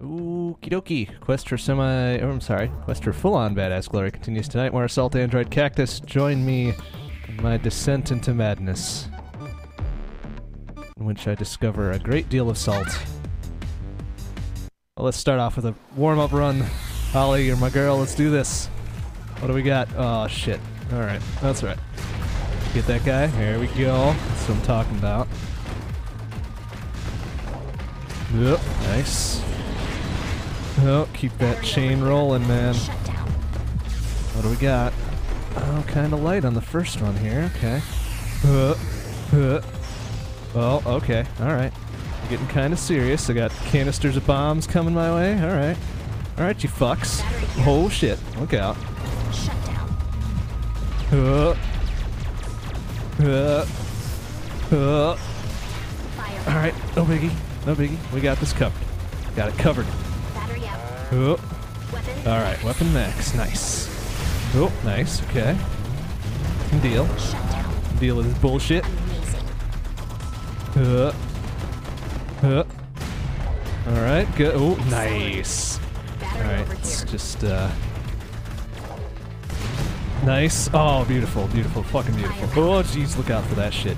Okie dokie. Quest for semi. Oh, I'm sorry. Quest for full on badass glory continues tonight. More Assault Android Cactus. Join me in my descent into madness, in which I discover a great deal of salt. Well, let's start off with a warm up run. Holly, you're my girl. Let's do this. What do we got? Oh, shit. Alright. That's right. Get that guy. There we go. That's what I'm talking about. Yep. Nice. Oh, keep that chain rolling, man. What do we got? Oh, kind of light on the first one here. Okay. Uh, uh. Oh, okay. All right. Getting kind of serious. I got canisters of bombs coming my way. All right. All right, you fucks. Oh shit! Look out. Uh, uh, uh. All right. No biggie. No biggie. We got this covered. Got it covered. Oh. All right. Weapon max. Nice. Oh, nice. Okay. Deal. Deal with this bullshit. Uh. Uh. All right. Good. Oh, nice. All right. Let's just uh. Nice. Oh, beautiful, beautiful, fucking beautiful. Oh, jeez, look out for that shit.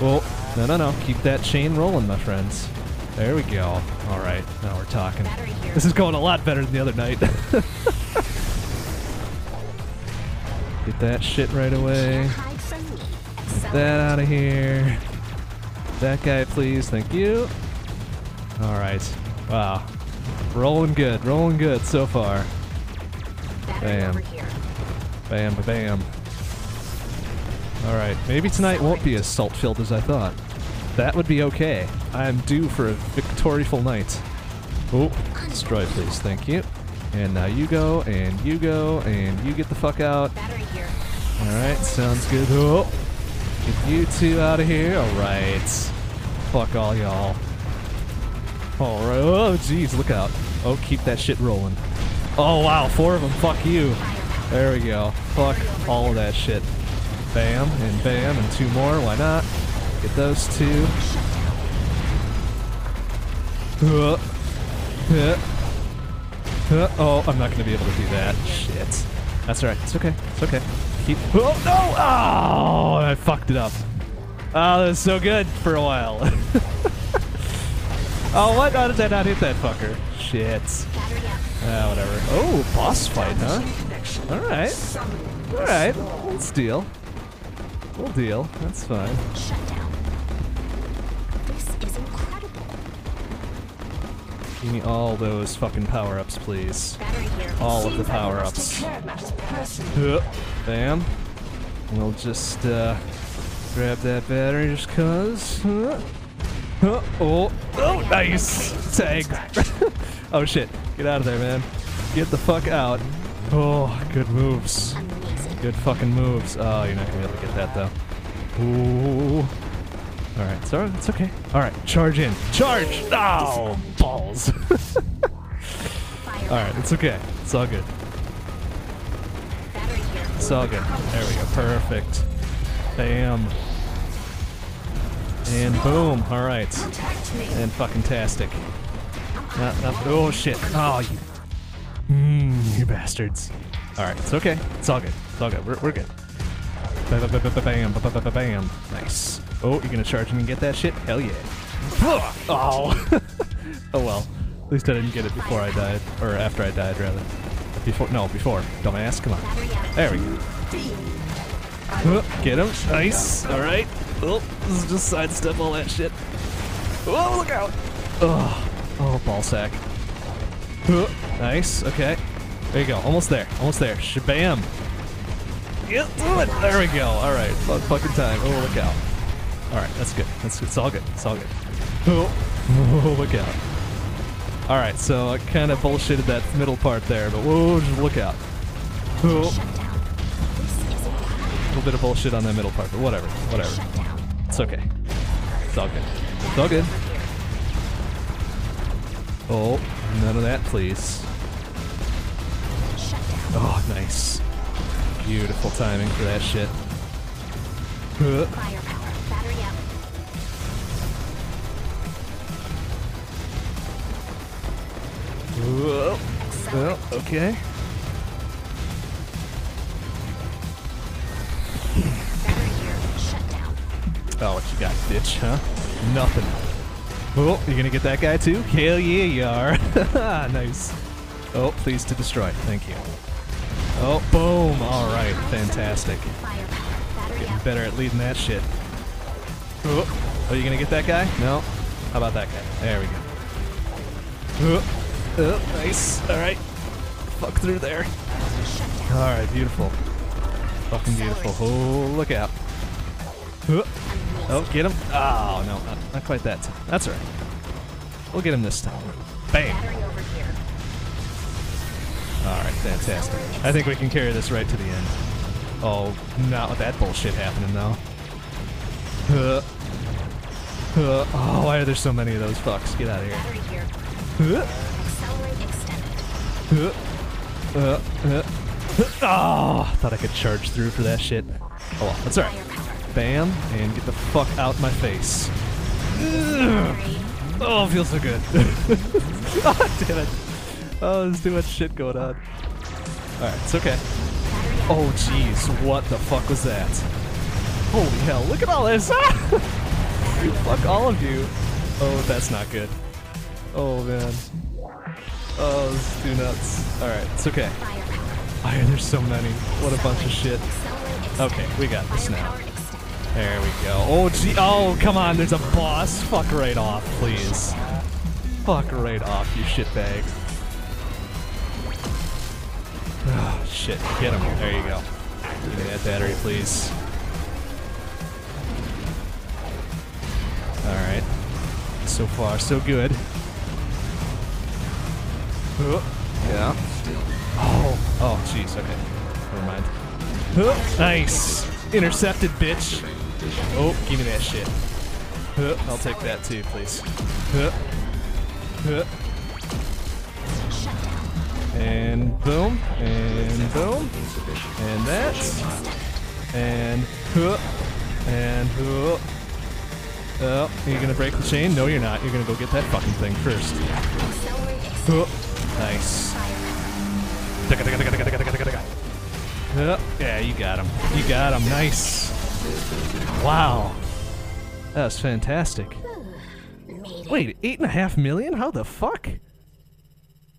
Oh, no, no, no. Keep that chain rolling, my friends. There we go. All right, now we're talking. This is going a lot better than the other night. Get that shit right away. Get that out of here. That guy, please. Thank you. All right. Wow. Rolling good. Rolling good so far. Bam. Bam, bam. Alright, maybe tonight won't be as salt filled as I thought. That would be okay. I am due for a victoryful night. Oh, destroy please, thank you. And now you go, and you go, and you get the fuck out. Alright, sounds good. Oh, get you two out of here. Alright. Fuck all y'all. Alright, oh jeez, look out. Oh, keep that shit rolling. Oh wow, four of them, fuck you. There we go. Fuck all of that shit. Bam, and bam, and two more. Why not? Get those two. Uh, uh, uh, oh, I'm not going to be able to do that. Shit. That's alright. It's okay. It's okay. Keep. Oh, no! Oh, I fucked it up. Oh, that was so good for a while. oh, what? How did I not hit that fucker? Shit. Ah, whatever. Oh, boss fight, huh? Alright. Alright. Let's deal. We'll deal. That's fine. Give me all those fucking power-ups, please. All of the power-ups. Bam. We'll just uh, grab that battery just cause. Oh, oh, nice! Tag. oh shit. Get out of there, man. Get the fuck out. Oh, good moves. Good fucking moves. Oh, you're not gonna be able to get that though. Ooh. Alright, so it's okay. Alright, charge in. Charge! Oh, balls. Alright, it's okay. It's all good. It's all good. There we go. Perfect. Bam. And boom. Alright. And fucking tastic. Not, not, oh shit. Oh, you. Mmm, you bastards. Alright, it's okay. It's all good. It's all good. We're, we're good. Bam, bam, bam, bam, bam. Nice. Oh, you're gonna charge and get that shit? Hell yeah. Oh! oh well. At least I didn't get it before I died. Or after I died, rather. Before, no, before. Dumbass, come on. There we go. Oh, get him. Nice. Alright. Oh, this is just sidestep all that shit. Oh, look out! Oh, oh ball sack. Oh, nice. Okay. There you go. Almost there. Almost there. Shabam. Yep, do it. There we go. All right. About fucking time. Oh, look out. All right. That's good. That's It's all good. It's all good. Oh, oh look out. All right. So I kind of bullshitted that middle part there, but whoa, just look out. Oh. Shut down. This is incredible. A little bit of bullshit on that middle part, but whatever, whatever. It's okay. It's all good. It's all good. Oh, none of that, please. Oh, nice. Beautiful timing for that shit. Well, okay. Battery here. Shut down. Oh, what you got, bitch, huh? Nothing. Oh, you gonna get that guy too? Hell yeah, you are. nice. Oh, please to destroy. Thank you. Oh, boom. All right, fantastic. Getting better at leading that shit. Oh, are you gonna get that guy? No. How about that guy? There we go. Oh, oh, nice. All right. Fuck through there. All right, beautiful. Fucking beautiful. Oh, look out. Oh, oh, get him. Oh, no, not, not quite that time. That's all right. We'll get him this time. Bam. Battery over here. All right, fantastic. I think we can carry this right to the end. Oh, not with that bullshit happening though. Uh, uh, oh, why are there so many of those fucks? Get out of here. Here. Uh, uh, uh, Oh, thought I could charge through for that shit. Oh, well, that's alright. Bam, and get the fuck out my face. Ugh. Oh, feels so good. oh, damn it. Oh, there's too much shit going on. Alright, it's okay. Oh, jeez, what the fuck was that? Holy hell, look at all this! fuck all of you. Oh, that's not good. Oh, man. Oh, this is too nuts. Alright, it's okay. Firepower. there's so many? What a bunch of shit. Okay, we got this now. There we go. Oh, gee. Oh, come on. There's a boss. Fuck right off, please. Fuck right off, you shitbag. Oh, shit. Get him. There you go. Give me that battery, please. Alright. So far, so good. Oh, yeah. Oh, oh, jeez. Okay. Never mind. Oh, nice. Intercepted, bitch. Oh, give me that shit. I'll take that too, please. And boom, and boom, and that, and uh, and uh. Oh, you're gonna break the chain? No, you're not. You're gonna go get that fucking thing first. Accelerate extended. Uh, nice. Firepower. Uh, yeah, you got him. You got him. Nice. Wow. That was fantastic. Wait, eight and a half million? How the fuck?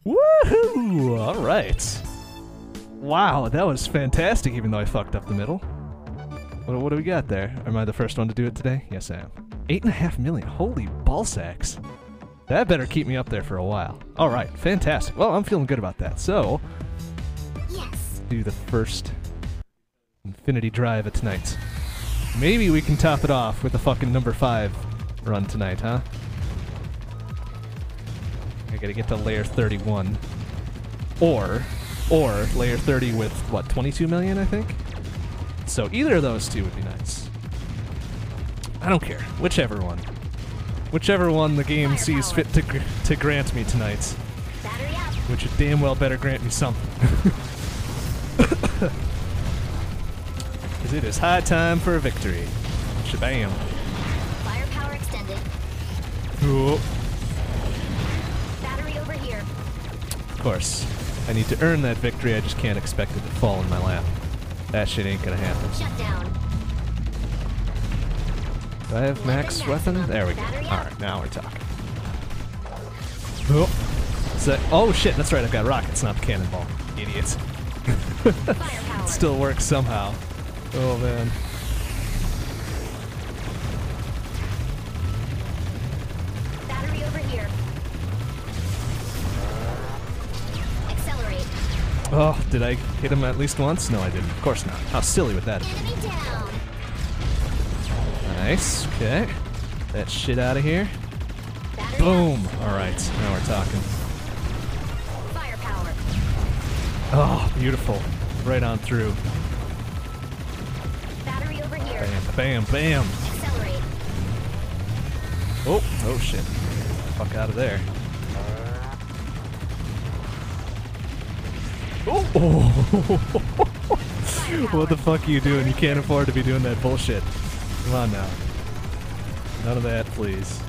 Woohoo! All right. Wow, that was fantastic. Even though I fucked up the middle. What, what do we got there? Am I the first one to do it today? Yes, I am. Eight and a half million. Holy ball sacks. That better keep me up there for a while. All right, fantastic. Well, I'm feeling good about that. So, Yes. do the first Infinity Drive of tonight. Maybe we can top it off with a fucking number five run tonight, huh? Gotta get to layer 31. Or, or layer 30 with, what, 22 million, I think? So either of those two would be nice. I don't care. Whichever one. Whichever one the game sees fit to, gr- to grant me tonight. Which it damn well better grant me something. Because it is high time for a victory. Shabam. Firepower extended. Ooh. Course. I need to earn that victory, I just can't expect it to fall in my lap. That shit ain't gonna happen. Shut down. Do I have max weapon? There we go. Alright, now we're talking. Oh. So, oh shit, that's right, I've got rockets, not the cannonball. Idiots. Still works somehow. Oh man. Oh, did I hit him at least once? No, I didn't. Of course not. How silly would that. Nice. Okay. That shit out of here. Battery Boom. All right. Now we're talking. Firepower. Oh, beautiful. Right on through. Battery over here. Bam, bam, bam. Accelerate. Oh, oh shit. Fuck out of there. Oh. oh. what the fuck are you doing? You can't afford to be doing that bullshit. Come on now. None of that, please.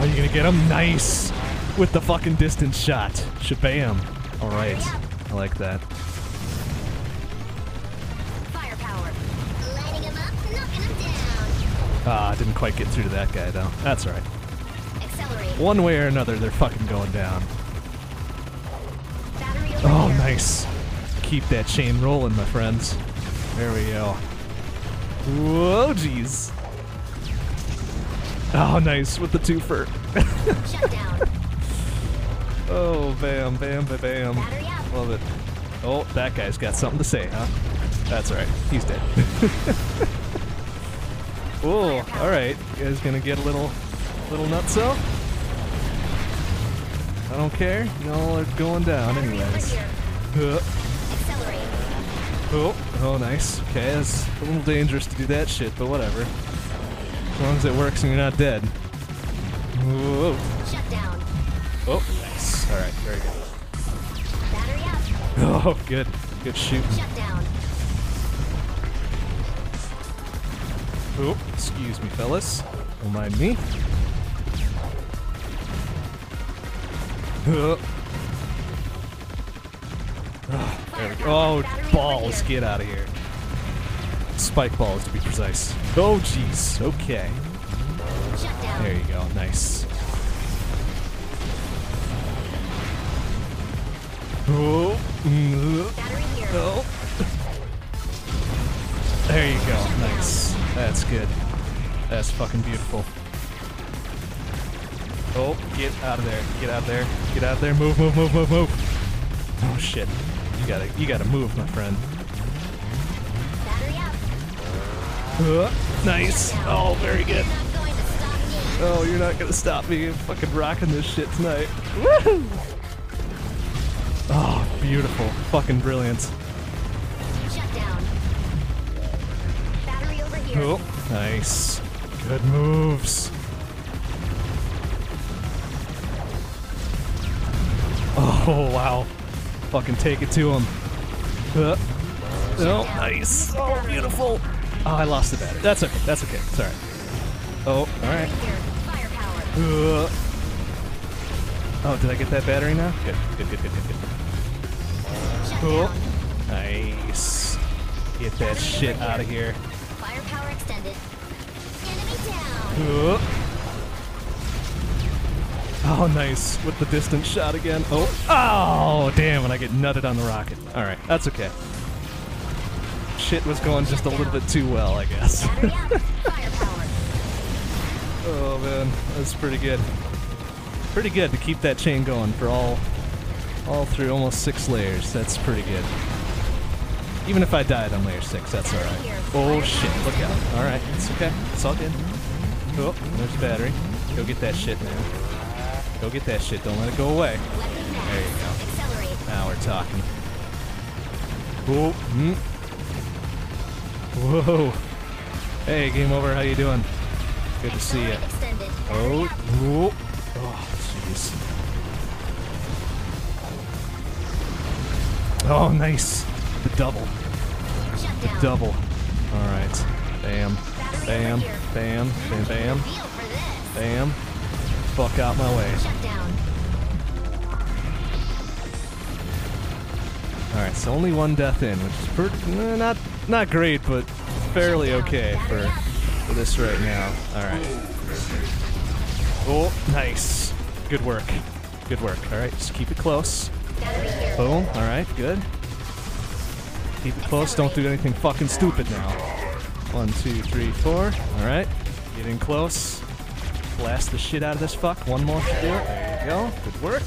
Oh, you gonna get him? Nice! With the fucking distance shot. Shabam. Alright. I like that. Firepower. Lighting him up, knocking him down. Ah, didn't quite get through to that guy though. That's alright. One way or another, they're fucking going down. Oh, nice. Keep that chain rolling, my friends. There we go. Whoa, jeez. Oh, nice with the twofer. Oh, bam, bam, bam, bam. Love it. Oh, that guy's got something to say, huh? That's right. He's dead. Whoa, alright. You guys gonna get a little, little nutso? I don't care. Y'all are going down anyways. Uh, Oh, oh, nice. Okay, it's a little dangerous to do that shit, but whatever. As long as it works and you're not dead. Whoa. Shut down. Oh, nice. Alright, very good. Battery up. Oh, good. Good shoot. Shut down. Oh, excuse me, fellas. Don't mind me. Oh, balls. Get out of here. Spike balls, to be precise. Oh, jeez. Okay. There you go. Nice. Oh. mm. Oh. There you go. Nice. That's good. That's fucking beautiful. Oh, get out of there. Get out there. Get out there. Move, move, move, move, move. Oh shit. You gotta you gotta move, my friend. Battery up. Uh, nice. Oh, very good. Not going to stop me. Oh, you're not gonna stop me. I'm fucking rocking this shit tonight. Woohoo! Oh, beautiful. Fucking brilliant. Shut down. Battery over here. Oh, nice. Good moves. Oh, wow. Fucking take it to him. Uh, oh, nice. Oh, beautiful. Oh, I lost the battery. That's okay. That's okay. Alright. Oh, alright. Uh, oh, did I get that battery now? Good, good, good, good, good, good. Cool. Nice. Get that shit out of here. Firepower extended. Enemy down. Oh, nice. With the distance shot again. Oh. Oh, damn. And I get nutted on the rocket. All right. That's okay. Shit was going just a little bit too well, I guess. Battery up. Firepower. oh, man. That's pretty good. Pretty good to keep that chain going for all all through almost six layers. That's pretty good. Even if I died on layer six, that's all right. Oh, shit. Look out. All right. It's okay. It's all good. Oh, there's the battery. Go get that shit, man. Go get that shit. Don't let it go away. There you go. Accelerate. Now we're talking. Whoa. Hmm. Whoa. Hey, game over. How you doing? Good to see you. Oh. Oh, jeez. Oh, nice. The double. The double. All right. Bam. Bam. Bam. Bam. Bam. Deal for this. Bam. Fuck out my way. All right, so only one death in, which is pretty, eh, not not great, but fairly okay for, for this right now. All right. Oh, nice. Good work. Good work. All right, just keep it close. Boom. All right, good. Keep it close. Don't do anything fucking stupid now. One, two, three, four. All right. Get in close. Blast the shit out of this fuck. One more should do it. There you go. Good work.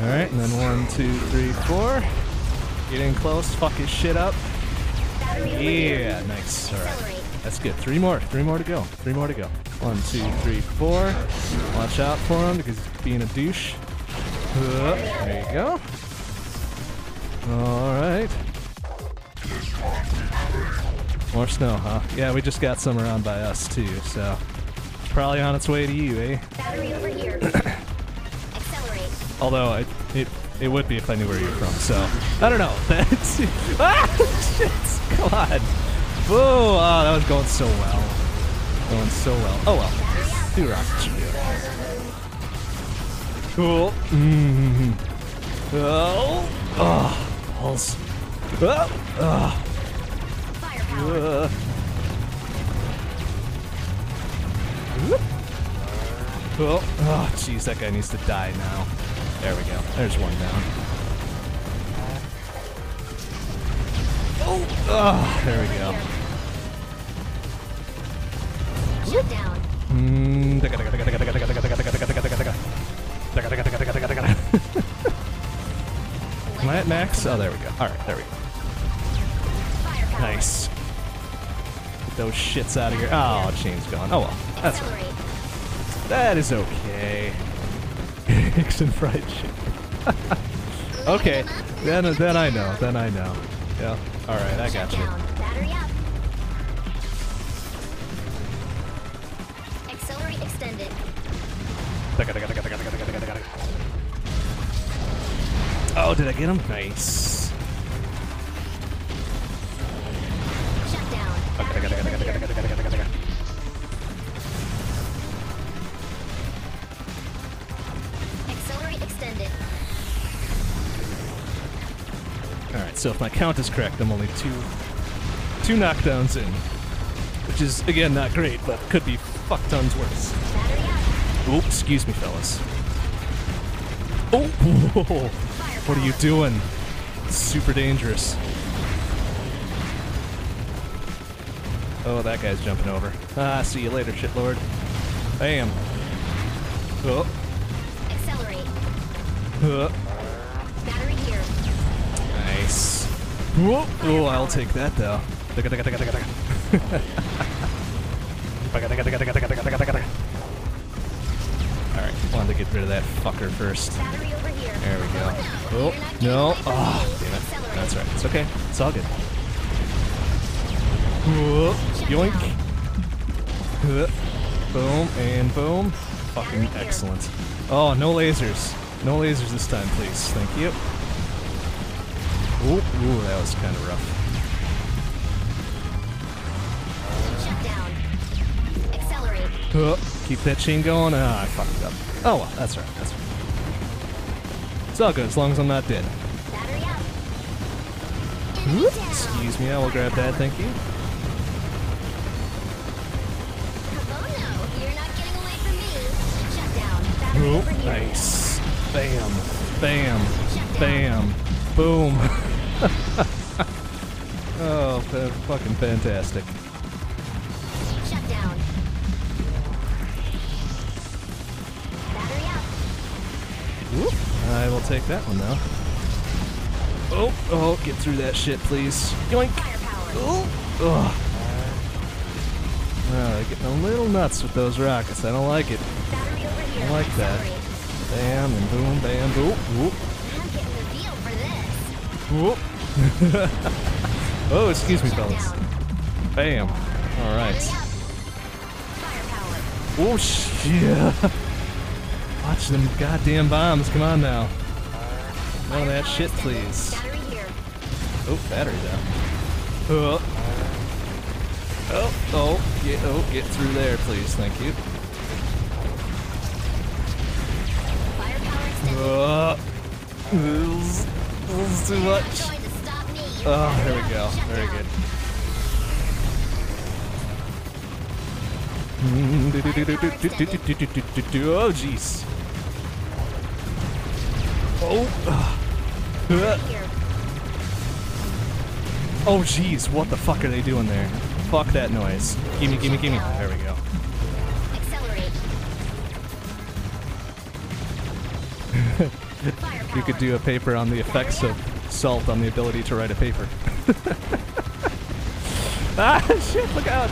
All right, and then one, two, three, four. Get in close. Fuck his shit up. Yeah, nice. All right. That's good. Three more. Three more to go. Three more to go. One, two, three, four. Watch out for him because he's being a douche. There you go. All right. More snow, huh? Yeah, we just got some around by us too, so probably on its way to you, eh? Battery over here. Accelerate. Although it it, it would be if I knew where you're from, so I don't know. That's ah shit. Come on. Whoa, oh, that was going so well. Going so well. Oh well. Two rockets should be okay. Cool. Mm-hmm. Oh. Oh. Balls. Oh. Oh. Uh. Oh, oh, jeez, that guy needs to die now. There we go. There's one down. Oh, oh there we go. Shut down. Am I at max? Oh, there we go. All right, there we go. Those shits out of here. Oh, chain's gone. Oh well, that's Accelerate. that is okay. Eggs and fried chicken. okay, then then I know. Then I know. Yeah. All right, I got you. Accelerate extended. Oh, did I get him? Nice. So if my count is correct, I'm only two two knockdowns in, which is again not great, but could be fuck tons worse. Oh, excuse me, fellas. Oh, Whoa. what are you doing? Super dangerous. Oh, that guy's jumping over. Ah, see you later, shitlord. Bam. Oh, Accelerate. uh, Oh, I'll take that though. Daga, daga, daga, daga, daga. Daga, daga, daga, daga, daga, daga, daga, daga. All right, wanted to get rid of that fucker first. There we go. Oh, no. Oh, damn it. That's right. It's okay. It's all good. Whoa, Yoink. Boom and boom. Fucking excellent. Oh, no lasers. No lasers this time, please. Thank you. Ooh, ooh, that was kind of rough. Shut down. Accelerate. Huh. Keep that chain going. Ah, I fucked up. Oh well, that's right. That's right. It's all good as long as I'm not dead. Battery up. Whoop. Excuse me, I will grab that. Thank you. Oh no, you're not getting away from me. Shut down. Oh, over here. nice. Bam. Bam. Bam. Boom. fa- fucking fantastic. Shut down. Battery up. Whoop. I will take that one now. Oh, oh, get through that shit, please. Yoink. Firepower. Oh, ugh. Oh, getting a little nuts with those rockets. I don't like it. Battery over here. I like that. Bam and boom, bam, boom. Whoop. I'm getting the feel for this. Whoop. oh, excuse me, fellas. Bam. All right. Oh shit! Watch them goddamn bombs. Come on now. None of that shit, please. Oh, battery down. Oh. Oh, oh, get, oh, get through there, please. Thank you. Uh, this, this is too much. Oh, there we go. Very good. Oh, jeez. Oh. Uh. Oh, jeez. What the fuck are they doing there? Fuck that noise. Gimme, gimme, gimme. There we go. You could do a paper on the effects of salt on the ability to write a paper. ah, shit, look out.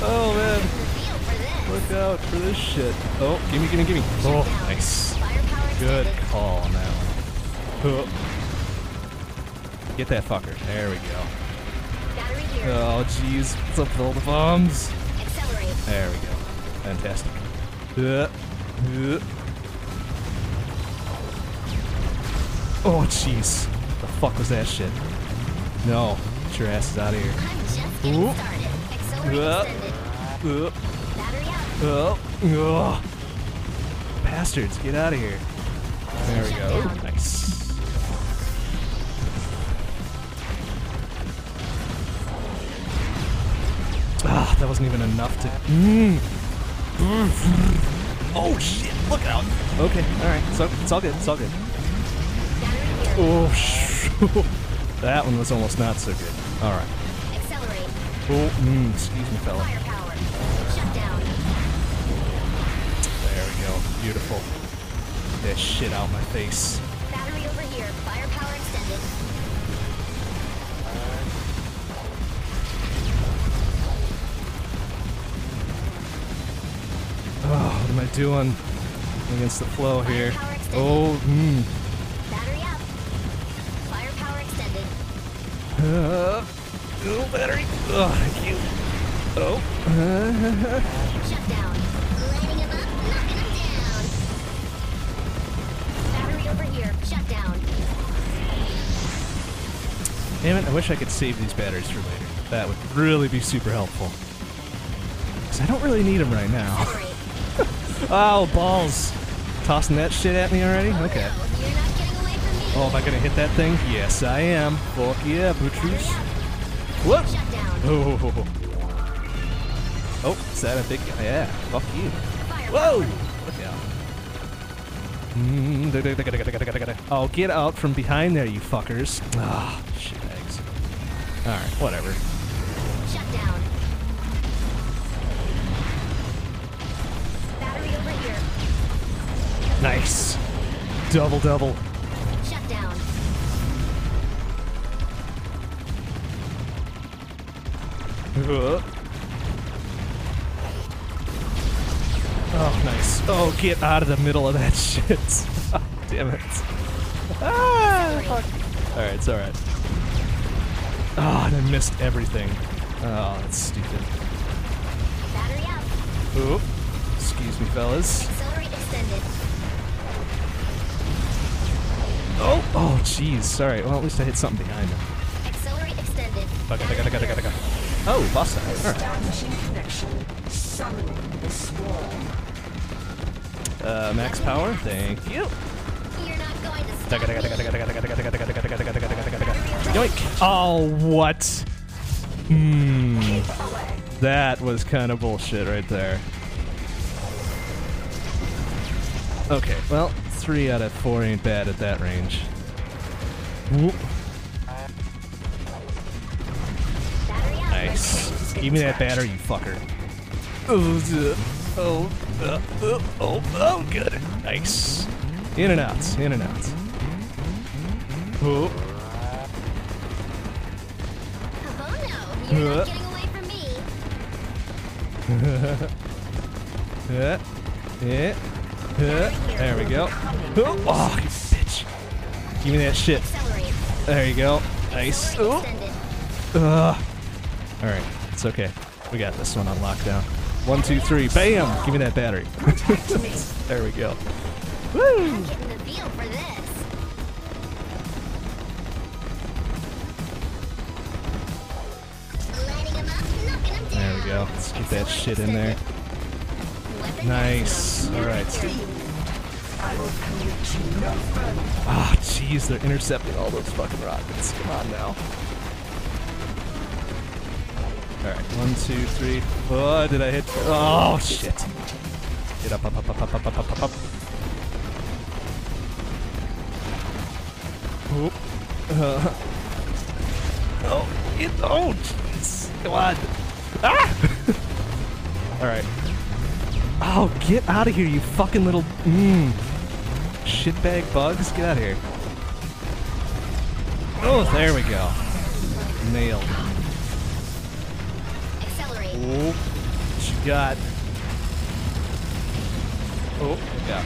Oh, man. Look out for this shit. Oh, gimme, gimme, gimme. Oh, nice. Good call on that one. Get that fucker. There we go. Oh, jeez. What's up with all the bombs? There we go. Fantastic. Oh, jeez. The fuck was that shit? No. Get your asses out of here. I'm just getting Ooh. started. Uh. extended. Uh, Battery oh, oh. Bastards, get out of here. There we go. Down. Nice. Ah, that wasn't even enough to. Mm. Oh shit! Look out. Okay, all right. So it's all good. It's all good. Oh, sh- that one was almost not so good. All right. Accelerate. Oh, mm, excuse me, fella. Firepower. Shut down. There we go. Beautiful. Get that shit out my face. Battery over here. Firepower extended. Oh, what am I doing against the flow here? Oh, mm. Uh, oh, battery. Oh, thank you. Oh. Here. Shut down. Damn it, I wish I could save these batteries for later. That would really be super helpful. Because I don't really need them right now. Oh, balls. Tossing that shit at me already? Okay. Oh, am I gonna hit that thing? Yes, I am. Fuck yeah, Butchus. What? Oh, oh, oh, is that a big guy? Yeah, fuck you. Whoa! Look out. Oh, get out from behind there, you fuckers. Ah, oh, shit eggs. Alright, whatever. Shut down. Battery over here. Nice. Double, double. Shut down. Uh. Oh, nice. Oh, get out of the middle of that shit. Damn it. Ah, fuck. Alright, it's alright. Oh, and I missed everything. Oh, that's stupid. Battery up. Oop. Excuse me, fellas. Accelerate extended. Oh, oh, jeez. Sorry. Well, at least I hit something behind him. Accelerate extended. Fuck, I gotta, gotta, gotta, gotta. Oh, boss side. All right. Uh, max power. Thank you. Yoink! Oh, what? Hmm. That was kind of bullshit right there. Okay, well, three out of four ain't bad at that range. Whoop. Nice. Give me that battery, you fucker. Oh, uh, oh, uh, oh, oh, good. Nice. In and out, in and out. Oh, Oh no, you're not getting away from me. yeah, yeah. There we go. Oh, you bitch. Give me that shit. There you go. Nice. Ugh. All right, it's okay. We got this one on lockdown. One, two, three. Bam! Give me that battery. there we go. Woo! There we go. Let's get that shit in there. Nice. All right. Ah, jeez, they're intercepting all those fucking rockets. Come on now. All right, one, two, three. Oh, did I hit? Oh shit! Get up, up, up, up, up, up, up, up, up, up. Oop. Uh, oh, it, oh, jeez. Come on. Ah! All right. Oh, get out of here, you fucking little mm, shitbag bugs. Get out of here. Oh, there we go. Nailed. Accelerate. Oh, what you got? Oh, yeah.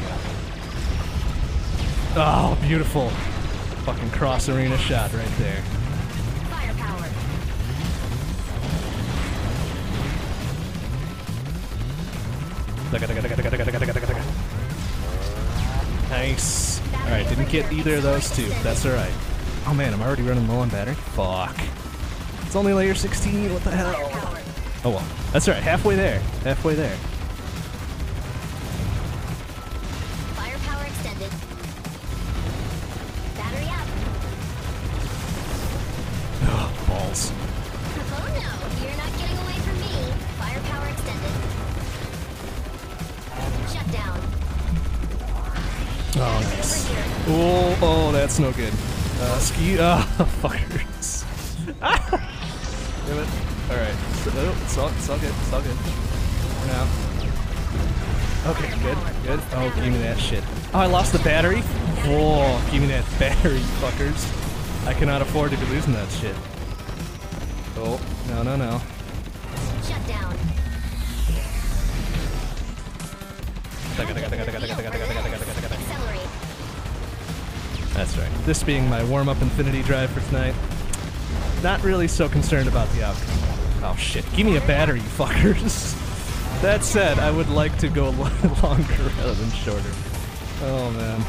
Oh, beautiful. Fucking cross arena shot right there. Nice. Alright, didn't get either of those two. That's alright. Oh man, I'm already running low on battery. Fuck. It's only layer 16, what the hell? Oh well. That's alright. Halfway there. Halfway there. No good. Uh, ski. Ah, fuckers. Ah! Damn it. Alright. No, it's all, it's all good. It's all good. For now. Okay, good, good. Oh, give me that shit. Oh, I lost the battery? Whoa, give me that battery, fuckers. I cannot afford to be losing that shit. Oh, no, no, no. Shut down. Accelerate. That's right. This being my warm-up Infinity drive for tonight. Not really so concerned about the outcome. Oh shit. Give me a battery, you fuckers. That said, I would like to go lo- longer rather than shorter. Oh man.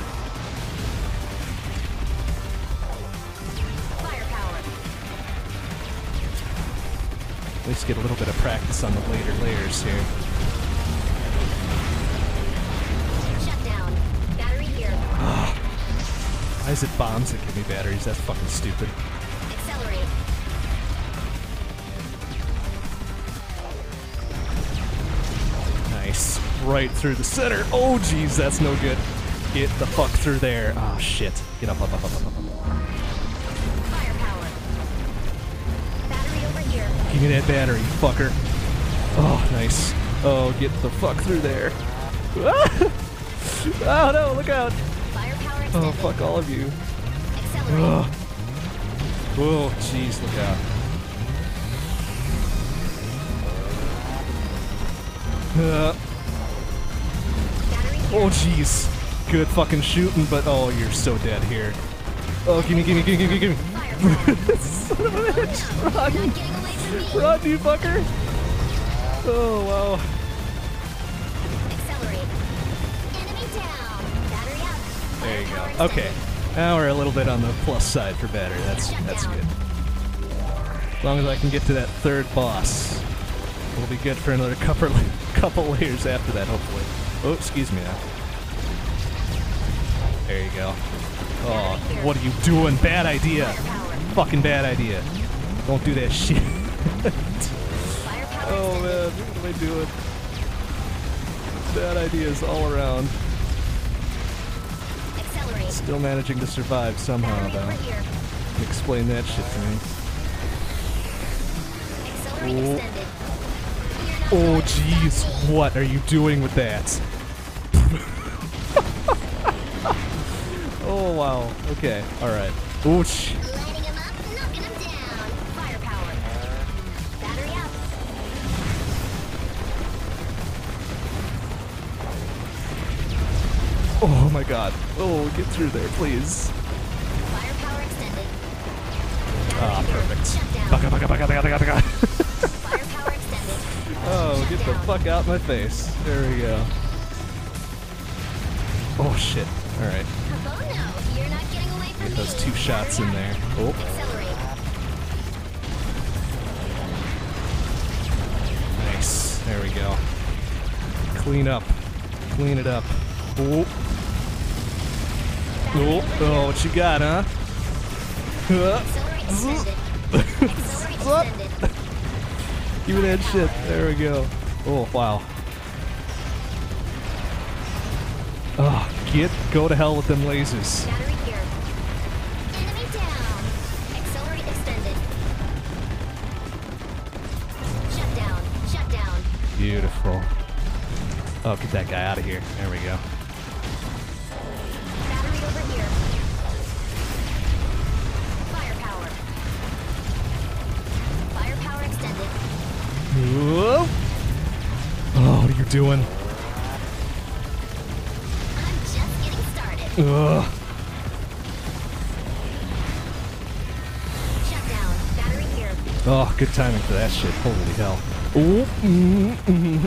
Firepower. At least get a little bit of practice on the later layers here. Is it bombs that give me batteries? That's fucking stupid. Accelerate. Nice. Right through the center. Oh jeez, that's no good. Get the fuck through there. Oh shit. Get up, up, up, up, up, up. up. Firepower. Battery over here. Give me that battery, fucker. Oh, nice. Oh, get the fuck through there. oh no, look out. Oh, fuck all of you. Ugh. Whoa, jeez, look out. Uh, oh, jeez. Good fucking shooting, but oh, you're so dead here. Oh, gimme, gimme, gimme, gimme, gimme. Son of a bitch. Run, not getting away from me. run, you fucker. Oh, wow. Okay. Now we're a little bit on the plus side for battery. That's that's good. As long as I can get to that third boss, we'll be good for another couple couple layers after that, hopefully. Oh, excuse me now. There you go. Oh, what are you doing? Bad idea. Fucking bad idea. Don't do that shit. Oh man, what am I doing? Bad ideas all around. Still managing to survive somehow, though. Explain that shit to me. Oh. Oh, jeez. What are you doing with that? oh, wow. Okay. Alright. Ouch. My God. Oh, get through there, please. Firepower extended. Ah, perfect. Baka, baka, baka, baka, baka, baka. Firepower extended. Oh, get the fuck out of my face. There we go. Oh, shit. Alright. No, you're not getting away from Get those two shots in there. Oh. Nice. There we go. Clean up. Clean it up. Oh. Oh, oh, what you got, huh? Give me that shit. There we go. Oh, wow. Oh, get, go to hell with them lasers. Beautiful. Oh, get that guy out of here. There we go. Doing? I'm just getting started. Ugh. Shut down. Battery here. Oh, good timing for that shit. Holy hell. Ooh. mm.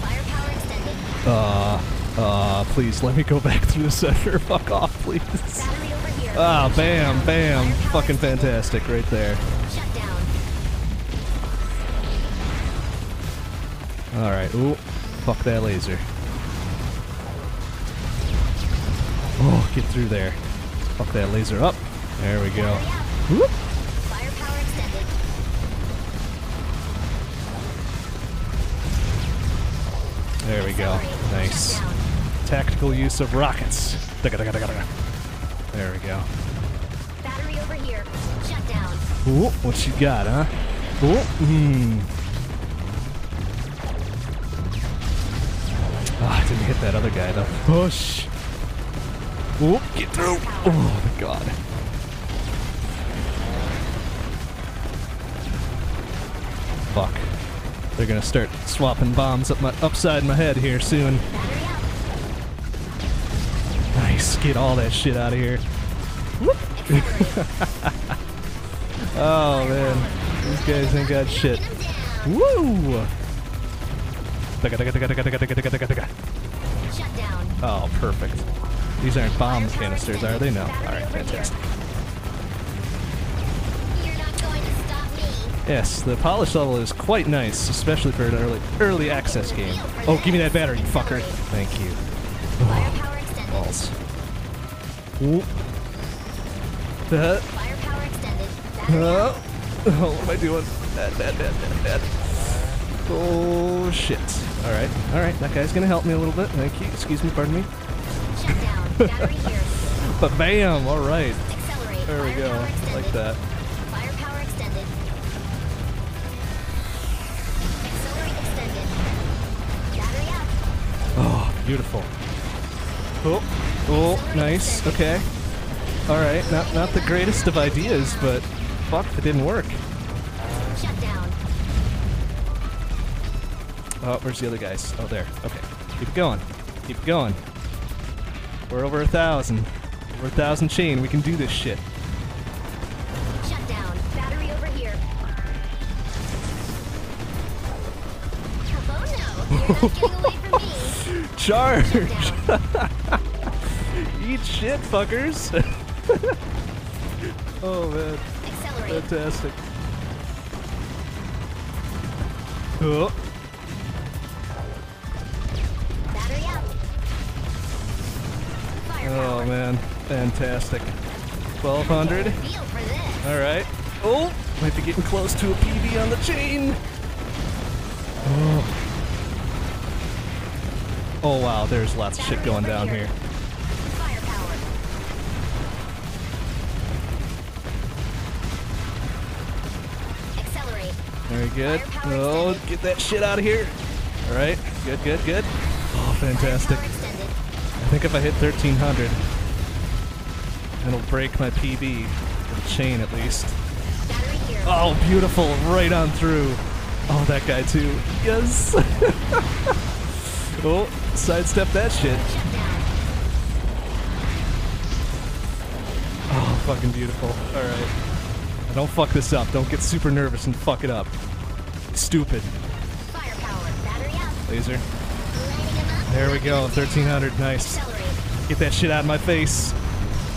Firepower extended. Uh, uh, please let me go back through the center. Fuck off, please. Battery over here. Ah, Shut bam, bam. Fucking fantastic right there. Alright, ooh. Fuck that laser. Oh, get through there. Fuck that laser up. There we go. Whoop. There we go. Nice. Tactical use of rockets. There we go. Battery over here. Shut down. Ooh, what you got, huh? Ooh, hmm. Didn't hit that other guy though. Push. Ooh, get through. Oh my god. Fuck. They're gonna start swapping bombs up my upside my head here soon. Nice. Get all that shit out of here. Oh man. These guys ain't got shit. Woo! Oh, perfect. These aren't bomb canisters, are they? No. Alright, fantastic. You're not going to stop me. Yes, the polish level is quite nice, especially for an early early access game. Oh, give me that battery, you fucker. Thank you. Firepower extended. Balls. Whoop. Uh, Firepower extended. Battery out. uh, oh, what am I doing? Bad, bad, bad, bad, bad. Oh, shit. Alright, alright, that guy's gonna help me a little bit. Thank you. Excuse me, pardon me. Shut down. Battery here. But bam! Alright. Accelerate. There we go. Like that. Firepower extended. Accelerate extended. Battery out. Oh, beautiful. Oh, oh, nice. Okay. All right. Not not the greatest of ideas, but fuck, it didn't work. Oh, where's the other guys? Oh, there. Okay. Keep it going. Keep it going. We're over a thousand. We're a thousand chain. We can do this shit. Shut down. Battery over here. Oh no! You're not getting away from me. Charge! Eat shit, fuckers. oh man, Accelerate. fantastic. Oh. Oh man, fantastic. 1200. Feel for this. Alright. Oh! Might be getting close to a PB on the chain. Oh. Oh wow, there's lots of shit going down here. here. Firepower. Accelerate. Very good. Oh, get that shit out of here. Alright, good, good, good. Oh, fantastic. Firepower extended. I think if I hit 1300, it'll break my PB. The chain at least. Oh, beautiful. Right on through. Oh, that guy too. Yes. oh, sidestep that shit. Oh, fucking beautiful. Alright. Don't fuck this up. Don't get super nervous and fuck it up. Stupid. Firepower. Battery out. Laser. Lighting him up. There we go. 1300. Nice. Get that shit out of my face.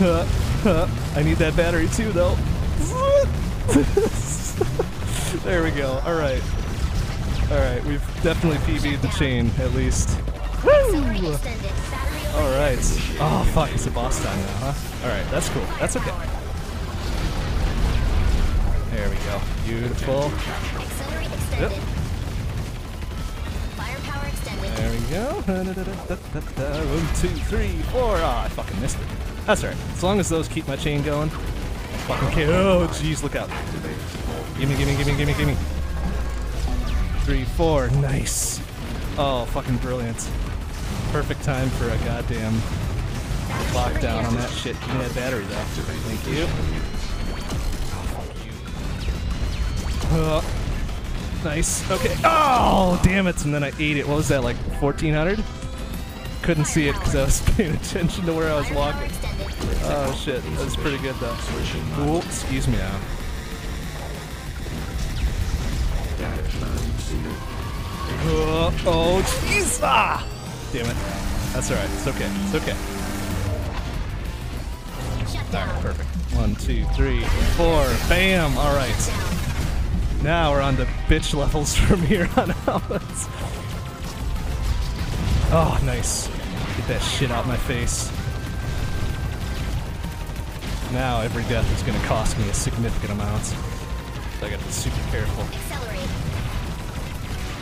I need that battery too, though. there we go. Alright. Alright, we've definitely PB'd the chain, at least. Woo! extended. Battery over Alright. Oh, fuck, it's a boss time now, huh? Alright, that's cool. That's okay. There we go. Beautiful. Yep. Go. One, two, three, four. Ah, I fucking missed it. That's alright. As long as those keep my chain going. Fucking okay. Oh, jeez, look out. Gimme, gimme, gimme, gimme, gimme. Three, four. Nice. Oh, fucking brilliant. Perfect time for a goddamn lockdown on that shit. Give me that battery, though. Thank you. Uh, nice. Okay. Oh, damn it. And then I ate it. What was that, like 1400? Couldn't see it because I was paying attention to where I was walking. Oh, shit. That was pretty good, though. Ooh, excuse me now. Uh, oh, jeez. Ah! Damn it. That's alright. It's okay. It's okay. Alright, perfect. One, two, three, four. Bam! Alright. Now we're on the bitch levels from here on out. Oh, nice. Get that shit out my face. Now every death is gonna cost me a significant amount. So I gotta be super careful.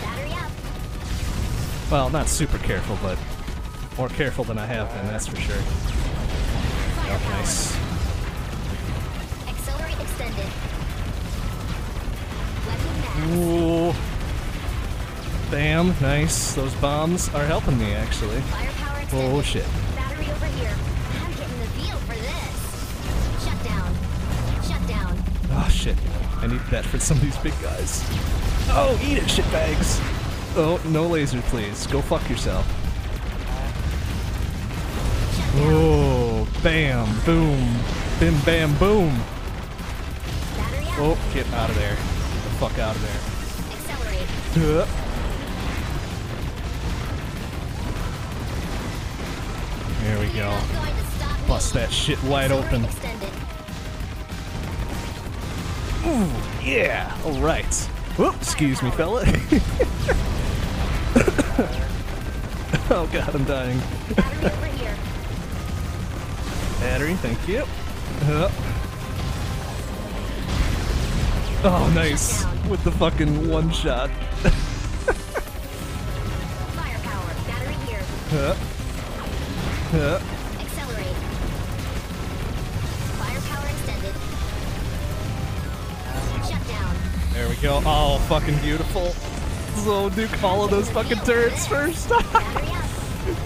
Battery up. Well, not super careful, but more careful than I have been, that's for sure. Oh, nice. Accelerate extended. Ooh. Bam, nice. Those bombs are helping me, actually. Oh, shit. Battery over here. I'm getting the feel for this. Shut down. Shut down. Oh, shit. I need that for some of these big guys. Oh, eat it, shitbags! Oh, no laser, please. Go fuck yourself. Oh, bam, boom, bim, bam, boom. Oh, get out of there. Fuck out of there. Accelerate. There we go. not going to stop me. Bust that shit wide open. Ooh, yeah. All right. Whoop, excuse me, fella. oh god, I'm dying. Battery over here. Battery, thank you. Oh, nice. With the fucking one shot. Firepower. Battery here. Uh. Uh. Accelerate. Firepower extended. Shut. There we go. Oh, fucking beautiful. So nuke all of those fucking turrets first.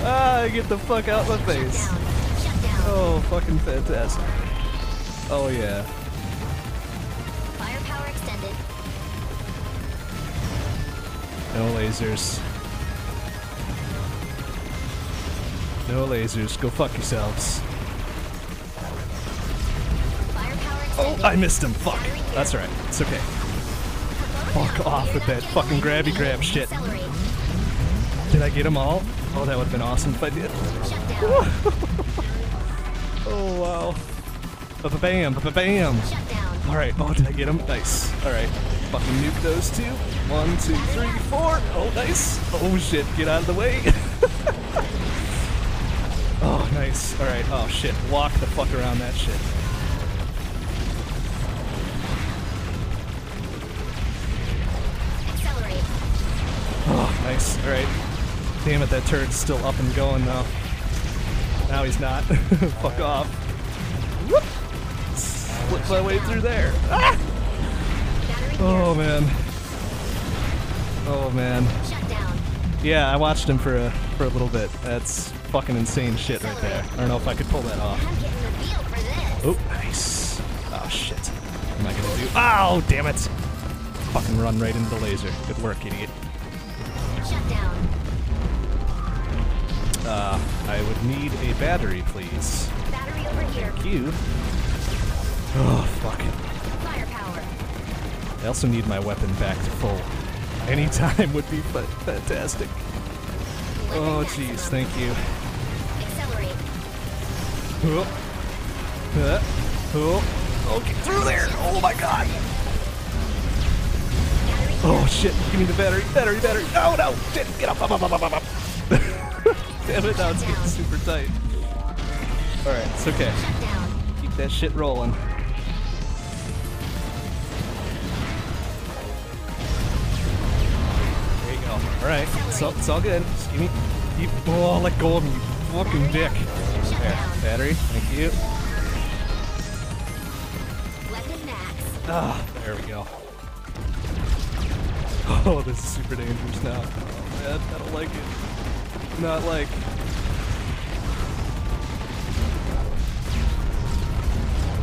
Ah, get the fuck out of my face. down. Shut down. Oh, fucking fantastic. Oh yeah. No lasers. No lasers. Go fuck yourselves. Oh. I missed him. Fuck. That's alright. It's okay. Fuck off with that fucking grabby grab shit. Did I get them all? Oh, that would have been awesome if I did. Oh wow. Ba-ba-bam, ba-ba-bam. Alright, oh, did I get him? Nice. Alright. Fucking nuke those two. One, two, three, four. Oh, nice. Oh, shit. Get out of the way. oh, nice. Alright. Oh, shit. Walk the fuck around that shit. Accelerate. Oh, nice. Alright. Damn it, that turret's still up and going though. Now he's not. fuck off. Whoop. Slip my way through there. Ah! Oh, man. Oh, man. here. Shut down. Yeah, I watched him for a for a little bit. That's fucking insane shit right there. I don't know if I could pull that off. I'm getting the feel for this. Oh, nice. Oh shit. What am I gonna do? Oh, damn it! Fucking run right into the laser. Good work, idiot. Uh, I would need a battery, please. Battery over here. Thank you. Oh, fuck. I also need my weapon back to full. Anytime would be fantastic. Oh, jeez, thank you. Accelerate. Oh. Uh, oh. Get through there! Oh my god! Oh shit, give me the battery, battery, battery. No, no, shit, get up, up, up, up, up, up. Damn it, now it's getting super tight. Alright, it's okay. Keep that shit rolling. Alright, it's all, it's all good. Just give me, keep, oh, let go of me, you fucking dick. There, battery, thank you. Ah, there we go. Oh, this is super dangerous now. Oh, man, I don't like it. Not like.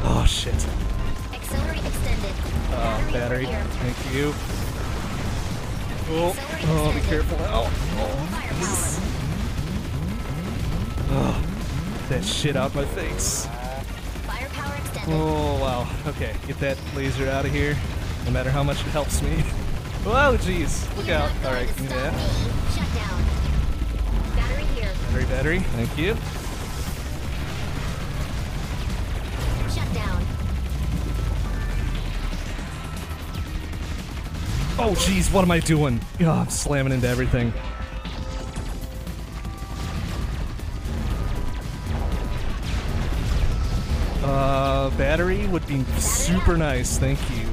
Oh shit. Accelerate extended. Uh, battery. Thank you. Oh, oh, oh, be careful now. Oh, oh, that shit out my face. Oh wow. Okay, get that laser out of here. No matter how much it helps me. Whoa, oh, jeez. Look out. Alright, All going right, to give me that. me. Shut down. Battery here. Battery, battery. Thank you. Oh, jeez, what am I doing? Oh, I'm slamming into everything. Uh, battery would be super nice, thank you.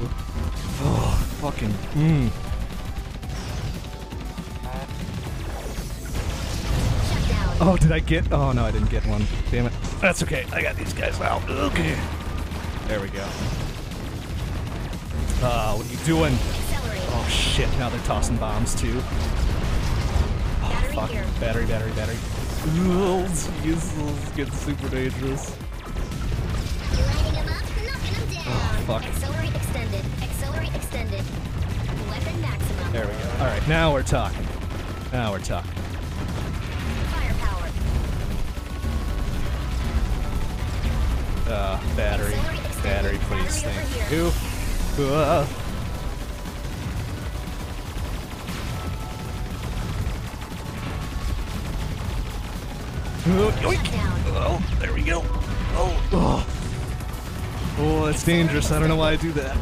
Oh, fucking, mmm. Oh, did I get? Oh no, I didn't get one. Damn it. That's okay. I got these guys out. Okay. There we go. Ah, uh, what are you doing? Oh shit! Now they're tossing bombs too. Oh, Battery fuck. here. Battery, battery, battery. Oh, jeez, this is getting super dangerous. Lighting him up, knocking him down. Oh, fuck. Accelerate extended. Accelerate extended. Weapon maximum. There we go. All right, now we're talking. Now we're talking. Firepower. Uh, battery, battery, please. Thank you. Uh, Oh, there we go. Oh, oh. Oh, that's dangerous. I don't know why I do that.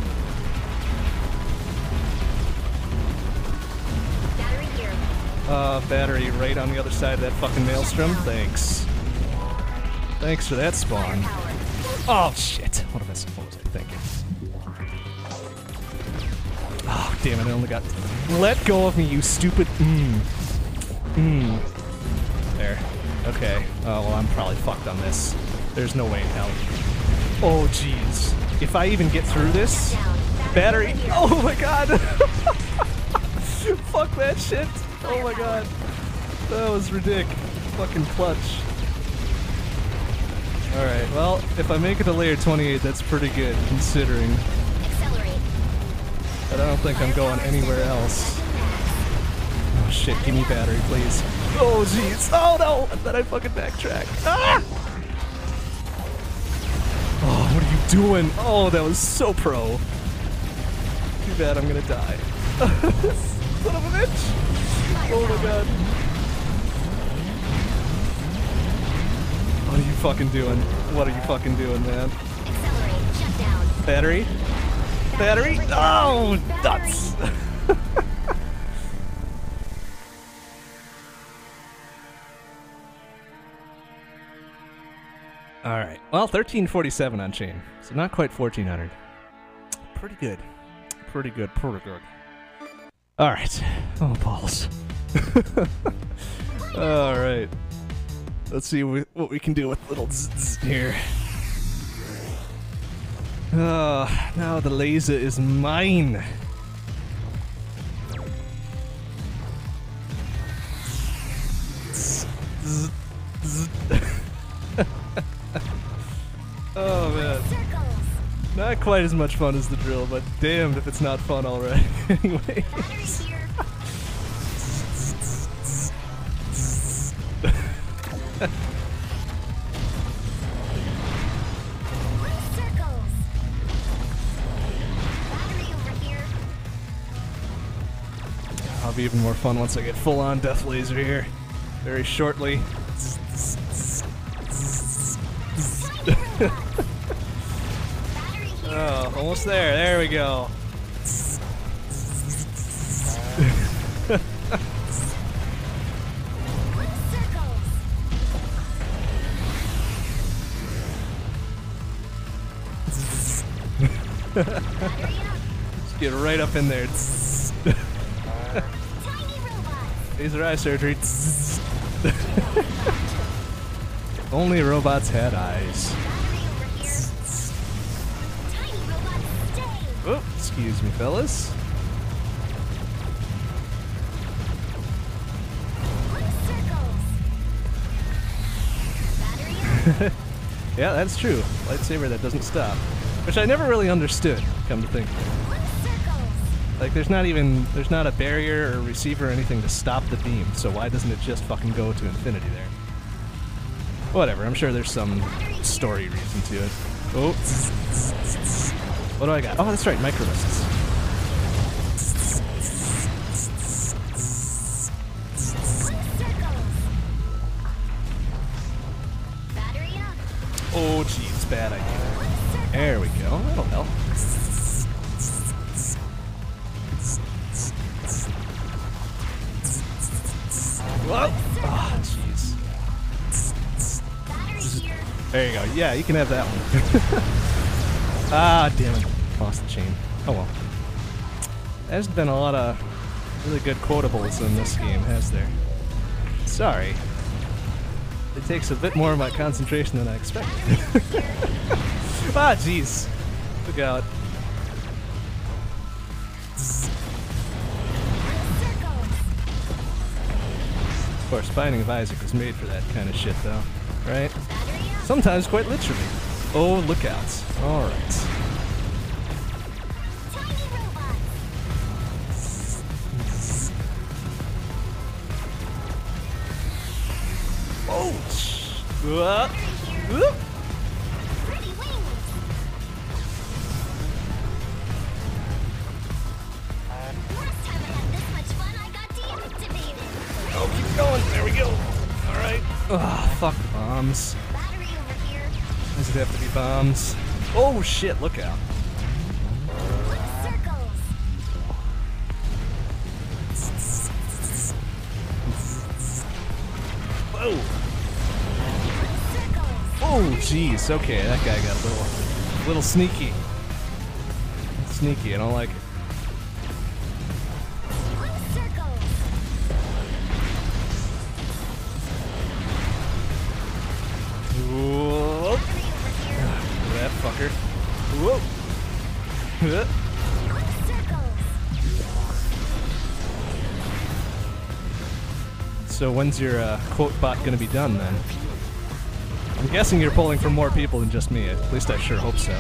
Uh, battery right on the other side of that fucking maelstrom. Thanks. Thanks for that spawn. Oh shit! What am I supposed to thinking? Oh damn it! I only got. Let go of me, you stupid. Mmm. Mmm. Okay. Oh well, I'm probably fucked on this. There's no way in hell. Oh jeez. If I even get through this, battery. Oh my god. Fuck that shit. Oh my god. That was ridiculous. Fucking clutch. Alright, well, if I make it to layer 28, that's pretty good, considering. Accelerate. But I don't think I'm going anywhere else. Oh shit, give me battery, please. Oh jeez. Oh no! And then I fucking backtrack. Ah! Oh, what are you doing? Oh, that was so pro. Too bad I'm gonna die. Son of a bitch! Oh my god. What are you fucking doing? What are you fucking doing, man? Accelerate. Shut down. Battery? Battery? Oh, nuts! All right. Well, 1347 on chain. So not quite 1400. Pretty good. Pretty good. Pretty good. All right. Oh, balls. All right. Let's see what we can do with little zzz here. Ah, now the laser is mine. oh man, not quite as much fun as the drill, but damned if it's not fun already. anyway. I'll be even more fun once I get full on death laser here. Very shortly. Oh, almost there. There we go. Circles. Battery up. Just get right up in there. Laser eye surgery. Only robots had eyes. Oh, excuse me, fellas. Yeah, that's true. Lightsaber that doesn't stop. Which I never really understood, come to think of it. Like, there's not even, there's not a barrier or receiver or anything to stop the beam, so why doesn't it just fucking go to infinity there? Whatever, I'm sure there's some story reason to it. Oh. What do I got? Oh, that's right, micro missiles. Circles. Battery up. Oh, jeez, bad idea. There we go. That'll help. Whoa! There you go. Yeah, you can have that one. Ah, damn it. Lost the chain. Oh well. There's been a lot of really good quotables in this game, has there? Sorry. It takes a bit more of my concentration than I expected. ah, jeez. Look out. Of course, Binding of Isaac was made for that kind of shit, though. Right? Sometimes quite literally. Oh, look out. Alright. Oh! uh. Oh, keep going. There we go. Alright. Ugh, fuck bombs. Have to be bombs? Oh shit, look out. Whoa! Oh, jeez. Okay, that guy got a little, little sneaky. Sneaky. I don't like it. When's your uh, quote bot gonna be done then? I'm guessing you're pulling from more people than just me. At least I sure hope so.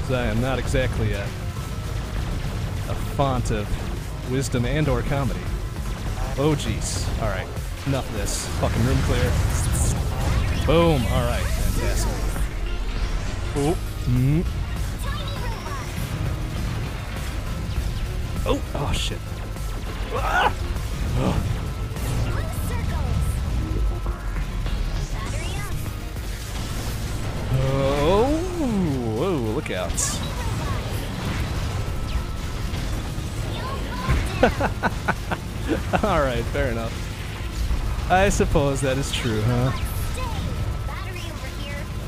'Cause I am not exactly a, a font of wisdom and or comedy. Oh jeez. Alright. Enough of this. Fucking room clear. Boom. Alright. Fantastic. Oh. Mm. Oh. Oh shit. Alright, fair enough. I suppose that is true, huh?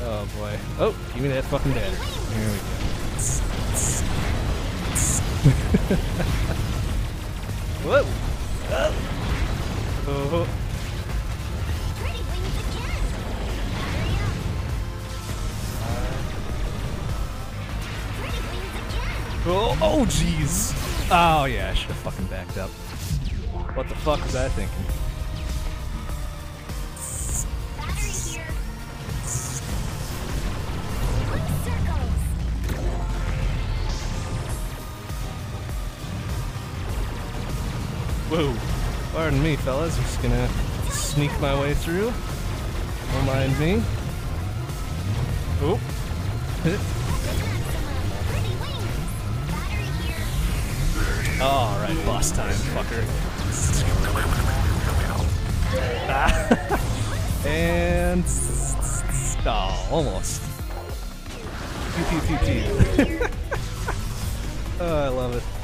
Oh boy. Oh, give me that fucking battery. Here we go. Whoa! Oh. Oh, oh, jeez. Oh, yeah, I should have fucking backed up. What the fuck was I thinking? Whoa. Pardon me, fellas. Just gonna sneak my way through. Don't mind me. Oh. Here. Alright, boss time, fucker. And. Oh, almost. Pew, pew, pew, pew. oh, I love it.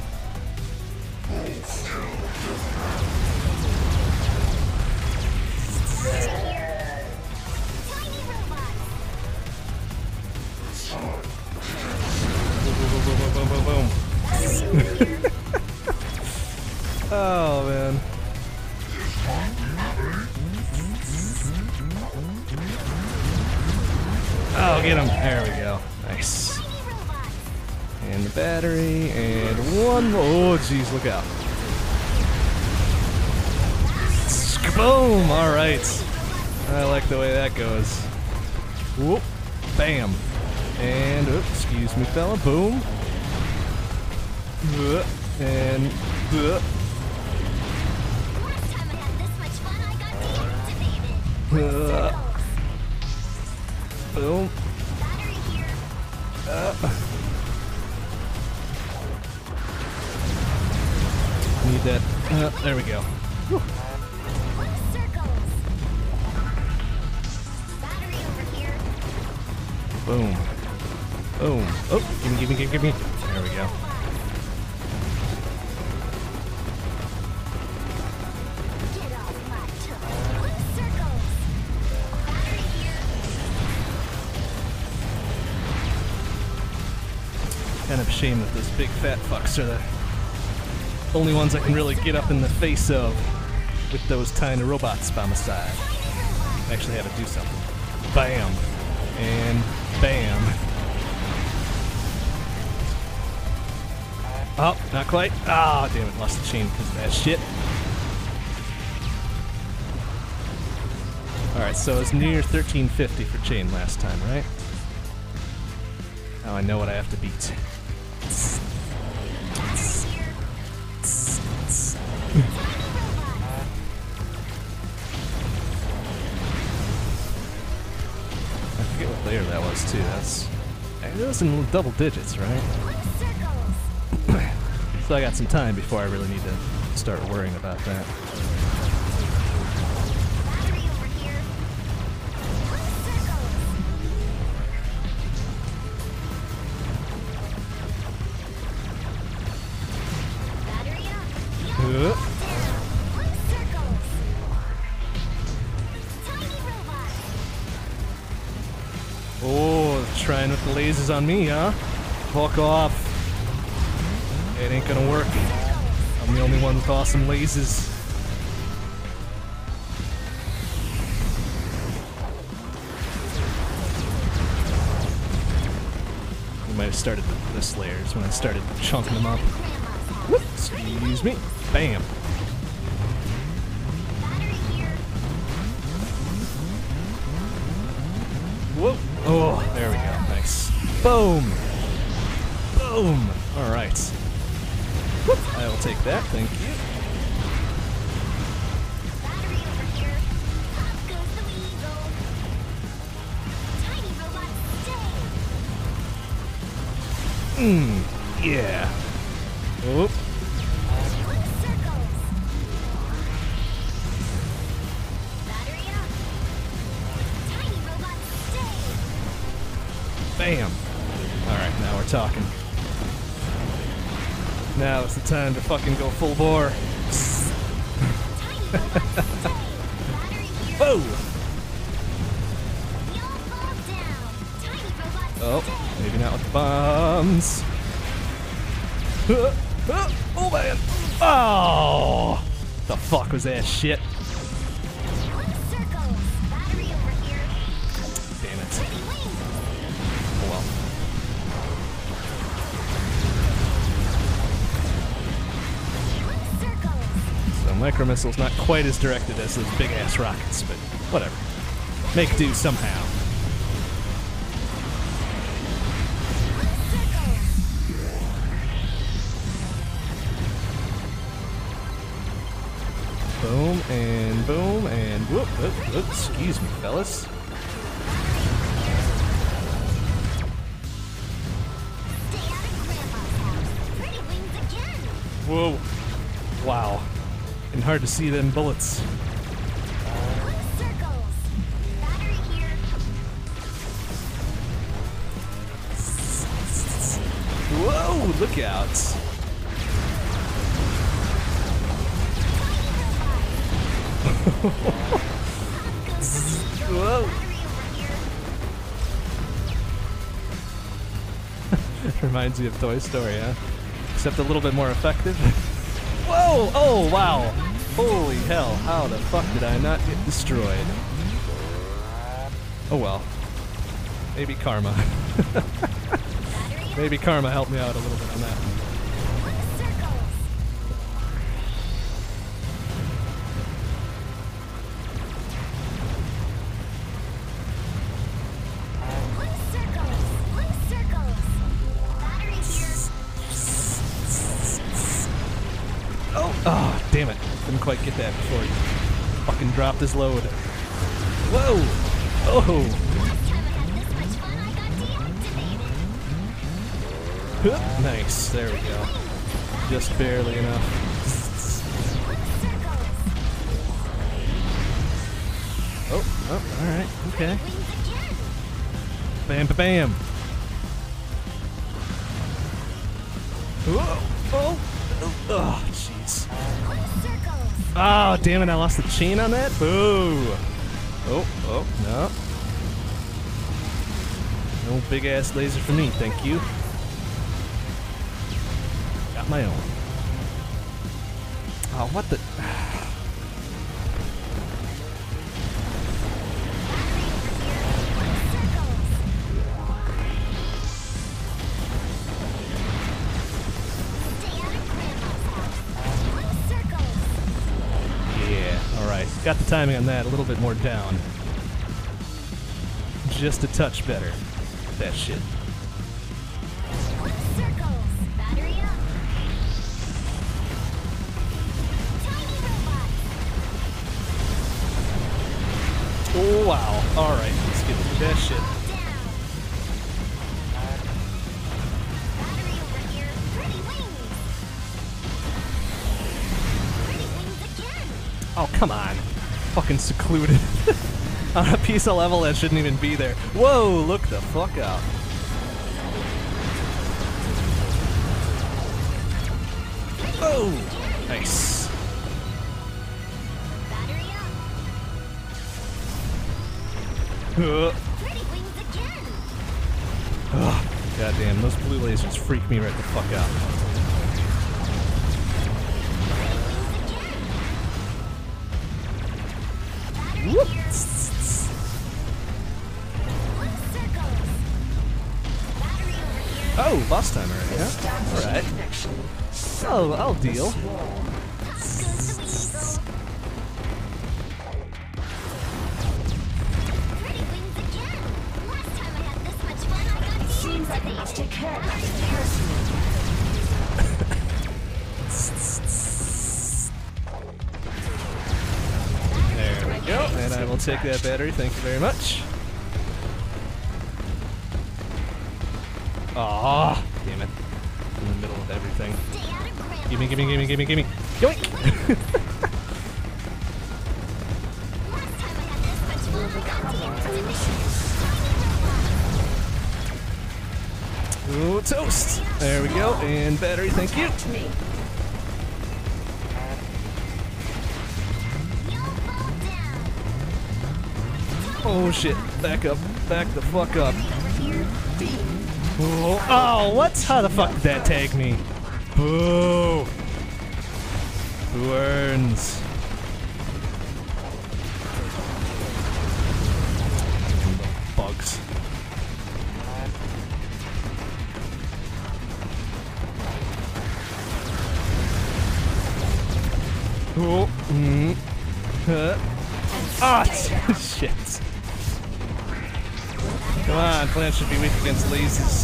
Fella. Boom. Uh, And, uh, Last I had this much fun, I got deactivated. uh, boom. Battery. Need that. Uh, there we go. Oh, gimme, gimme, gimme, gimme. There we go. Here. of a shame that those big fat fucks are the only ones I can really get up in the face of with those tiny robots by my side. I actually had to do something. Bam. And bam. Not quite. Ah, damn it, lost the chain because of that shit. Alright, so it's near 1350 for chain last time, right? Now I know what I have to beat. I forget what layer that was too. That's it was in double digits, right? So I got some time before I really need to start worrying about that. Battery over here. Circles. Battery up. Uh, Circles. Tiny robot. Oh, trying with the lasers on me, huh? Fuck off. Ain't gonna work. I'm the only one with awesome lasers. We might have started the, slayers when I started chunking them up. Excuse me. Bam. Whoa. Oh, there we go. Nice. Boom. Boom. All right. I will take that. Thank you. Battery fucking go full bore. Tiny robot stay. Battery here. Whoa. We all fall down. Tiny robot Oh, maybe not with the bombs. Oh man. Oh. The fuck was that shit? Missiles not quite as directed as those big ass rockets, but whatever. Make do somehow. Boom and boom and whoop, whoop, whoop. Excuse me, fellas. Hard to see them bullets. Whoa, look out. Whoa. Reminds me of Toy Story, huh? Except a little bit more effective. Whoa! Oh, wow! Holy hell, how the fuck did I not get destroyed? Oh well. Maybe karma. Maybe karma helped me out a little bit on that. Get that before you fucking drop this load. Whoa! Oh! Nice, there we go. Just barely enough. Oh, oh, alright, okay. Bam, ba bam. Damn it, I lost the chain on that? Boo! Oh, oh, no. No big ass laser for me, thank you. Got my own. Oh, what the? Timing on that a little bit more down. Just a touch better. That shit. Oh, wow. Alright, let's get through that shit. Oh, come on. Fucking secluded. On a piece of level that shouldn't even be there. Whoa, look the fuck out. Oh, nice. Uh, ugh, goddamn, those blue lasers freak me right the fuck out. Boss time already, huh? Alright. Oh, I'll deal. Seems like you must take care of this personally. There we go. And I will take that battery. Thank you very much. Gimme, gimme, gimme, gimme. Yoink! Ooh, toast. There we go. And battery, thank you. Oh shit. Back up. Back the fuck up. Oh, oh, what? How the fuck did that tag me? Boo. Earns? Bugs. Oh, mm. Ah, shit. Come on, Plant should be weak against lasers.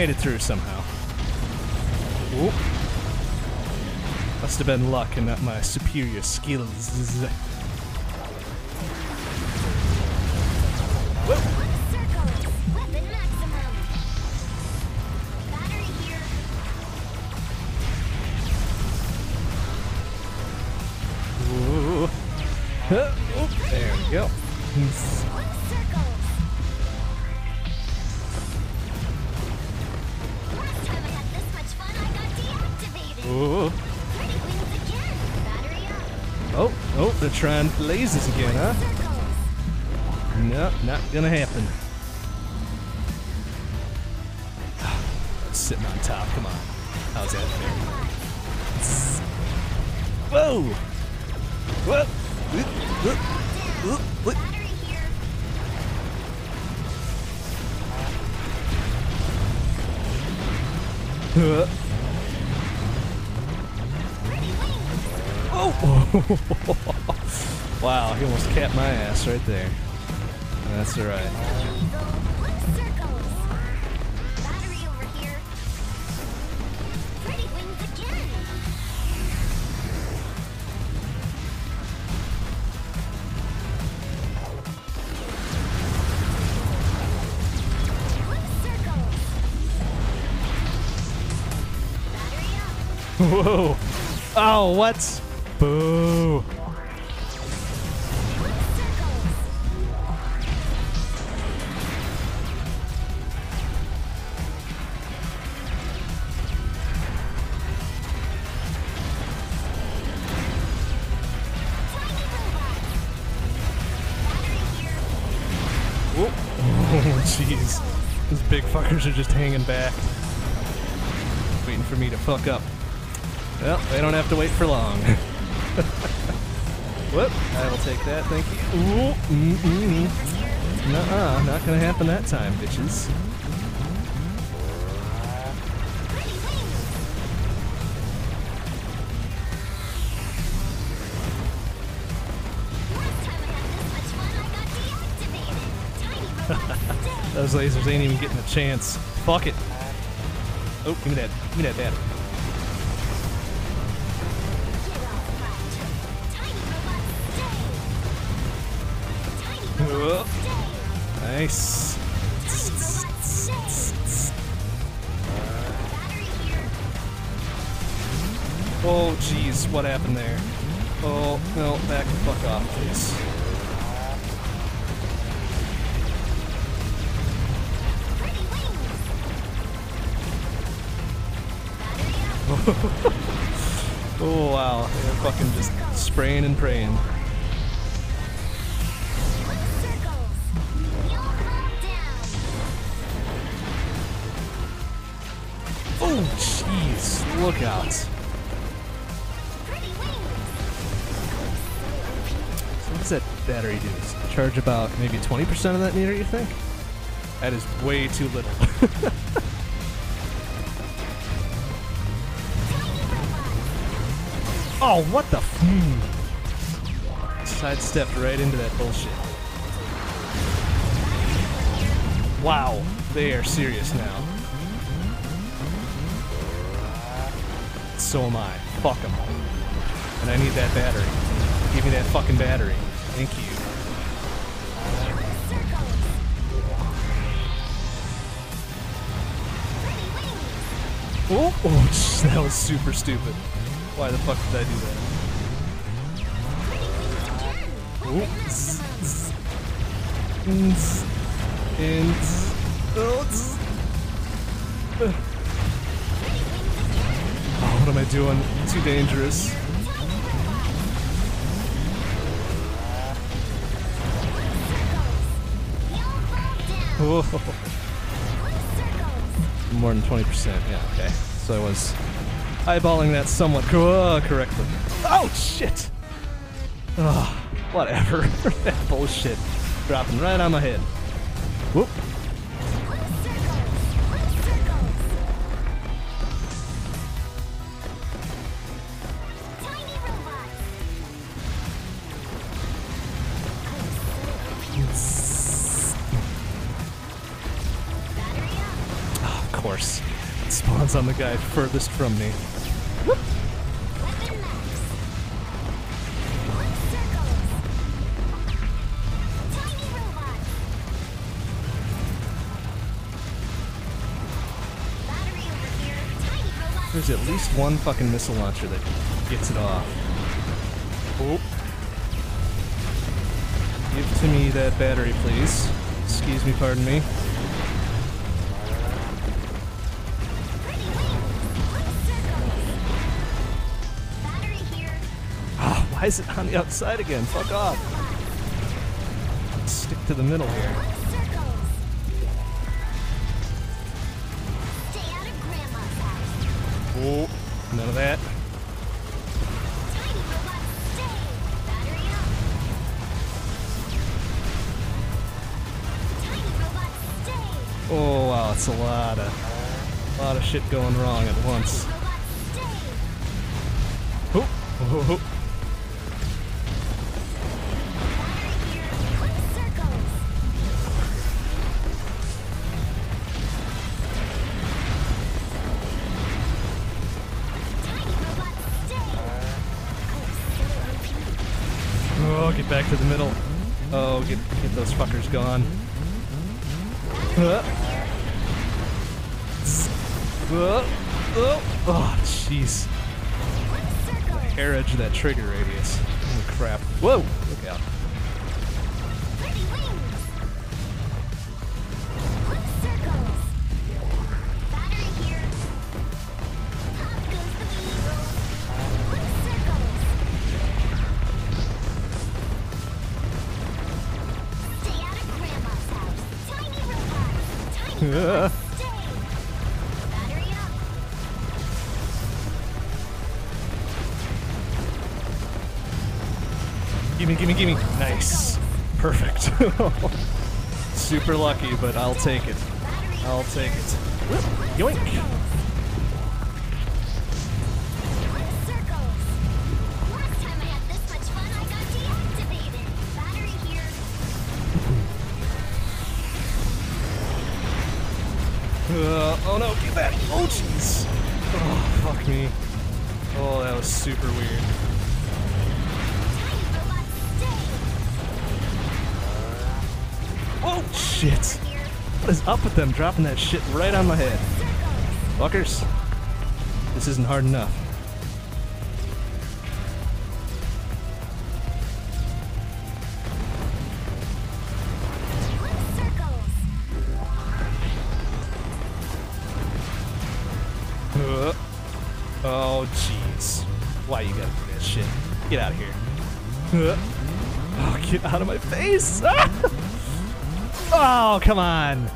Made it through somehow. Whoop. Must have been luck and not my superior skills. Oh, they're trying lasers again, huh? No, not gonna happen. Sitting on top, come on. How's that fair? Whoa! What? Uh. Oh! Wow, almost capped my ass right there. That's alright. Whoa! Oh, what? Are just hanging back. Waiting for me to fuck up. Well, they don't have to wait for long. Whoop. I will take that, thank you. Ooh. Mm-mm. Nuh-uh. Not gonna happen that time, bitches. Those lasers ain't even getting a chance. Fuck it. Oh, give me that. Give me that battery. Whoa. Nice. Oh, jeez. What happened there? Oh, no. Back the fuck off, please. Oh, wow. They're fucking just spraying and praying. Oh, jeez. Look out. So what does that battery do? Charge about maybe 20% of that meter, you think? That is way too little. oh, what the f-. Sidestepped right into that bullshit. Wow, they are serious now. So am I. Fuck them. And I need that battery. Give me that fucking battery. Thank you. Oh, oh, that was super stupid. Why the fuck did I do that? Zzz. And. Oh, what am I doing? Too dangerous. Whoa. More than 20%. Yeah, okay. So I was eyeballing that somewhat co- uh, correctly. Oh, shit! Ugh, whatever. that bullshit. Dropping right on my head. Whoop. Of course. It spawns on the guy furthest from me. There's at least one fucking missile launcher that gets it off. Oh. Give to me that battery, please. Excuse me, pardon me. Ah, why is it on the outside again? Fuck off. Stick to the middle here. It's a lot of, a lot of shit going wrong at once. Gimme. Nice. Perfect. Super lucky, but I'll take it. I'll take it. Yoink. With them dropping that shit right on my head? Fuckers. This isn't hard enough. Uh, oh jeez. Why you gotta do that shit? Get out of here. Uh, oh, get out of my face! Ah! Oh, come on!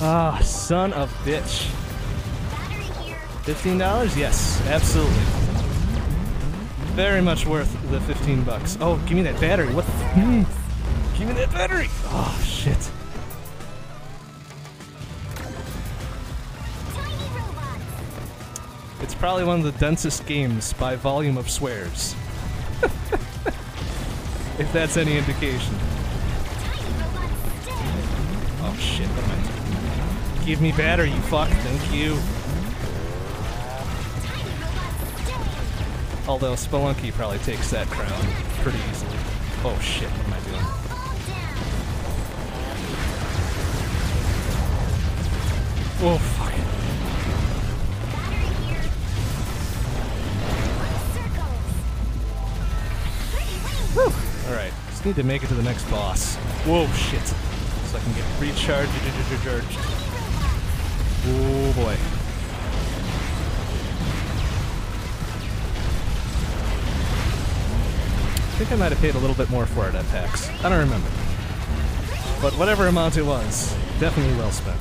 Ah, son of bitch. Fifteen dollars? Yes, absolutely. Very much worth the fifteen bucks. Oh, give me that battery. What? The hmm. Give me that battery. Oh shit. It's probably one of the densest games by volume of swears. if that's any indication. Give me battery, you fuck. Thank you. Although Spelunky probably takes that crown pretty easily. Oh shit, what am I doing? Oh fuck. Wings. Alright, just need to make it to the next boss. Whoa, shit. So I can get recharged. Oh boy. I think I might have paid a little bit more for it at PAX. I don't remember. But whatever amount it was, definitely well spent.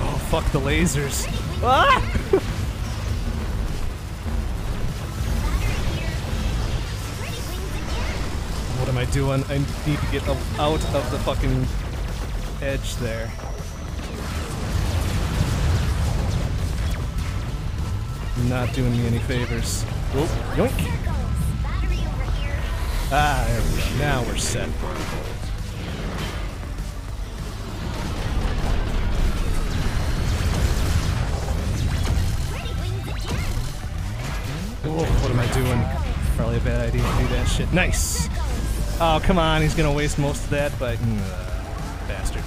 Oh, fuck the lasers. Ah! doing? I need to get out of the fucking edge there. Not doing me any favors. Whoop, yoink. Ah, there we go. Now we're set. Oh, what am I doing? Probably a bad idea to do that shit. Nice! Oh, come on. He's gonna waste most of that, but... mm, uh, bastard.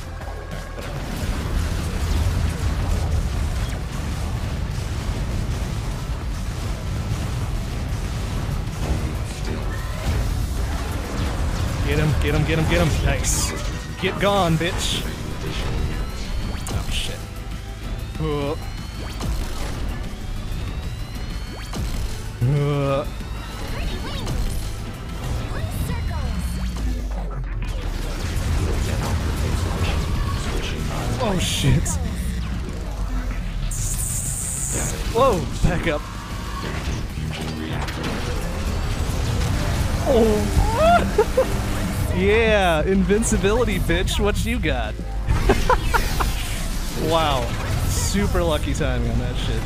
Get him, get him, get him, get him. Nice. Get gone, bitch. Oh, shit. Uh. Invincibility, bitch. What you got? wow. Super lucky timing on that shit.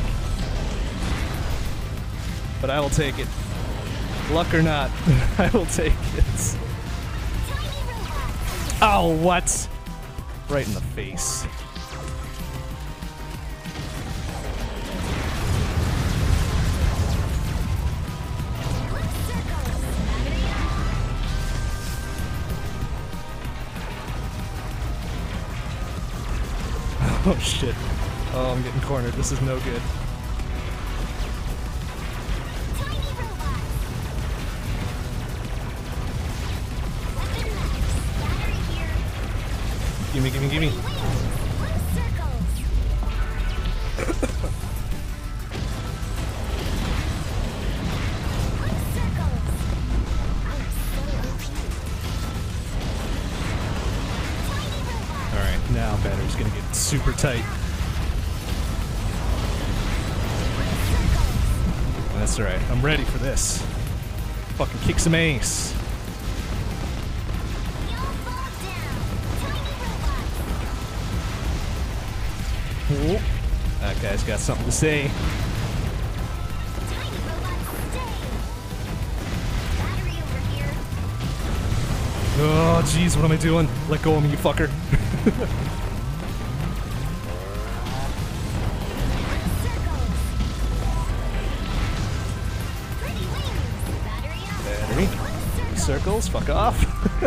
But I will take it. Luck or not, I will take it. Oh, what? Right in the face. Cornered. This is no good. Gimme, gimme, gimme. Ready for this. Fucking kick some. Oh, that guy's got something to say. Oh, jeez, what am I doing? Let go of me, you fucker. fuck off.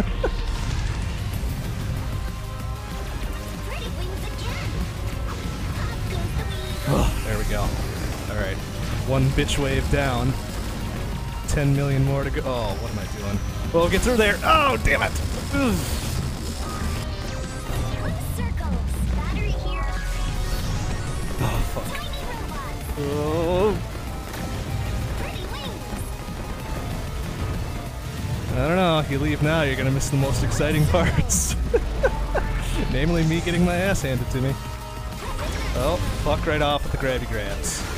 Pretty wings again. Up goes the wings. oh, there we go. Alright. One bitch wave down. 10 million more to go. Oh, what am I doing? Oh, get through there. Oh, damn it. Ugh. Circles. Battery here. Oh, fuck. Oh, I don't know. If you leave now, you're gonna miss the most exciting parts. Namely, me getting my ass handed to me. Oh, fuck right off with the grabby grabs.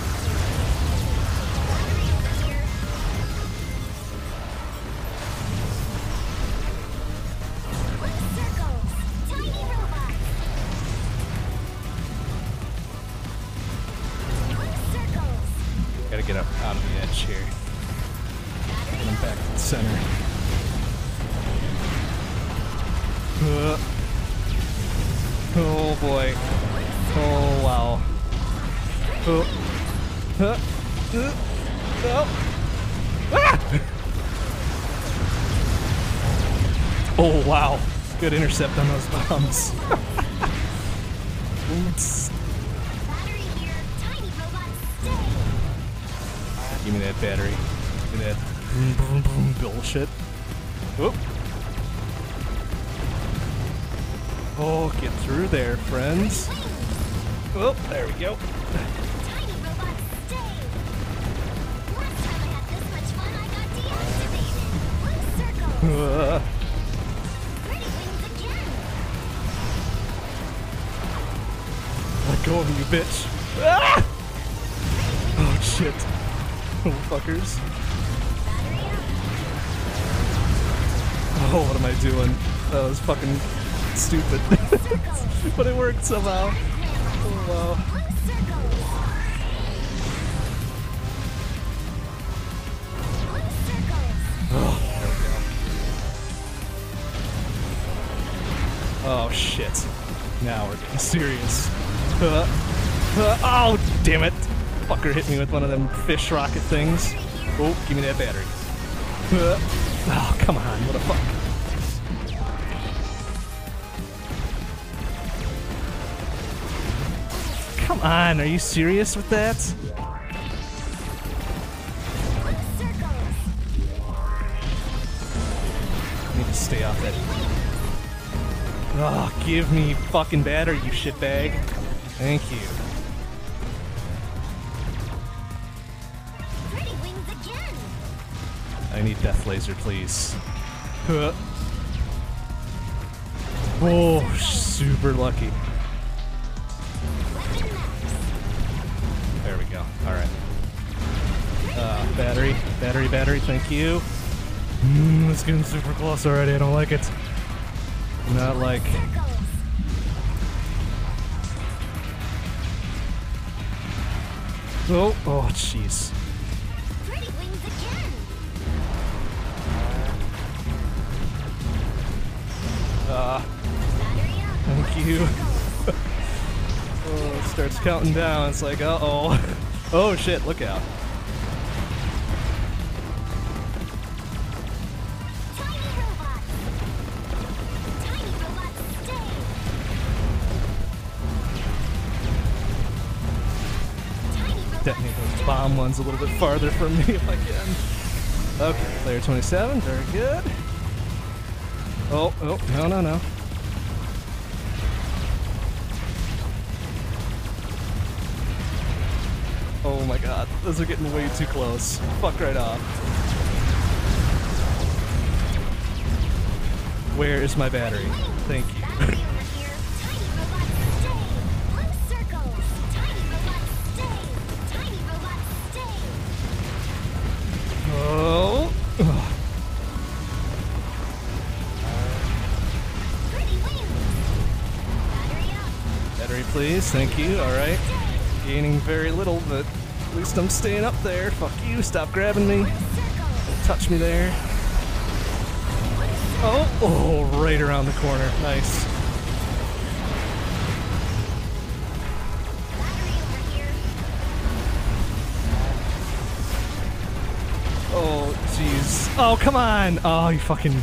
Good intercept on those bombs. fucking stupid. but it worked somehow. Oh, wow. Oh. Oh shit. Now we're getting serious. Uh, uh, oh, damn it. Fucker hit me with one of them fish rocket things. Oh, give me that battery. Uh, oh, come on. What the fuck? Come on, are you serious with that? I need to stay off that. Oh, give me fucking battery, you shitbag. Thank you. Pretty wings again. I need death laser, please. Huh. Oh, super lucky. Battery, battery, battery. Thank you. Mm, it's getting super close already. I don't like it. Not like. Oh, oh, jeez. Uh, thank you. Oh, it starts counting down. It's like, uh oh. Oh shit, look out. A little bit farther from me if I can. Okay, player 27, very good. Oh, oh, no, no, no. Oh my god, those are getting way too close. Fuck right off. Where is my battery? Thank you. Thank you. All right. Gaining very little, but at least I'm staying up there. Fuck you. Stop grabbing me. Circles. Touch me there. Oh, oh, right around the corner. Nice. Oh, jeez. Oh, come on. Oh, you fucking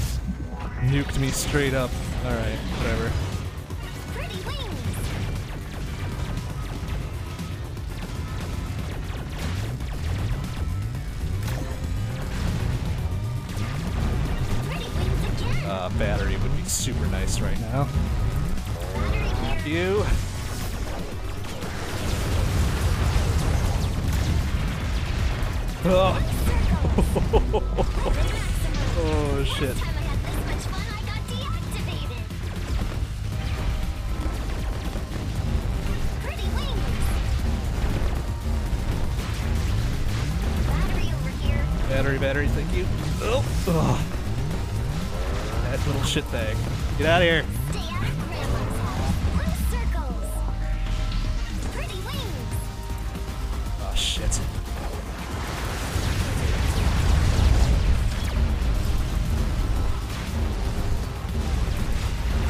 nuked me straight up. All right, whatever. Uh, battery would be super nice right now. Battery here. You. Oh. oh shit. Time I had this much fun, I got deactivated. Pretty wings. Battery over. Battery, battery, thank you. Oh. Ugh. Little shit bag. Get out of here. Oh shit.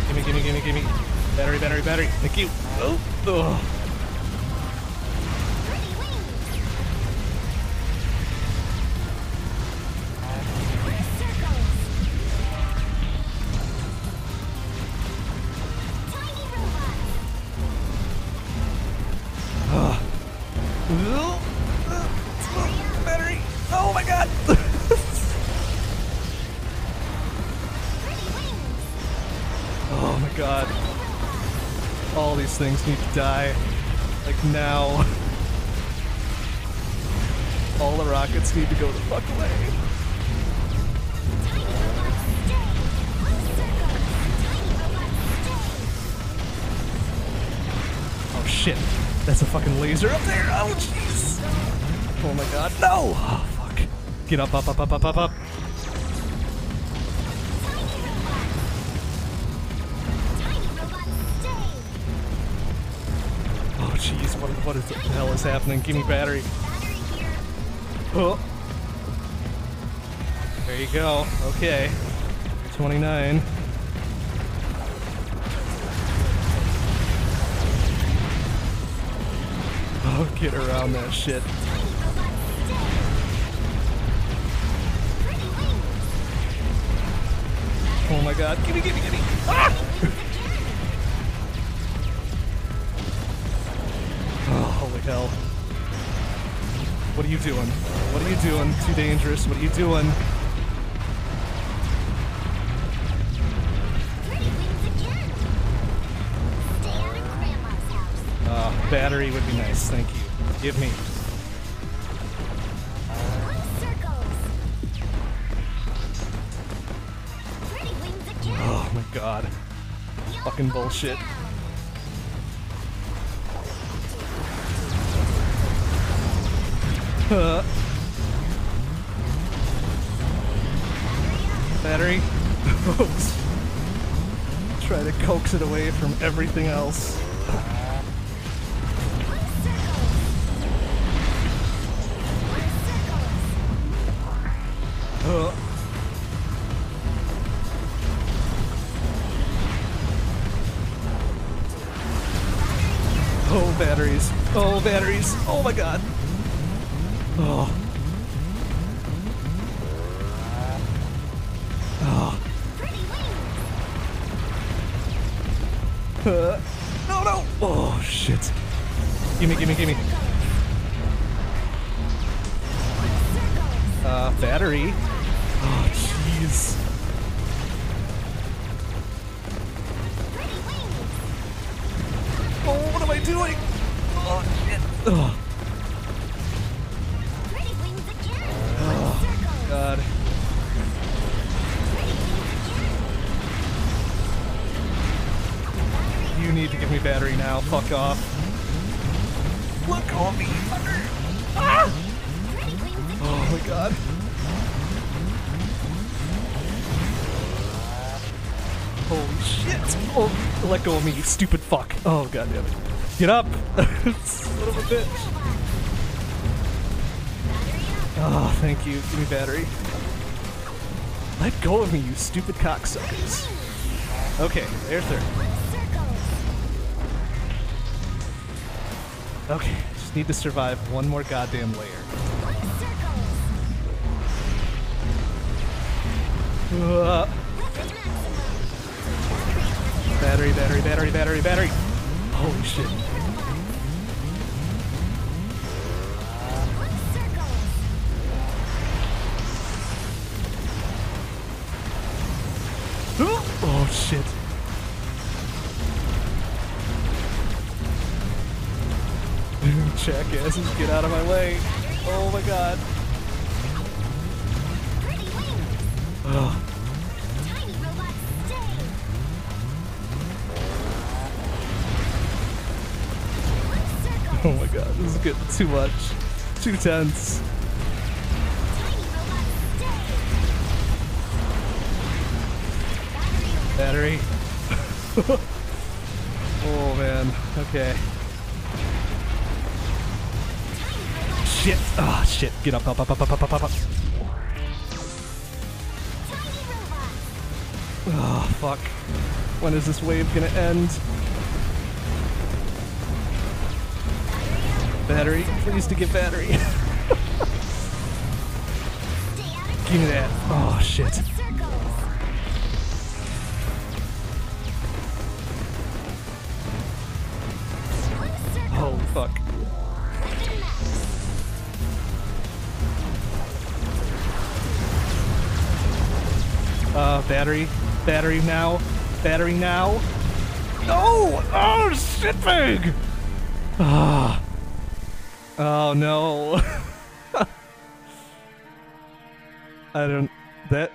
Gimme, gimme, gimme, gimme. Battery, battery, battery. Thank you. Oh. Ugh. Die. Like now. All the rockets need to go the fuck away. Oh shit. That's a fucking laser up there. Oh jeez. Oh my god. No. Oh fuck. Get up, up, up, up, up, up, up. What, is the hell is happening? Give me battery. Oh. There you go. Okay. 29. Oh, get around that shit. Oh my god. Gimme, gimme, gimme. Ah! Doing? What are you doing? Too dangerous. What are you doing? Uh, battery would be nice. Thank you. Give me. Oh my god. Fucking bullshit. Try it away from everything else. Uh. Oh, batteries. Oh, batteries. Oh my god. Me, you stupid fuck. Oh god damn it. Get up! Son of a bitch. Oh, thank you. Give me battery. Let go of me, you stupid cocksuckers. Okay, air third. Okay, just need to survive one more goddamn layer. Jackasses, get out of my way. Oh my god. Oh, oh my god, this is getting too much. Too tense. Battery. oh man, okay. Shit. Ah, shit. Get up, up, up, up, up, up, up, up. Oh, fuck. When is this wave gonna end? Battery. Please to get battery. Give me that. Oh, shit. Battery. Battery now. Battery now. No! Oh, shitbag! Ah. Oh, no. I don't... That...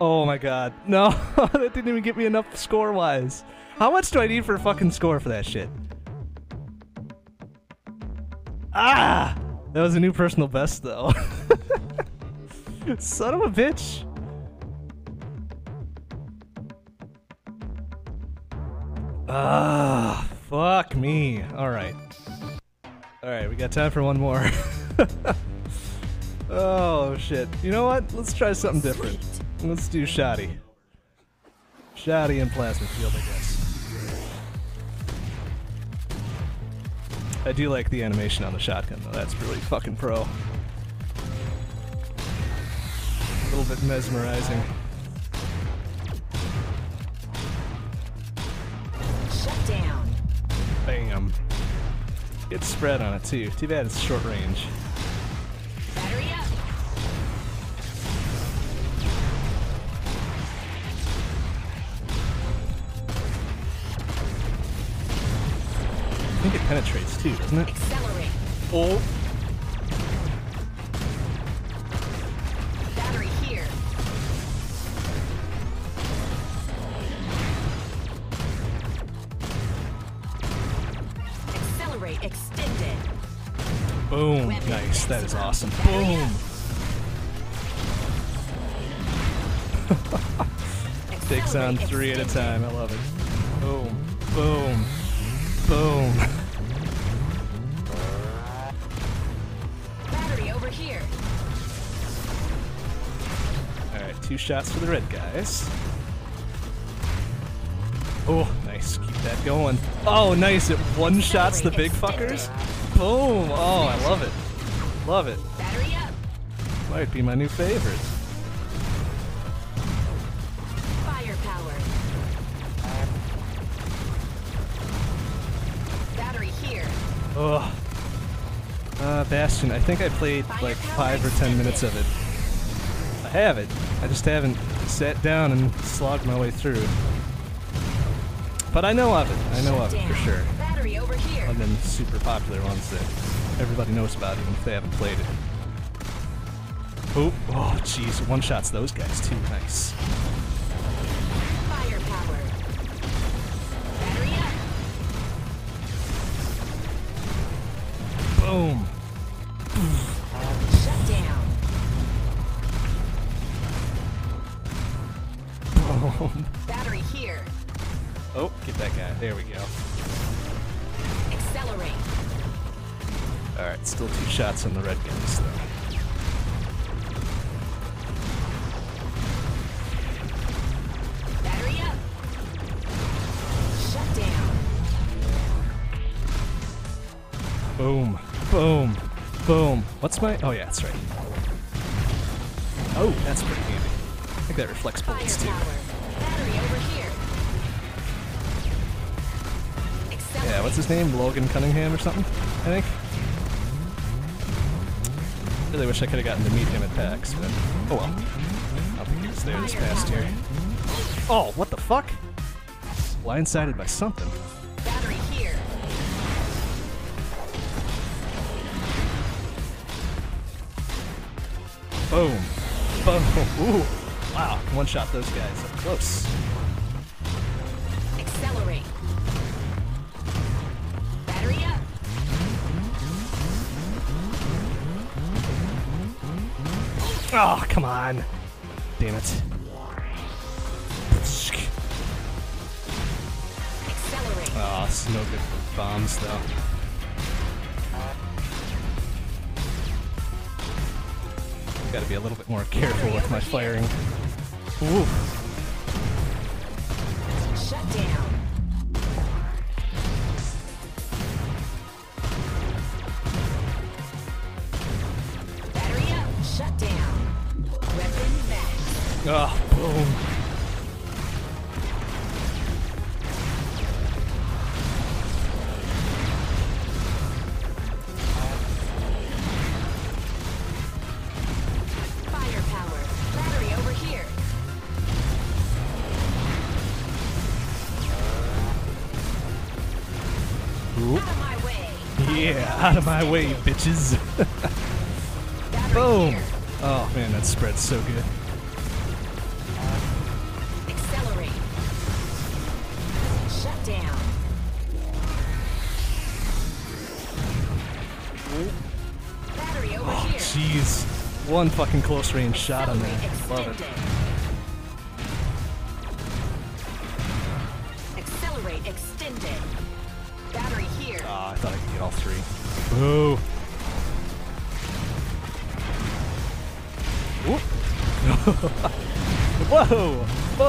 Oh my god. No, that didn't even get me enough score-wise. How much do I need for a fucking score for that shit? Ah! That was a new personal best, though. Son of a bitch. Ah, fuck me. Alright. Alright, we got time for one more. oh, shit. You know what? Let's try something different. Let's do Shoddy. Shoddy and Plasma Field, I guess. I do like the animation on the shotgun, though. That's really fucking pro. A little bit mesmerizing. Good spread on it, too. Too bad it's short range. Battery up. I think it penetrates, too, doesn't it? Accelerate. Oh. That is awesome. Boom. Takes on three at a time. I love it. Boom. Boom. Boom. Battery over here. Alright, two shots for the red guys. Oh, nice. Keep that going. Oh, nice. It one shots the big fuckers. Boom. Oh, I love it. Love it. Battery up. Might be my new favorite. Firepower. Battery here. Ugh. Uh, Bastion, I think I played like five or ten minutes of it. I have it. I just haven't sat down and slogged my way through. But I know of it. I know of it for sure. Battery over here. Other than super popular ones that everybody knows about it even if they haven't played it. Oh, oh, jeez. One shots those guys too. Nice. Firepower. Battery up. Boom. What's my. Oh, yeah, that's right. Oh, that's pretty handy. I think that reflects bullets, too. Firepower. Battery over here. Yeah, what's his name? Logan Cunningham or something? I think. Really wish I could have gotten to meet him at PAX, but oh well. I think he was there this past year. Oh, what the fuck? Blindsided by something. Boom. Boom. Ooh. Wow. One shot those guys up close. Accelerate. Battery up. Oh, come on. Damn it. Accelerate. Oh, it's no good for bombs, though. Gotta be a little bit more careful with my firing. Ooh. Out of my way, bitches. Boom. Oh man, that spread's so good. Accelerate. Shut down. Battery over Oh, jeez. One fucking close range shot on that. Love it.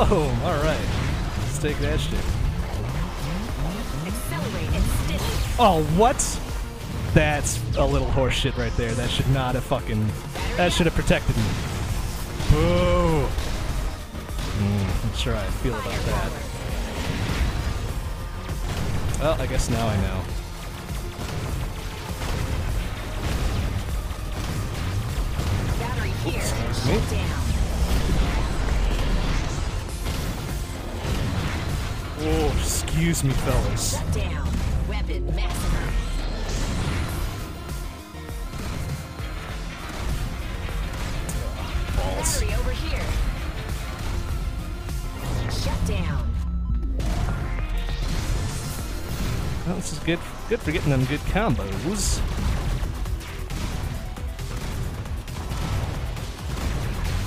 Boom! Alright. Let's take that shit. Oh, what? That's a little horse shit right there. That should not have fucking. That should have protected me. Boo! Hmm, not sure I feel about that. Well, I guess now I know. Excuse me, fellas. Shut down. Well, this is good. Good for getting them good combos.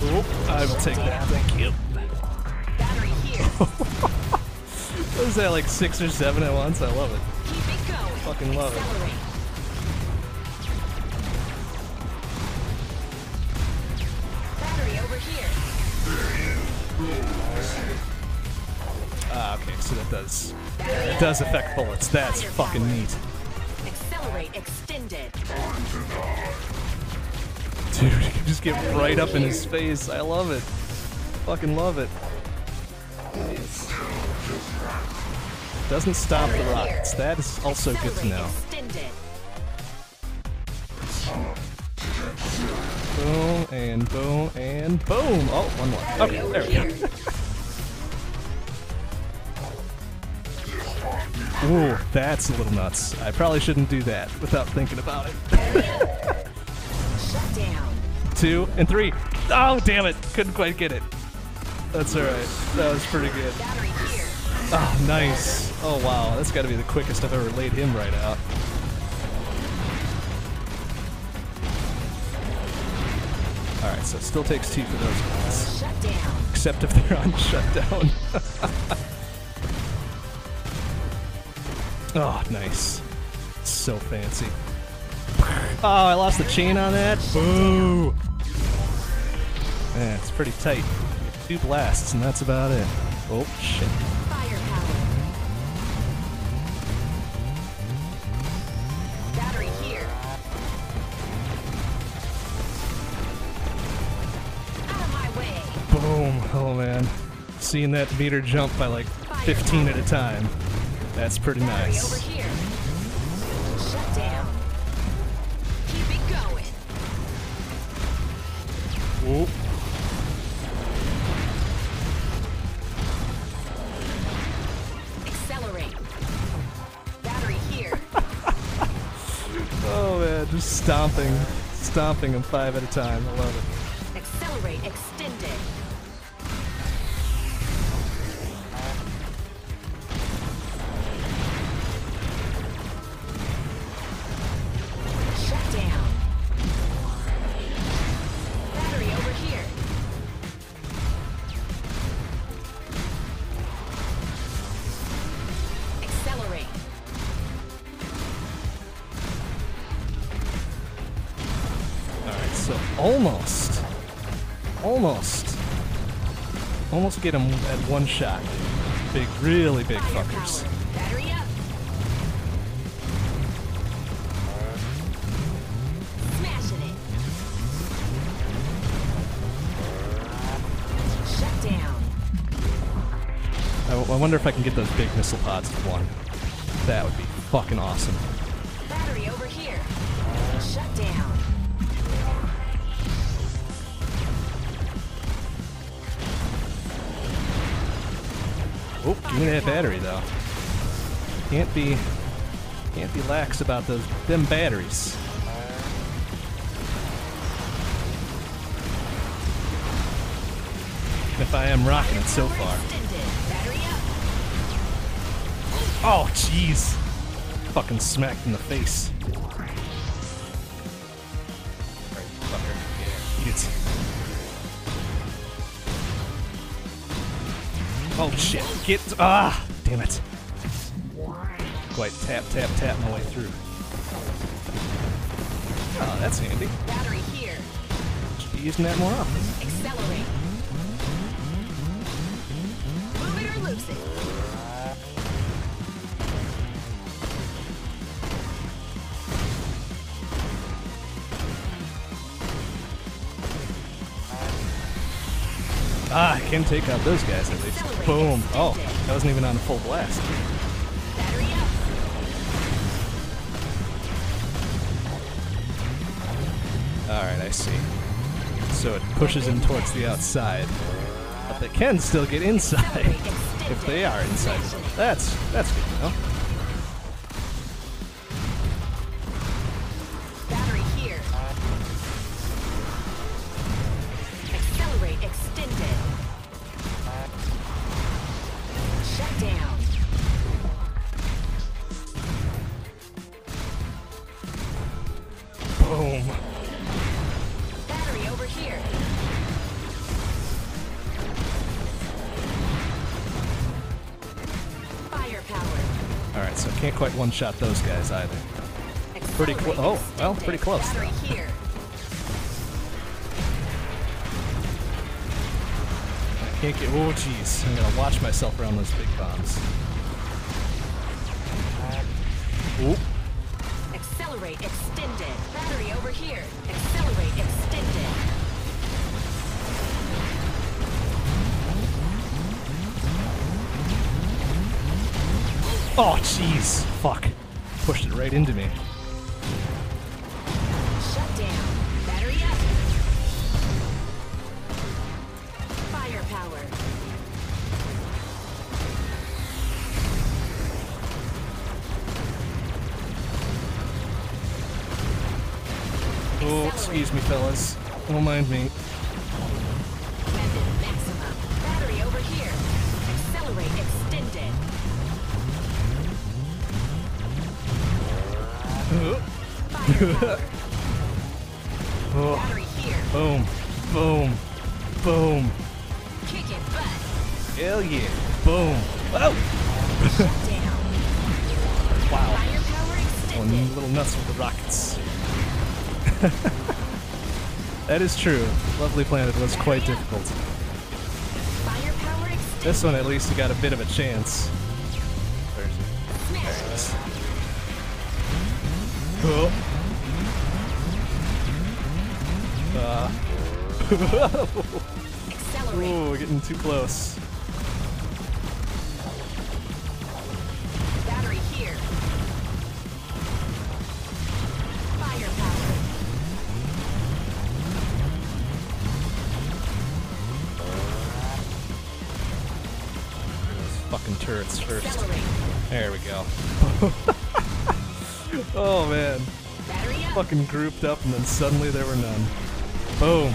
Oh, I will take that. Thank you. Is that, like six or seven at once? I love it. Keep it going. Fucking love it. Accelerate. Ah, okay, so that does it does affect bullets. That's fucking neat. Accelerate extended. Dude, you can just get right up in his face. I love it. Fucking love it. Doesn't stop the rockets. That is also good to know. Boom and boom and boom. Oh, one more. Okay, there we go. Ooh, that's a little nuts. I probably shouldn't do that without thinking about it. Two and three. Oh, damn it. Couldn't quite get it. That's alright. That was pretty good. Oh, nice. Oh, wow. That's got to be the quickest I've ever laid him right out. Alright, so it still takes two for those guys. Shut down. Except if they're on shutdown. oh, nice. So fancy. Oh, I lost the chain on that. Boo. Yeah, it's pretty tight. Two blasts, and that's about it. Oh shit. Seeing that meter jump by like 15 at a time. That's pretty nice. over here. Shut down. Keep it going. Whoop. Accelerate. Battery here. Oh man, just stomping, stomping them five at a time. I love it. Accelerate extended. Almost, almost, almost get them at one shot. Big, really big fuckers. I, I wonder if I can get those big missile pods to one. That would be fucking awesome. Me that battery though. Can't be, can't be lax about those them batteries. If I am rocking it so far. Oh, jeez. Fucking smacked in the face. Get. Ah! Damn it. Quite tap, tap, tap my way through. Oh, that's handy. Battery here. Should be using that more often. Can take out those guys at least. Boom. Oh, that wasn't even on full blast. Alright, I see. So it pushes them towards the outside. But they can still get inside if they are inside. That's that's good to know. Quite one shot those guys either. Pretty clo- Accelerate oh, well, pretty close, Battery though. here. I can't get oh jeez. I'm gonna watch myself around those big bombs. Oop. Pushed it right into me. Shut down. Battery up. Firepower. Oh, excuse me, fellas. Don't mind me. That is true. Lovely Planet was quite difficult. This one, at least, you got a bit of a chance. Where is he? Smash. Oh. Uh. Ooh, getting too close. Fucking grouped up and then suddenly there were none. Boom.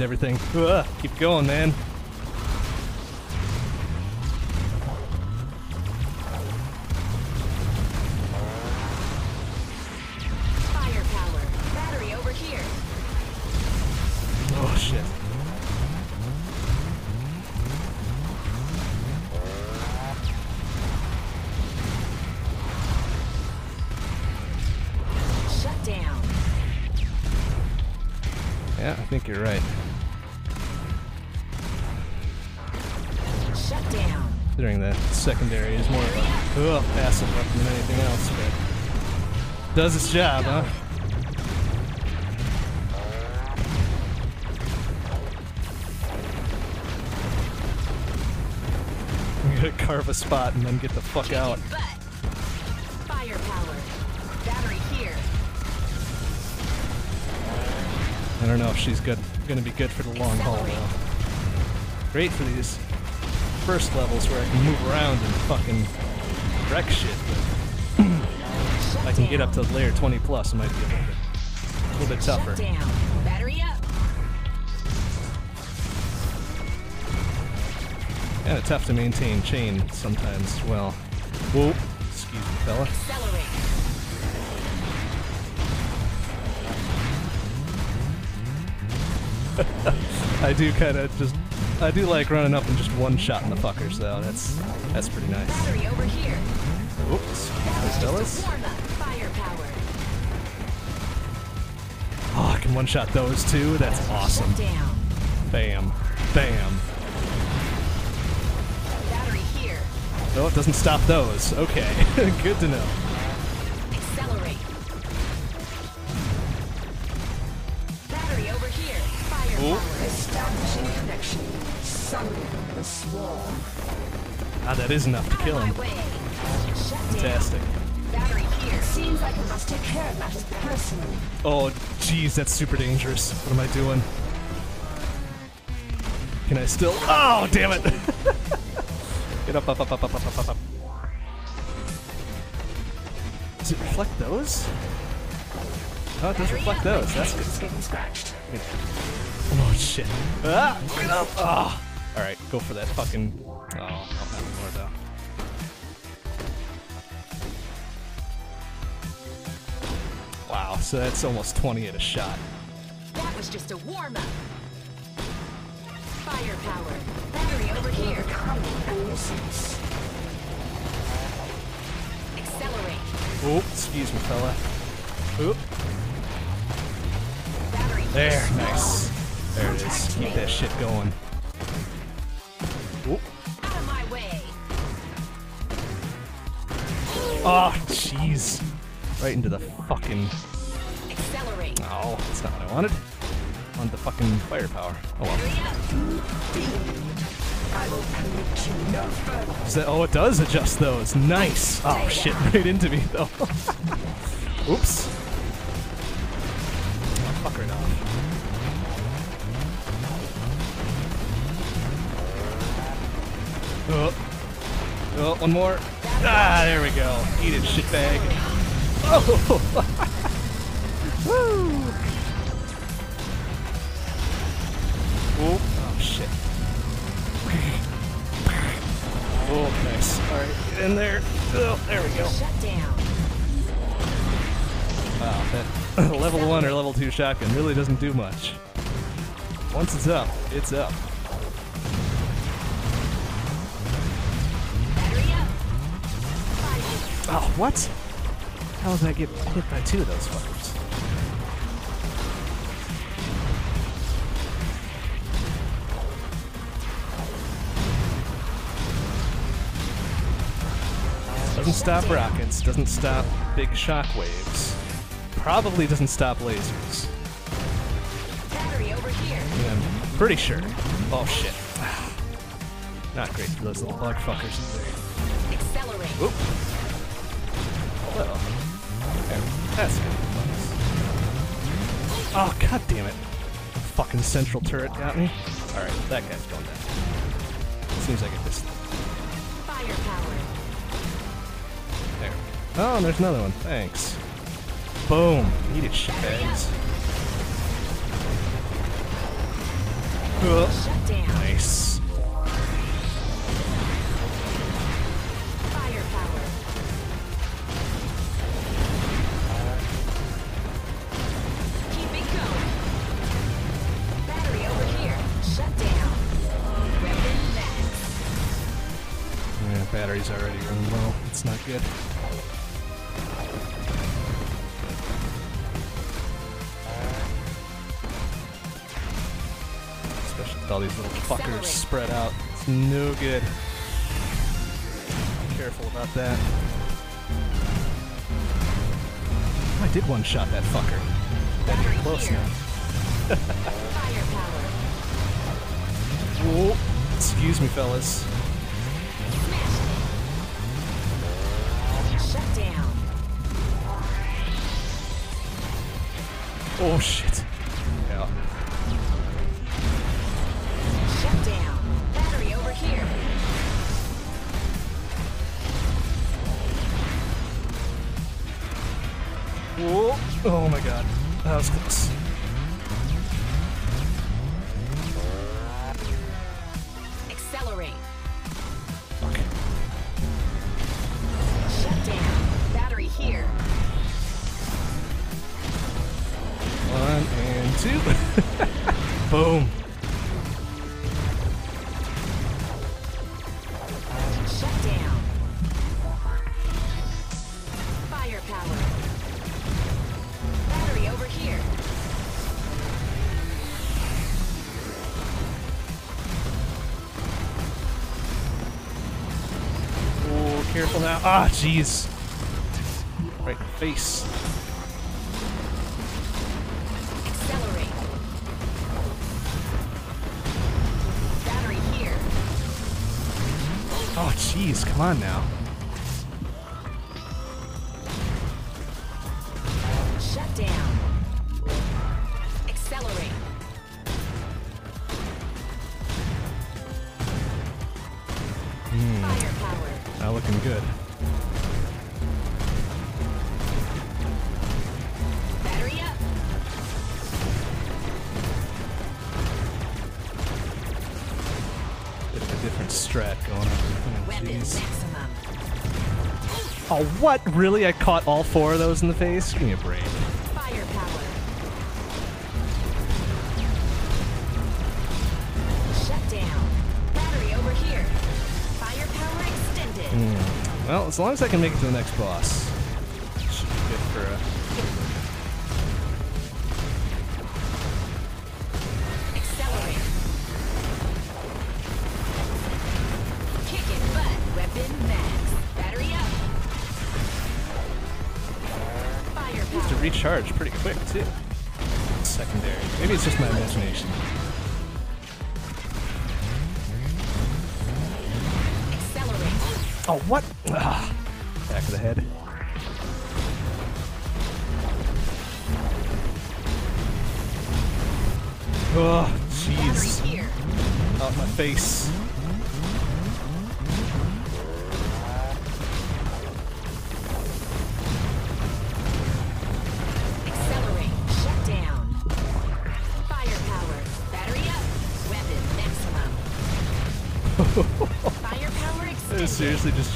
Everything. Ugh, keep going, man. Does its job, huh? I'm gonna carve a spot and then get the fuck out. Butt. Firepower. Battery here. I don't know if she's good, gonna be good for the long haul though. Great for these first levels where I can move around and fucking wreck shit. But Shut if I can get up to layer 20 plus, it might be a little bit, a little bit tougher. Shut down. Battery up. Kind of tough to maintain chain sometimes well. Whoa, excuse me, fella. Accelerate. I do kind of just, I do like running up and just one shot in the fuckers though. That's that's pretty nice. Battery over here. Oops, fellas. Can one shot those too. That's awesome. Bam, bam. Battery here. No, it doesn't stop those. Okay, good to know. Accelerate. Battery over here. Firepower. Establishing connection. Summon the swarm. Ah, that is enough to kill him. Fantastic means I can just take care of matters personally. Oh, jeez, that's super dangerous. What am I doing? Can I still? Oh, damn it! Get up, up, up, up, up, up, up, up. Does it reflect those? Oh, it does reflect those. That's good. Oh shit! Ah, get up! Ah. Oh. All right, go for that fucking. Oh. So that's almost 20 at a shot. That was just a warm up. Firepower. Battery over here. Becoming a nuisance. Accelerate. Oh, excuse me, fella. Oop, Battery there, here. nice. There it is. Keep that shit going. Oop. Out of my way. Oh, jeez. Right into the fucking. That's not what I wanted. I wanted the fucking firepower. Oh well. Is that, oh, it does adjust those. Nice. Oh shit, right into me though. Oops. Oh, fuck right off. Oh. Oh, one more. Ah, there we go. Eat it, shitbag. Oh! Alright, in there. Oh, there we go. Shut down. Oh, wow, that level 1 or level 2 shotgun really doesn't do much. Once it's up, it's up. Battery up. Fire. Oh, what? How did I get hit by two of those fuckers? Doesn't stop rockets, doesn't stop big shockwaves. Probably doesn't stop lasers. Battery over here. Yeah, I'm pretty sure. Oh shit. Not great for those little bug fuckers either. Accelerate. Whoop. Well, there. That's good. Oh, god damn it. Fucking central turret got me. Alright, that guy's going down. Seems like it just. Oh, and there's another one. Thanks. Boom. Eat it, shitbags. Ugh. Shut down. Nice. Firepower. Keep it going. Battery over here. Shut down. Weapon max. Yeah, battery's already running low. It's not good. All these little fuckers spread out. It's no good. Careful about that. Oh, I did one shot that fucker. Battery get close now. Whoa. Excuse me, fellas. Shut down. Oh shit. God. Ah, jeez. Right face. Accelerate. Battery here. Oh, jeez. Come on now. Really? I caught all four of those in the face? Give me a break. Firepower. Shut down. Battery over here. Firepower extended. Hmm. Well, as long as I can make it to the next boss,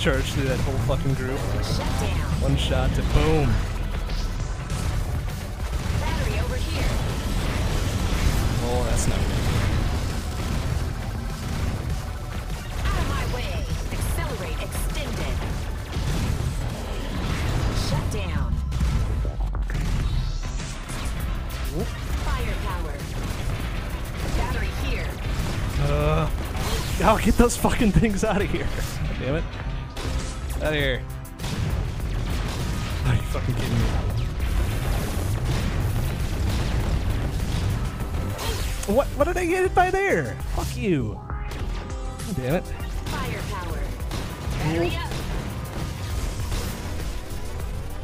charged through that whole fucking group. One shot to boom. Battery over here. Oh, that's not good. Out of my way. Accelerate extended. Shut down. Firepower. Battery here. Uh, oh, get those fucking things out of here. God. Out of here. Are you fucking kidding me? What, what did I get hit by there? Fuck you. God damn it. Firepower. Battery up.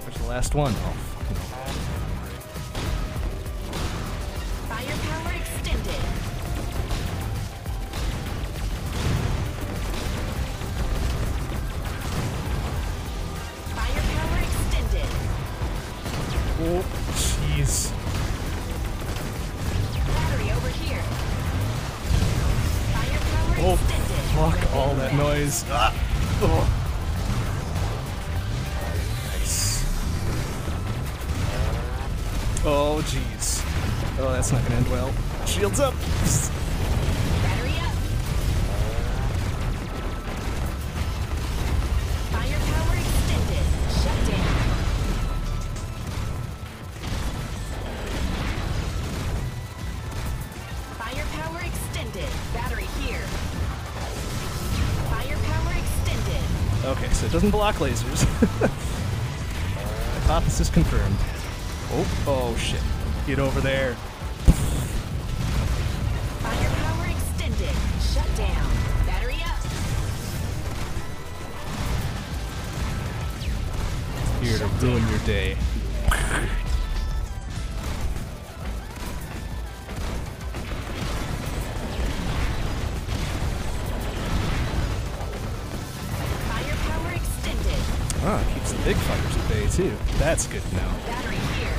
Where's the last one? Oh, Oh, jeez. Battery over here. Firepower Oh, fuck all that noise. Ah. Oh. Nice. Oh, jeez. Oh, that's not gonna end well. Shields up. Doesn't block lasers. Hypothesis confirmed. Oh, oh shit. Get over there. Firepower extended. Shut down. Battery up. Here to ruin your day. That's good to know. Battery here.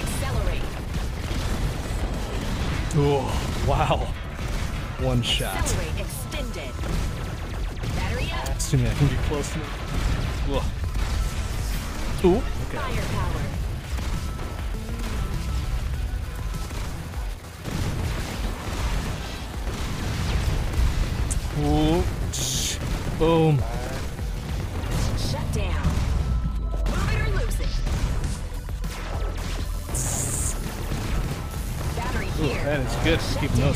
Accelerate. Oh, wow. One shot. Accelerate extended. Battery up. Assuming I can get close to me. Ugh. Good for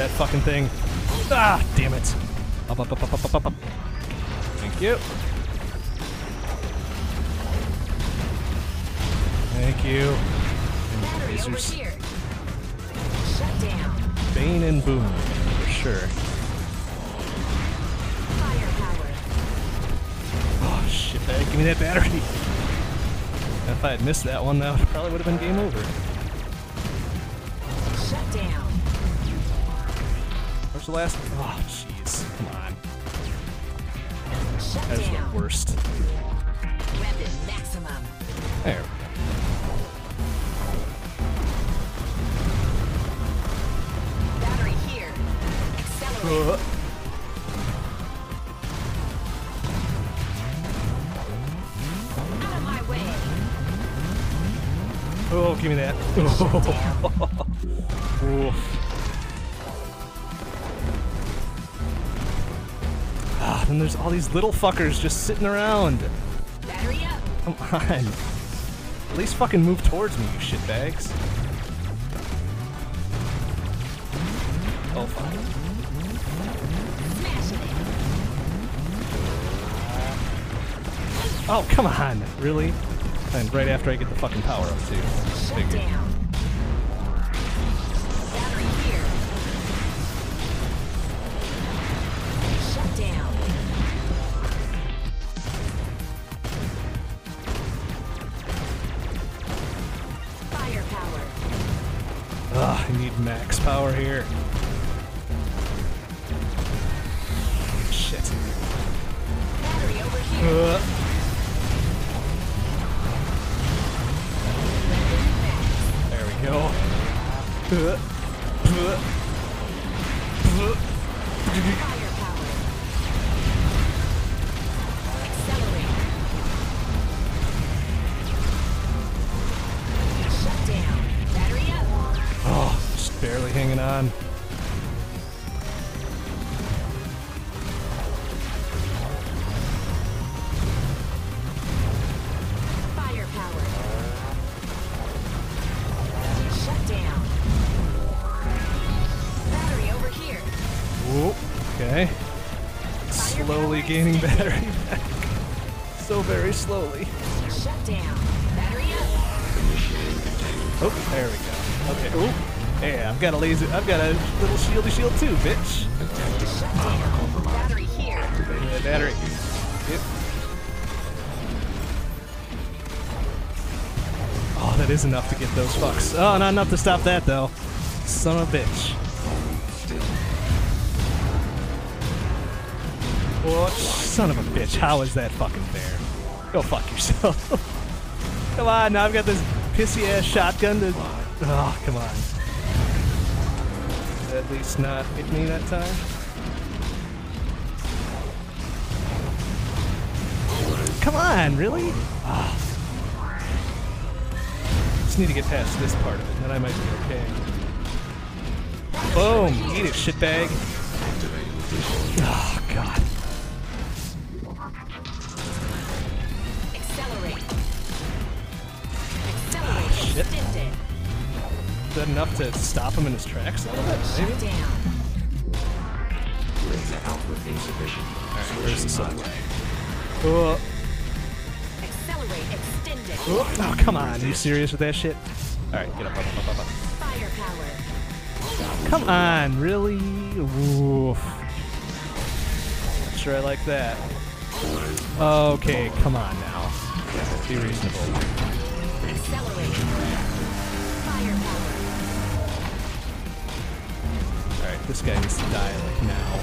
that fucking thing. Ah, damn it. Up, up, up, up, up, up, up. Thank you. Thank you. Battery over lasers. here. Shut down. Bane and boom, for sure. Firepower. Oh, shit. Give me that battery. If I had missed that one, that probably would have been game over. Last? Oh, jeez. Come on. That is the worst. these little fuckers just sitting around. Come on. At least fucking move towards me, you shitbags. Oh, fuck. Oh, come on! Really? And right after I get the fucking power up, too. Okay. Slowly gaining battery back. So very slowly. Shut down. Battery up. Oh, there we go. Okay. Oh, hey, I've got a laser. I've got a little shieldy shield too, bitch. Shut down. Battery here. Yeah, battery. Yep. Oh, that is enough to get those fucks. Oh, not enough to stop that though. Son of a bitch. What? Son of a bitch. How is that fucking fair? Go fuck yourself. come on, now I've got this pissy ass shotgun to. Oh, come on. At least not hit me that time. Come on, really? Ah. Just need to get past this part of it, then I might be okay. Boom! Eat it, shitbag. Oh, God. Enough to stop him in his tracks a little bit? Shut Maybe? down. Alright, where's the subway? Oh, Accelerate. Extend it. oh, oh, come on. Are you serious with that shit? Alright, get up, up, up, up, up. Firepower. Come on, really? Oof. Not sure I like that. Okay, come on now. Be reasonable. This guy needs to die like now.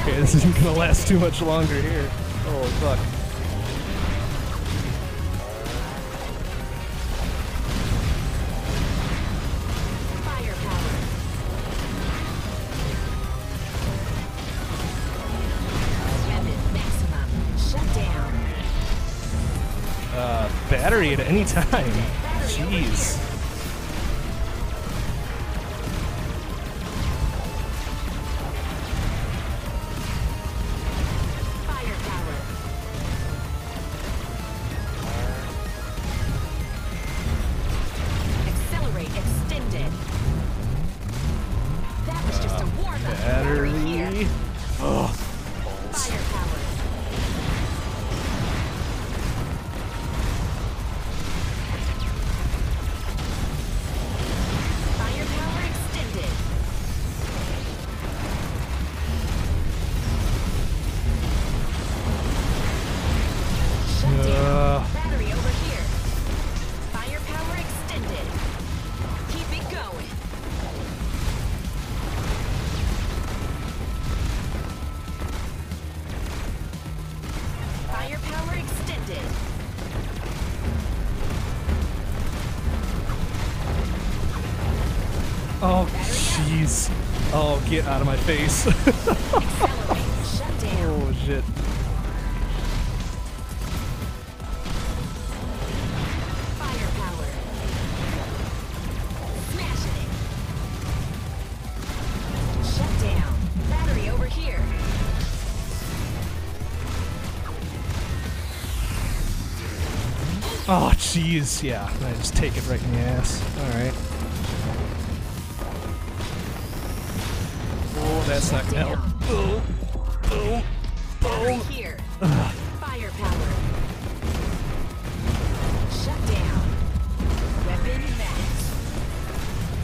Okay, this isn't gonna last too much longer here. Oh, fuck. Firepower. Maximum. Shut down. Uh, battery at any time. Jeez. Face. Accelerate. Shut down. oh, shit. Firepower. Smashing it. Shut down. Battery over here. Oh, jeez. Yeah, I just take it right in the ass. Alright. That's not gonna help. Oh, oh, Battery here. Firepower. Shut down. Weapon max.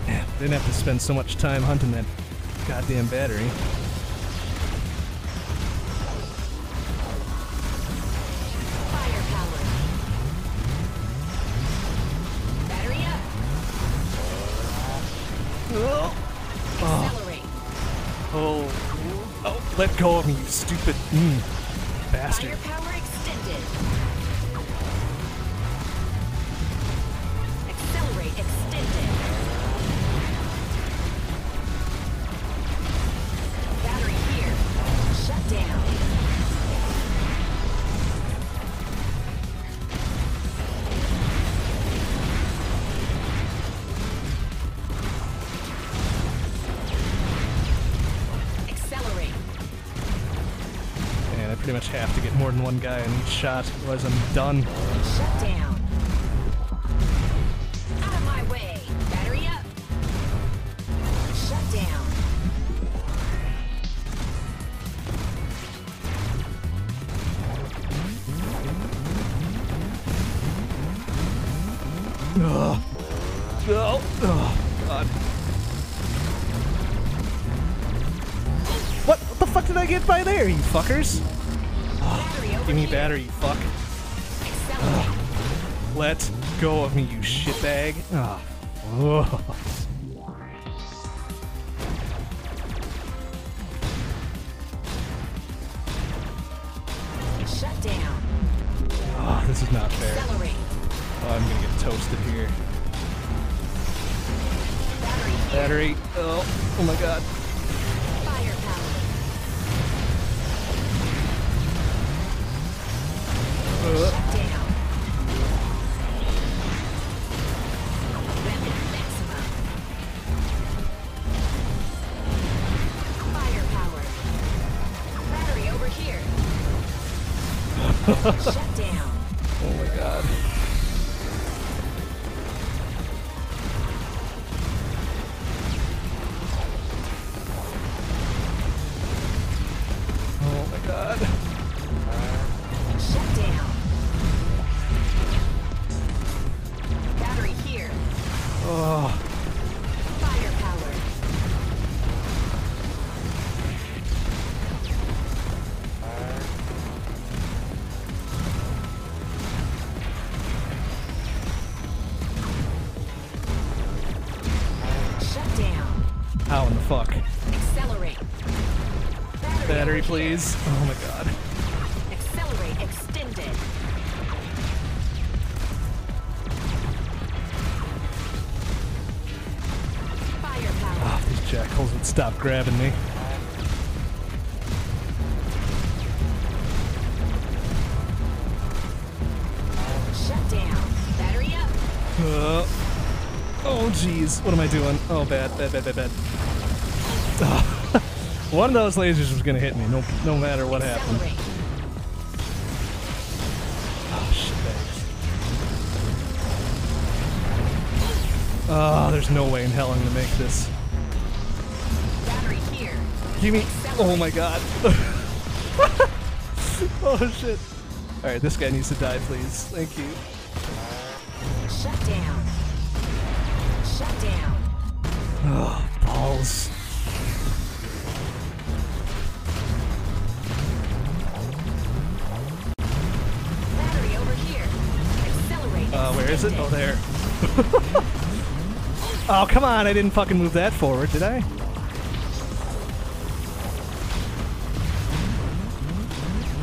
Damn, didn't have to spend so much time hunting that goddamn battery. Mm, guy each shot, otherwise I'm done. Shut down. Out of my way. Battery up. Shut down. Ugh. Oh, oh, God. What? What the fuck did I get by there, you fuckers? Give me battery, you fuck. Accelerate. Let go of me, you shitbag. Ah. Ugh. Shut down. Ah, this is not fair. Oh, I'm gonna get toasted here. Battery here. Battery. Oh, oh my god. Please. Oh my god. Accelerate extended. Firepower. Ah, if these jackals would stop grabbing me. Shut down. Battery up. Uh, oh jeez, what am I doing? Oh bad, bad, bad, bad, bad. One of those lasers was gonna hit me, no, no matter what happened. Oh shit. Oh, there's no way in hell I'm gonna make this. Battery here. Give me. Oh my god. oh shit. Alright, this guy needs to die, please. Thank you. Shut down. Shut down. Accelerate. Where is it? Oh, there. oh, come on. I didn't fucking move that forward, did I?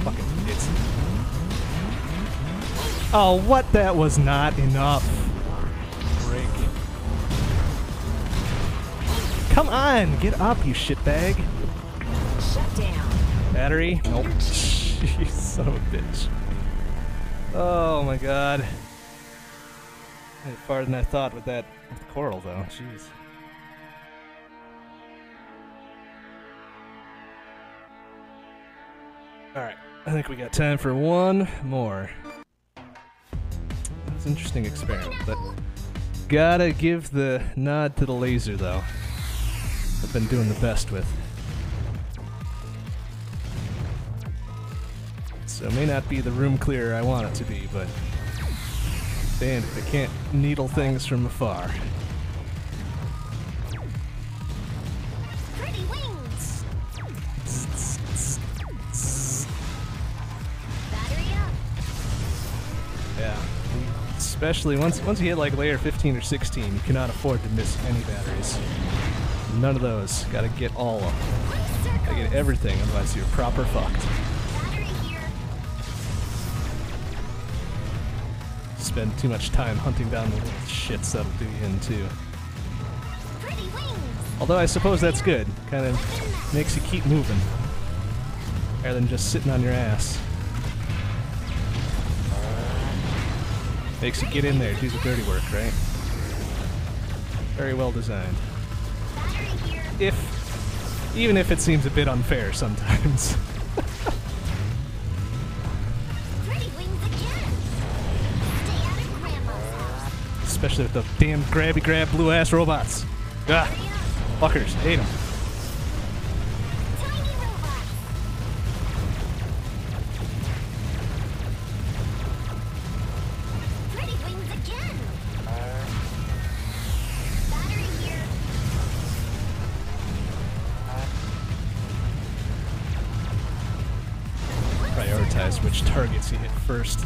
Fucking idiots. Oh, what? That was not enough. Break. Come on. Get up, you shitbag. Shut down. Battery? Nope. you son of a bitch. Oh my god. Farther than I thought with that with coral though. Jeez. Alright, I think we got time for one more. It's an interesting experiment, but gotta give the nod to the laser though. I've been doing the best with. So it may not be the room clearer I want it to be, but damn if it can't needle things from afar. Pretty wings. Battery up. Yeah. Especially once once you hit like layer 15 or 16, you cannot afford to miss any batteries. None of those. Gotta get all of them. Gotta get everything, otherwise you're proper fucked. Spend too much time hunting down the little shits that'll do you in too. Although I suppose that's good. Kind of makes you keep moving. Rather than just sitting on your ass. Makes you get in there, do the dirty work, right? Very well designed. If, even if it seems a bit unfair sometimes. Especially with the damn grabby grab blue ass robots. Ah, fuckers, hate them. Which targets you hit first.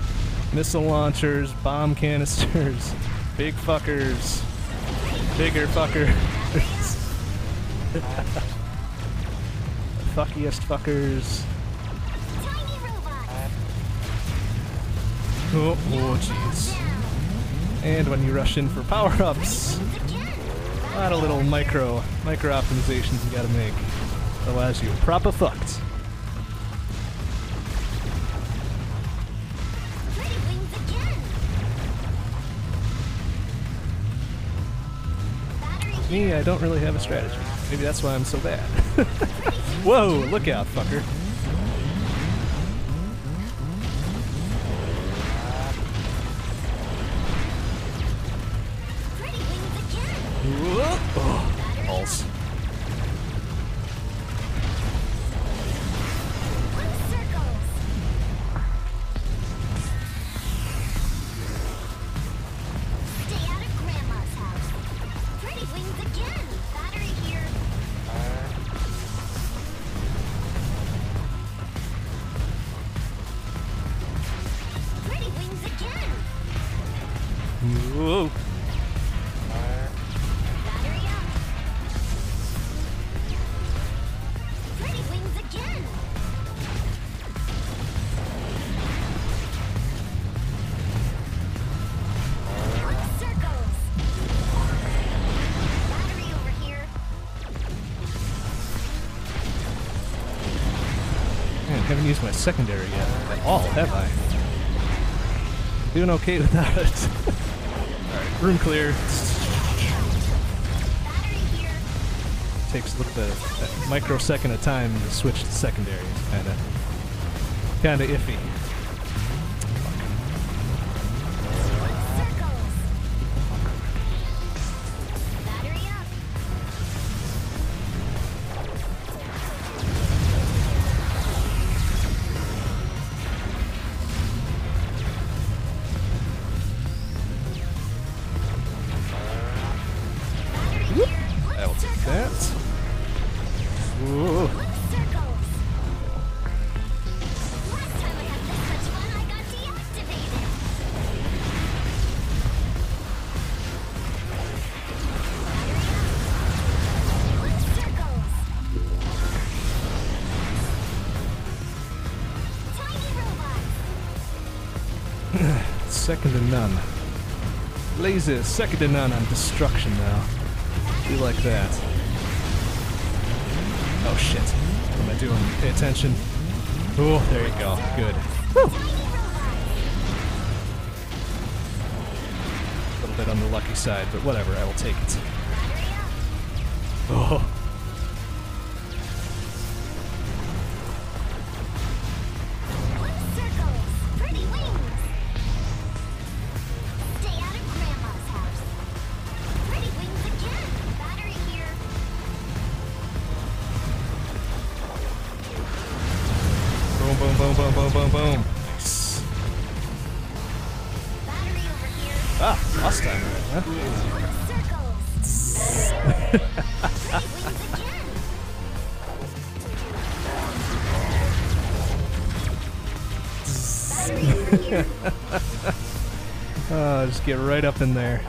Missile launchers, bomb canisters, big fuckers, bigger fuckers. Fuckiest fuckers. Oh, oh, jeez. And when you rush in for power-ups, a lot of little micro micro optimizations you gotta make. Otherwise you're proper fucked. Me, I don't really have a strategy. Maybe that's why I'm so bad. Whoa, look out, fucker. Secondary yet at all, have I? Doing okay without it. Alright, room clear. Takes look the a microsecond of time to switch to secondary. Kinda kinda iffy. Second to none on destruction now. Be like that. Oh shit. What am I doing? Pay attention. Oh, there you go. Good. A little bit on the lucky side, but whatever, I will take it. Oh. Get right up in there.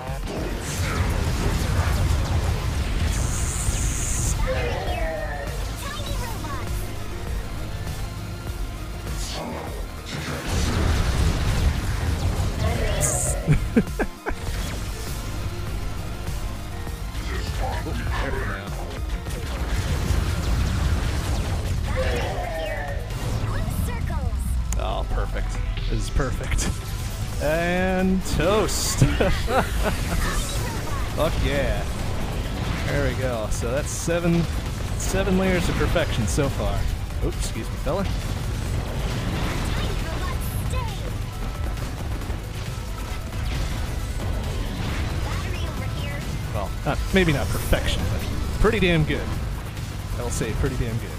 Seven seven layers of perfection so far. Oops, excuse me, fella. Well, not, maybe not perfection, but pretty damn good. I'll say pretty damn good.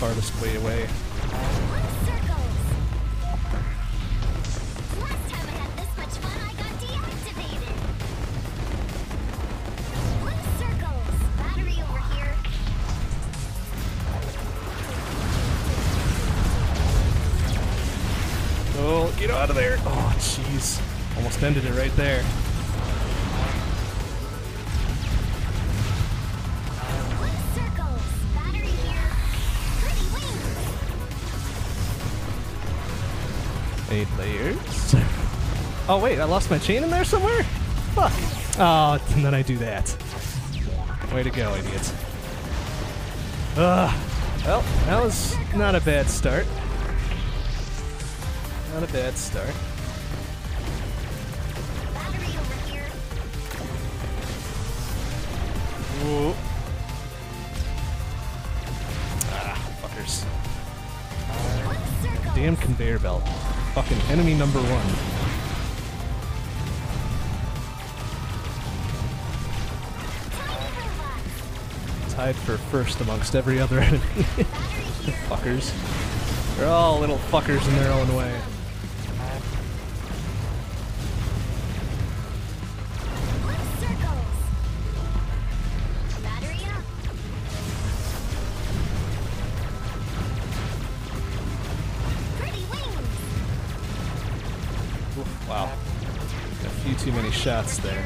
Battery way away. Oh, get out of there. Oh, jeez. Almost ended it right there. Oh, wait, I lost my chain in there somewhere? Fuck. Oh, and then I do that. Way to go, idiot. Ugh. Well, that was not a bad start. Not a bad start. Whoa. Ah, fuckers. Damn conveyor belt. Fucking enemy number one. Tied for first amongst every other enemy. Fuckers. They're all little fuckers in their own way. Blue circles. Battery up. Pretty wings. Oof, wow. A few too many shots there.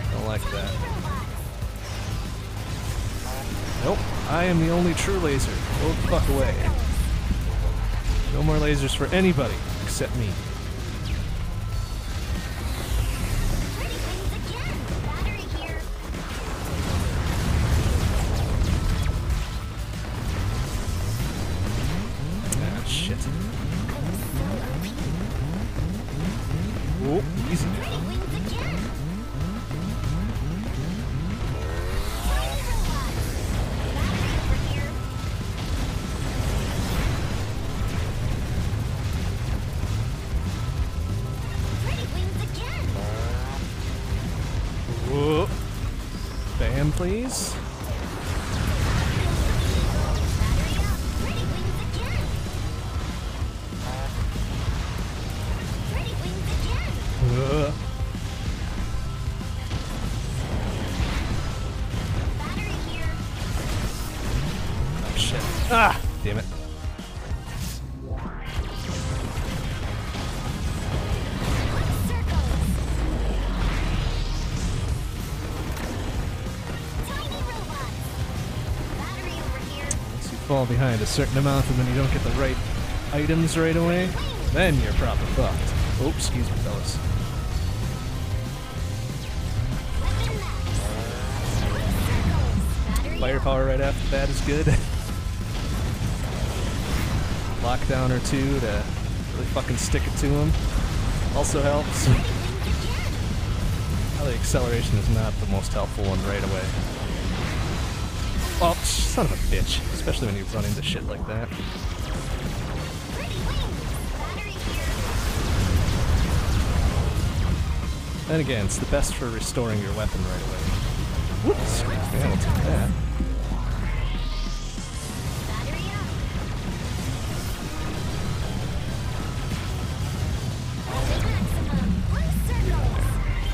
I am the only true laser. Go the fuck away. No more lasers for anybody except me. Behind a certain amount and then you don't get the right items right away, then you're probably fucked. Oops, excuse me, fellas. Firepower right after that is good. Lockdown or two to really fucking stick it to him also helps. Well, the acceleration is not the most helpful one right away. Son of a bitch. Especially when you run into shit like that. Then again, it's the best for restoring your weapon right away. Whoops. Yeah, we'll take that.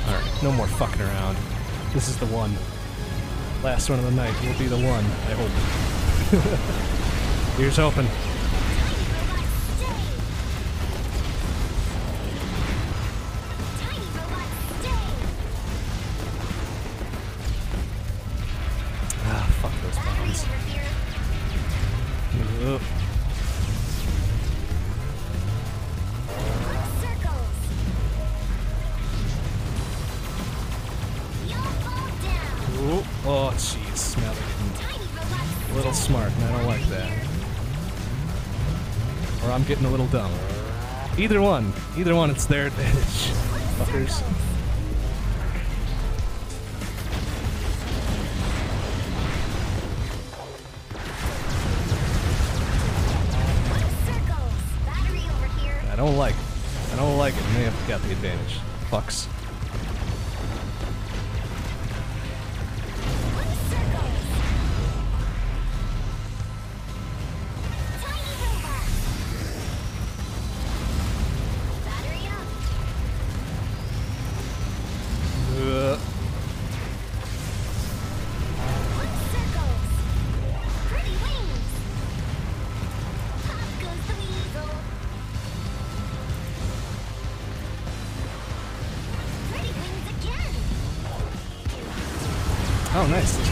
Alright, no more fucking around. This is the one. Last one of the night will be the one, I hope. Here's open. Either one. Either one, it's their advantage. Fuckers.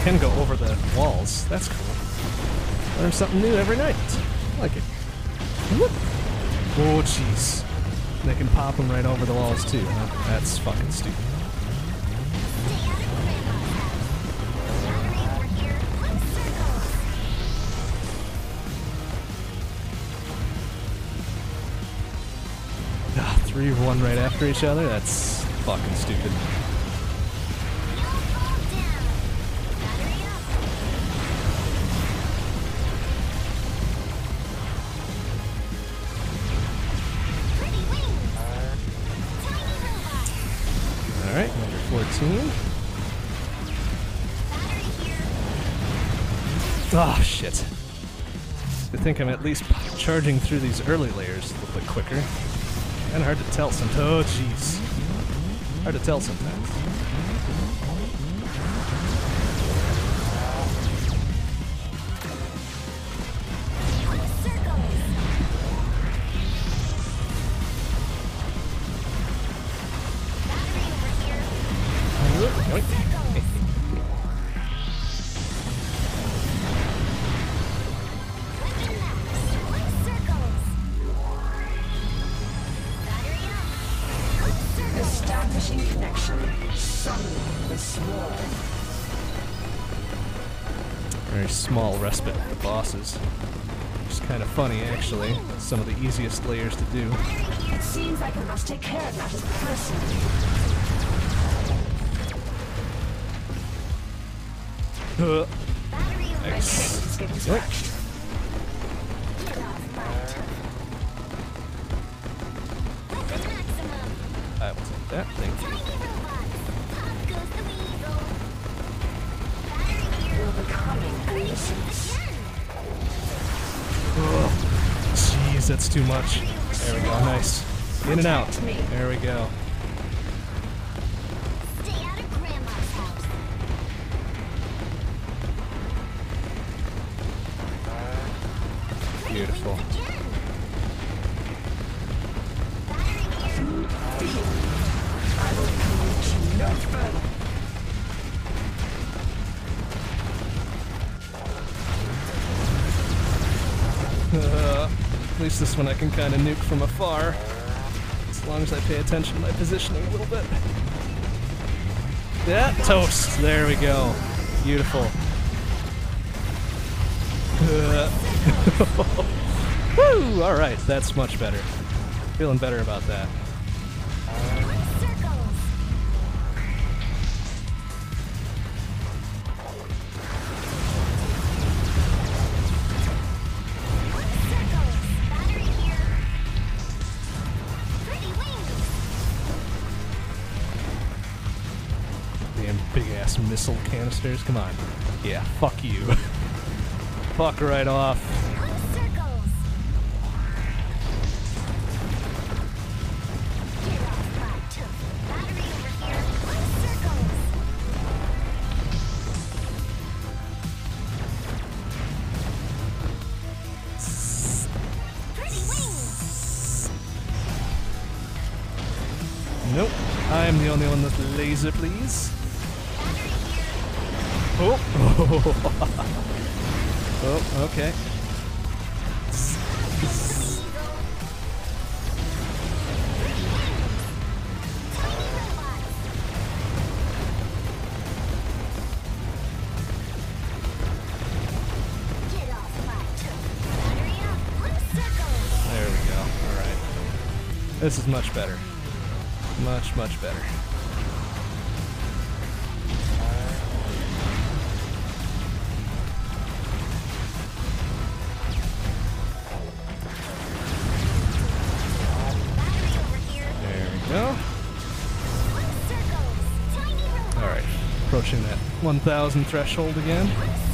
Can go over the walls. That's cool. Learn something new every night. I like it. Whoop. Oh, jeez. They can pop them right over the walls, too. Huh? That's fucking stupid. Circles. Ah, three of one right after each other? That's fucking stupid. Think I'm at least charging through these early layers a little bit quicker. Kinda hard to tell sometimes. Oh, jeez. Hard to tell sometimes. Some of the easiest layers to do. It seems like I must take care of Battery over My Nice. In and out. Me. There we go. Stay out of Grandma's house. Pretty Beautiful. wings again. Battery here. I will reach you no further. Uh, at least this one I can kind of nuke from afar. Long as I pay attention to my positioning a little bit. Yeah, toast. There we go. Beautiful. Woo! All right, that's much better. Feeling better about that. Canisters. Come on. Yeah, fuck you. fuck right off. This is much better. Much, much better. Approaching that 1,000 threshold again.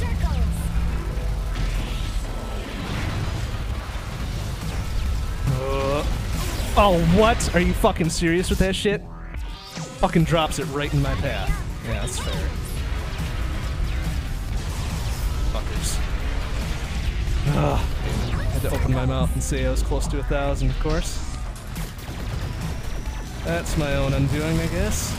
Oh, what? Are you fucking serious with that shit? Fucking drops it right in my path. Yeah, that's fair. Fuckers. Ugh. Had to open my mouth and say I was close to a thousand, of course. That's my own undoing, I guess.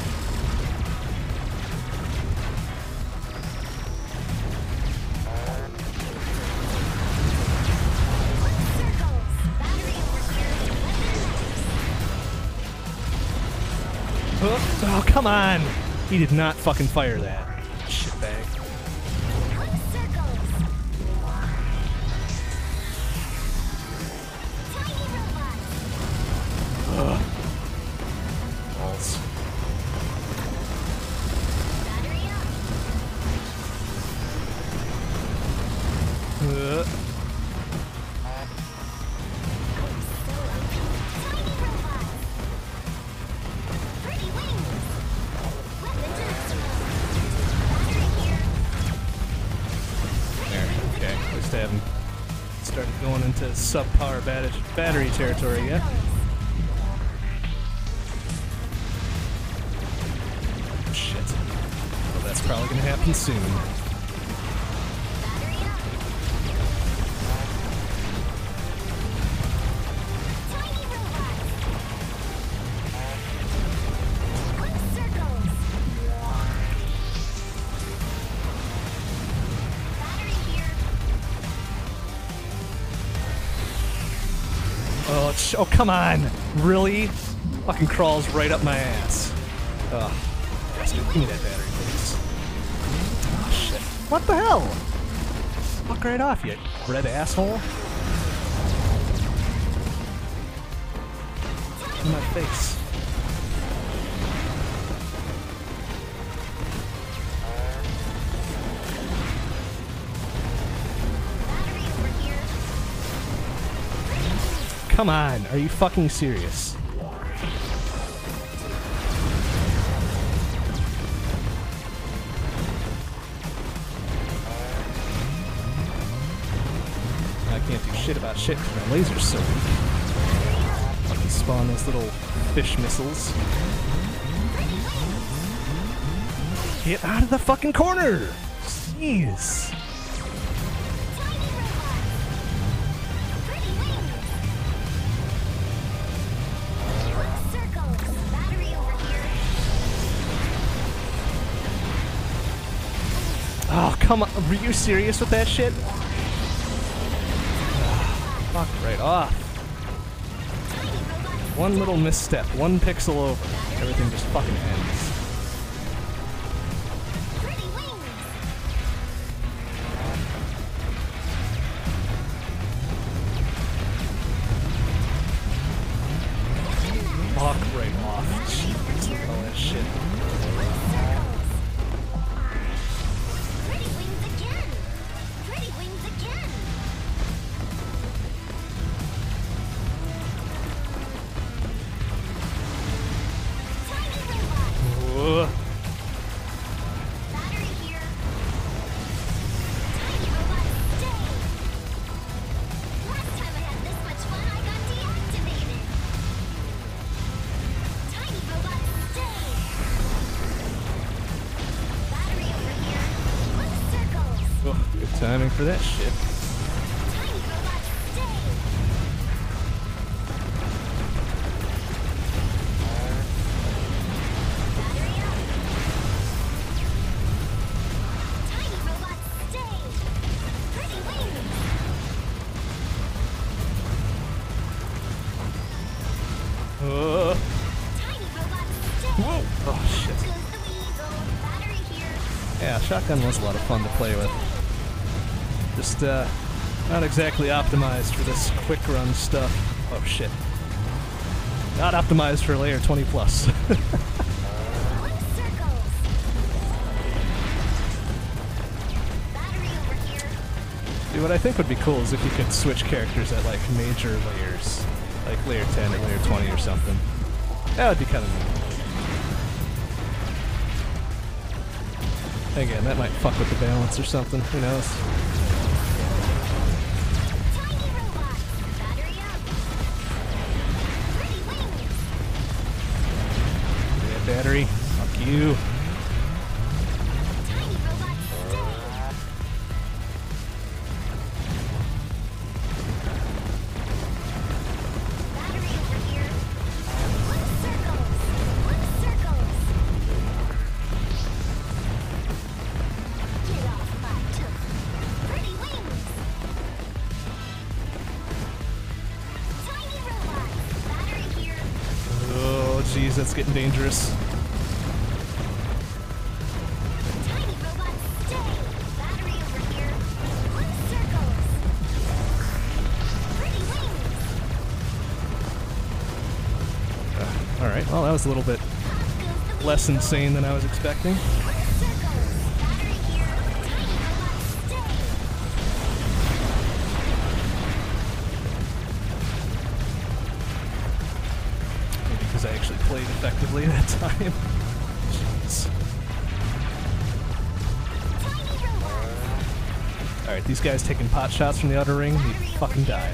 Come on! He did not fucking fire that. Territory yet. Shit. Well, that's probably gonna happen soon. Oh, come on! Really? Fucking crawls right up my ass. Ugh. Give me that battery, please. Oh, shit. What the hell? Fuck right off, you red asshole. In my face. Come on, are you fucking serious? I can't do shit about shit because my laser's so weak. Fucking spawn those little fish missiles. Get out of the fucking corner! Jeez. Come on. Were you serious with that shit? Fuck right off. One little misstep, one pixel over, everything just fucking ends. Shotgun was a lot of fun to play with. Just uh, not exactly optimized for this quick run stuff. Oh shit. Not optimized for layer 20 plus. Dude, what I think would be cool is if you could switch characters at like major layers, like layer 10 and layer 20 or something. That would be kind of neat. Again, that might fuck with the balance or something. Who knows? Circles. Pretty wings. All right. Well, that was a little bit less insane than I was expecting. Guys taking pot shots from the outer ring, you fucking die.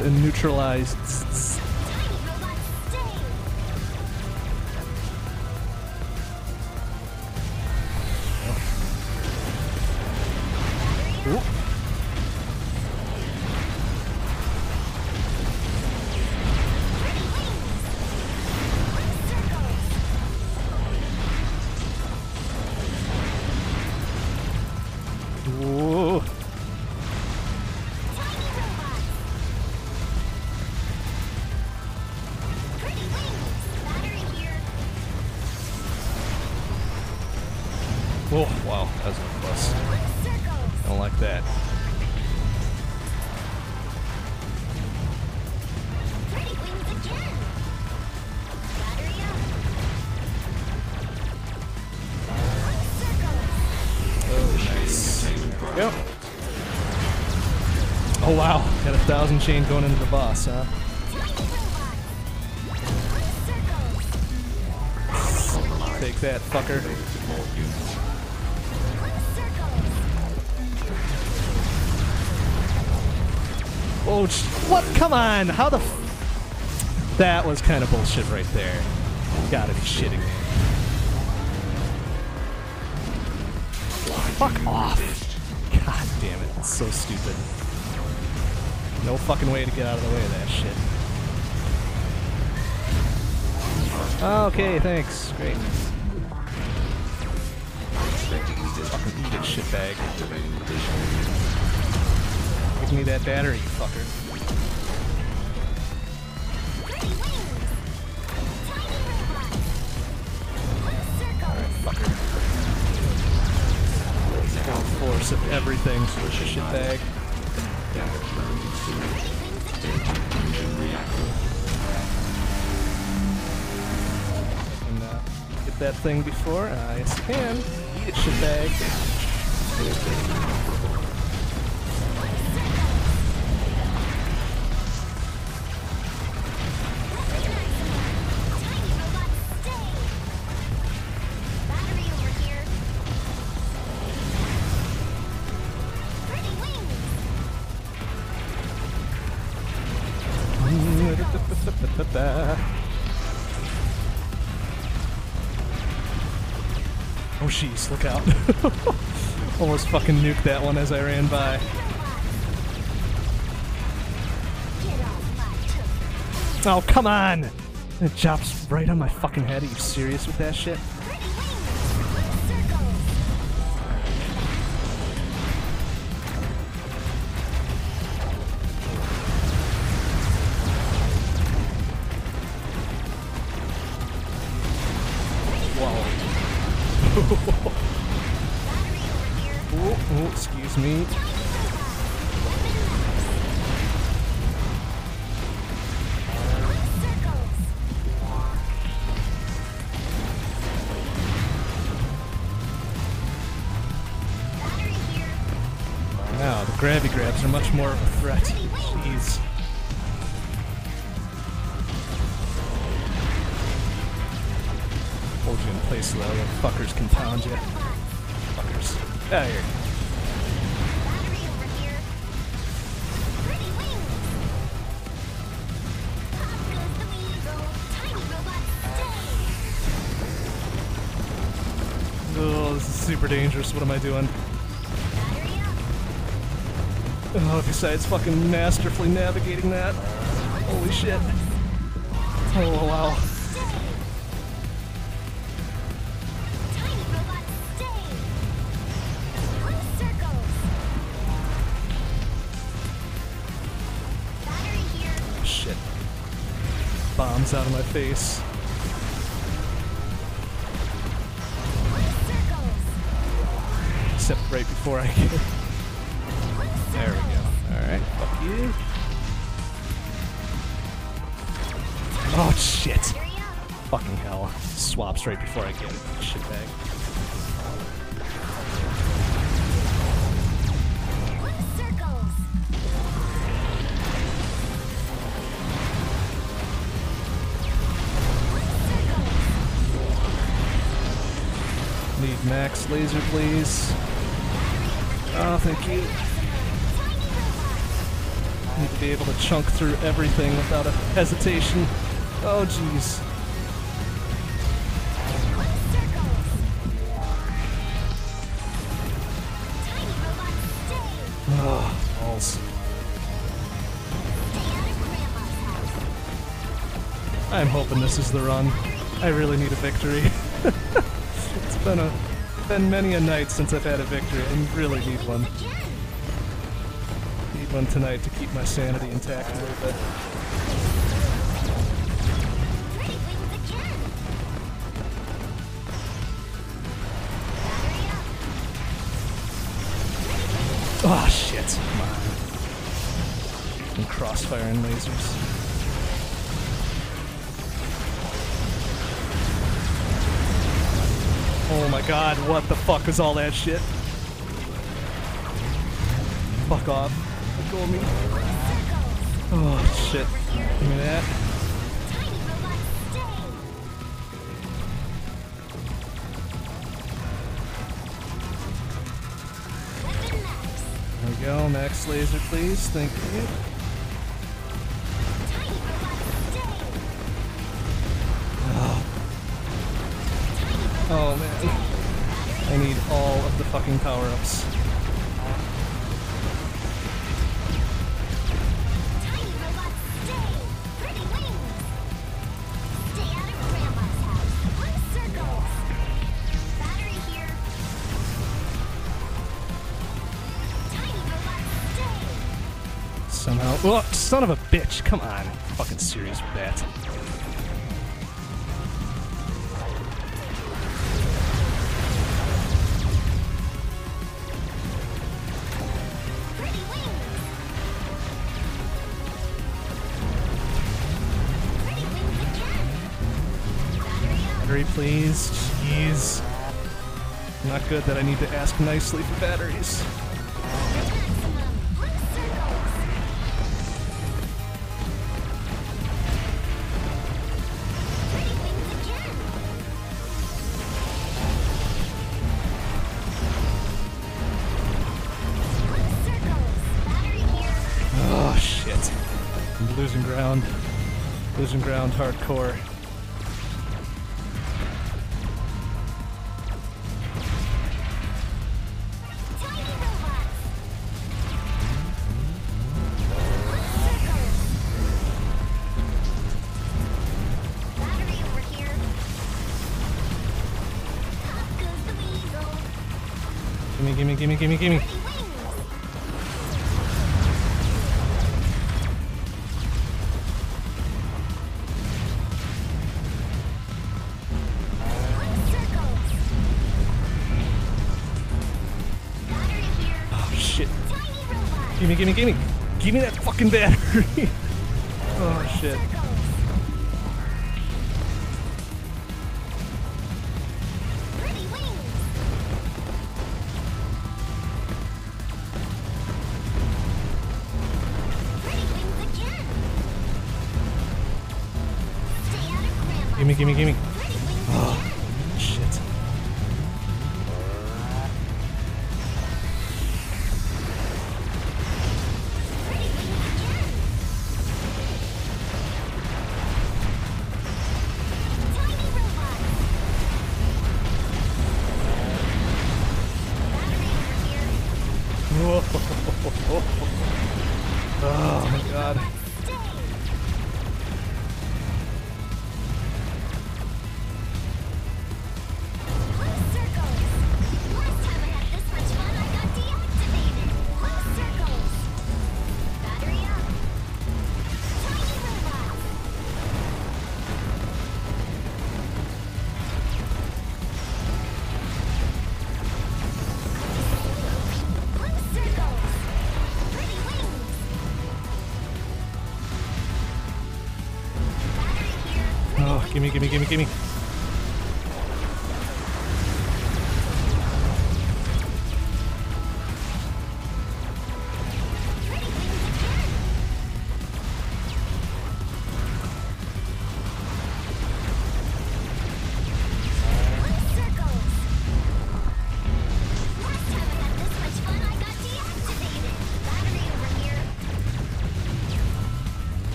And neutralized. Chain going into the boss, huh? Take that, fucker. Oh, what? Come on! How the? F- that was kind of bullshit right there. Gotta be shitting me. Fuck off! God damn it! So stupid. No fucking way to get out of the way of that shit. Okay, thanks. Great. Fucking eat it, shitbag. Give me that battery, you fucker. Full force of everything. Shitbag. That thing before? Uh, yes, can. Eat it, shitbag. Jeez, look out. Almost fucking nuked that one as I ran by. Oh, come on! It drops right on my fucking head. Are you serious with that shit? Grabby grabs are much more of a threat. Jeez. Hold you in place though, the fuckers can pound you. Fuckers. Ah, here. Oh, this is super dangerous. What am I doing? Oh, besides fucking masterfully navigating that. Holy shit. Oh, wow. Shit. Bombs out of my face. Except right before I get Swaps right before I get it. Blue circles. Need max laser, please. Oh, thank you. Need to be able to chunk through everything without a hesitation. Oh, jeez. Hoping this is the run. I really need a victory. it's been a been many a night since I've had a victory. I really need one. Need one tonight to keep my sanity intact a little bit. Oh shit. Come on. And crossfire and lasers. God, what the fuck is all that shit? Fuck off. Go me. Oh shit. Give me that. There we go. Max laser, please. Thank you. Robot, stay. Somehow. Oh, son of a bitch. Come on. Fucking serious that. please. Jeez. Not good that I need to ask nicely for batteries. Oh shit! Losing ground. Losing ground hardcore. gimme, gimme. Oh shit. Gimme, gimme, gimme. Gimme that fucking battery. gimme, gimme.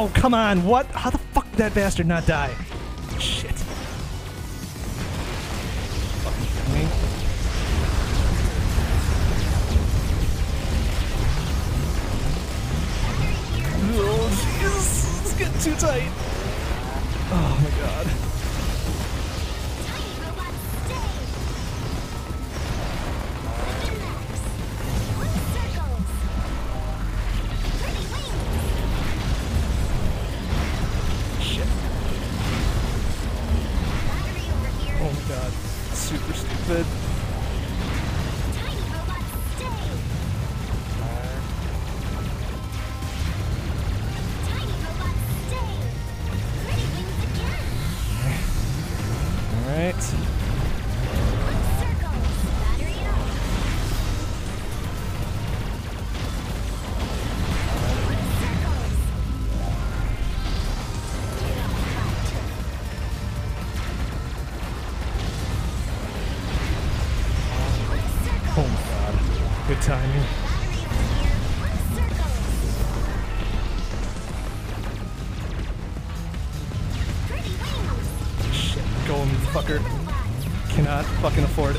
Oh, come on. What? How the fuck did that bastard not die?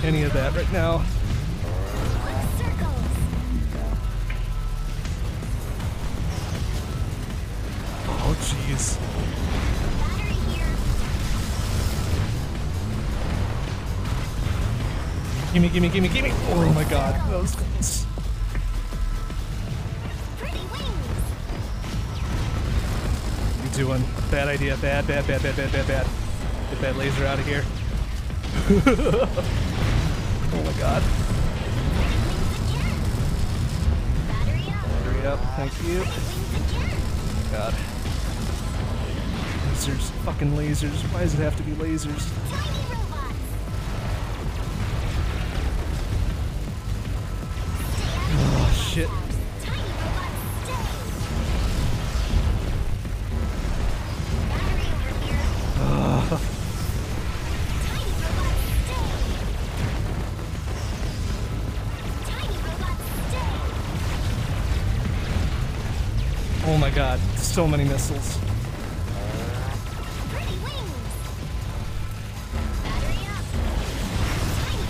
any of that right now. Oh, jeez. Gimme, gimme, gimme, gimme! Oh my god, that was close. You doing? Bad idea, bad, bad, bad, bad, bad, bad, bad. Get that laser out of here. god. Battery up, thank you. God. Lasers, fucking lasers. Why does it have to be lasers? So many missiles. Pretty wings. Battery up. Tiny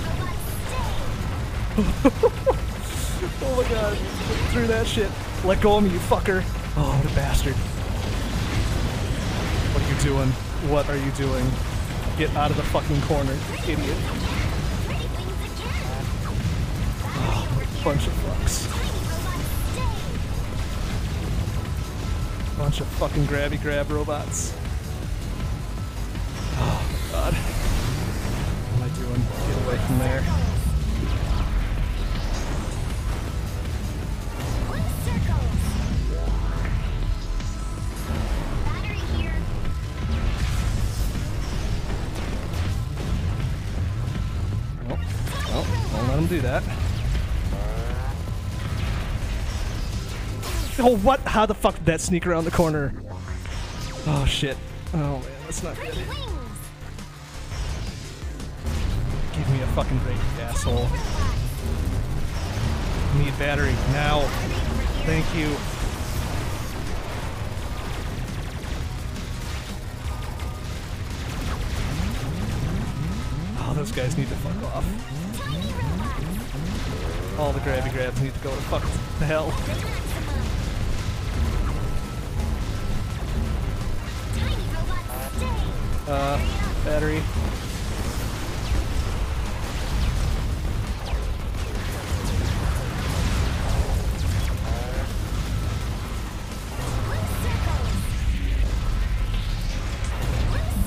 robots stay. Oh my god. Through that shit. Let go of me, you fucker. Oh, what a bastard. What are you doing? What are you doing? Get out of the fucking corner, idiot. Bunch of fucking grabby grab robots. Oh god. What am I doing? Get away from there. Nope. Nope. Don't let him do that. Oh, what? How the fuck did that sneak around the corner? Oh, shit. Oh, man, that's not good. Give me a fucking break, asshole. Need battery now. Thank you. Oh, those guys need to fuck off. All the grabby grabs need to go to fuck the hell. Uh, battery.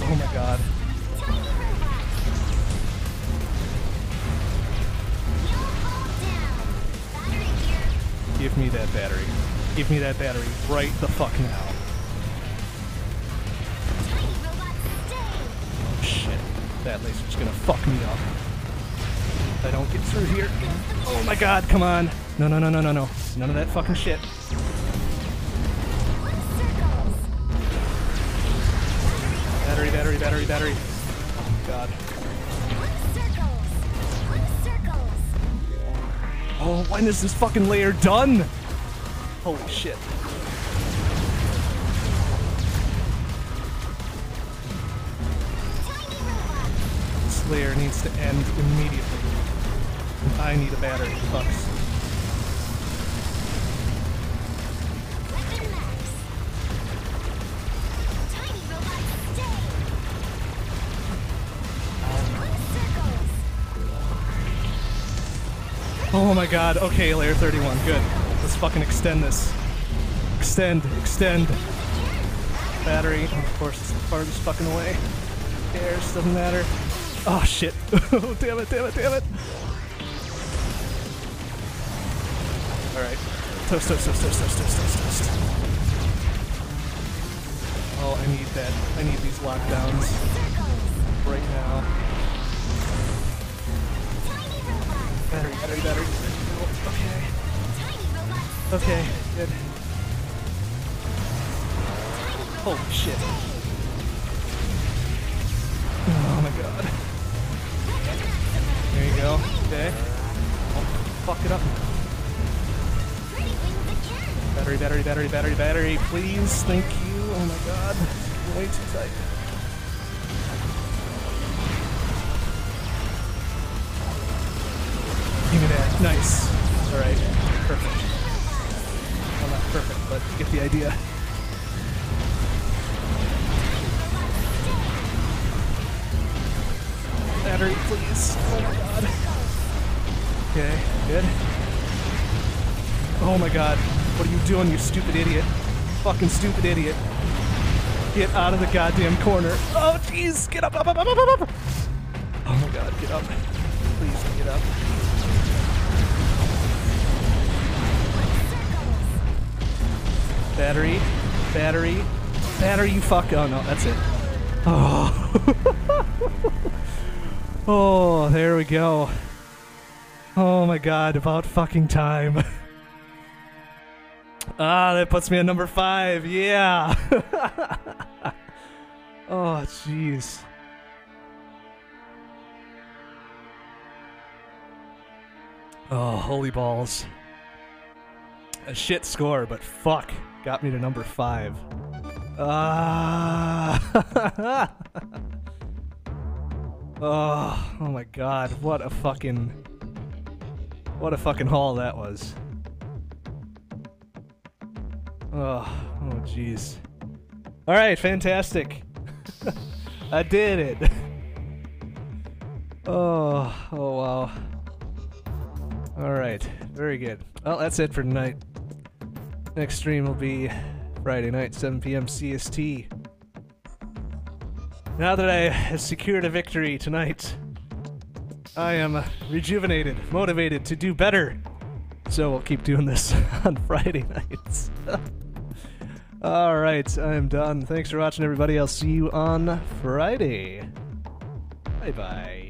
Oh my god. Give me that battery. Give me that battery right the fuck now. God, come on. No, no, no, no, no, no. None of that fucking shit. Battery, battery, battery, battery. Oh god. Oh, when is this fucking layer done? Holy shit. This layer needs to end immediately. I need a battery, fucks. Weapon max. Tiny robots stay. Blue circles. Oh my god, okay, layer 31, good. Let's fucking extend this. Extend, extend. Battery, oh, of course, it's the farthest fucking away. Cares, doesn't matter. Oh shit. Oh, damn it, damn it, damn it. Toast, toast, toast, toast, toast, toast, toast, toast. Oh, I need that. I need these lockdowns right now. Battery, battery, battery. Oh, okay. Okay, good. Holy shit. Oh my god. There you go. Okay. Oh, fuck it up. Battery, battery, battery, battery, please. Thank you. Oh my god. Way too tight. Give me that. Nice. Alright. Perfect. Well, not perfect, but you get the idea. Doing, you stupid idiot? Fucking stupid idiot. Get out of the goddamn corner. Oh jeez, get up, up, up, up, up, up, up. Oh my god, get up. Please get up. Battery. Battery. Battery, you fuck. Oh, no, that's it. Oh. oh, there we go. Oh my god, about fucking time. ah, that puts me at number five. Yeah. oh, jeez. Oh, holy balls. A shit score, but fuck. Got me to number five. Ah. oh, oh my god. What a fucking. What a fucking haul that was. Oh, oh jeez. Alright, fantastic. I did it. oh, oh wow. Alright, very good. Well, that's it for tonight. Next stream will be Friday night, 7 p.m. CST. Now that I have secured a victory tonight, I am rejuvenated, motivated to do better. So we'll keep doing this on Friday nights. Alright, I am done. Thanks for watching, everybody. I'll see you on Friday. Bye bye.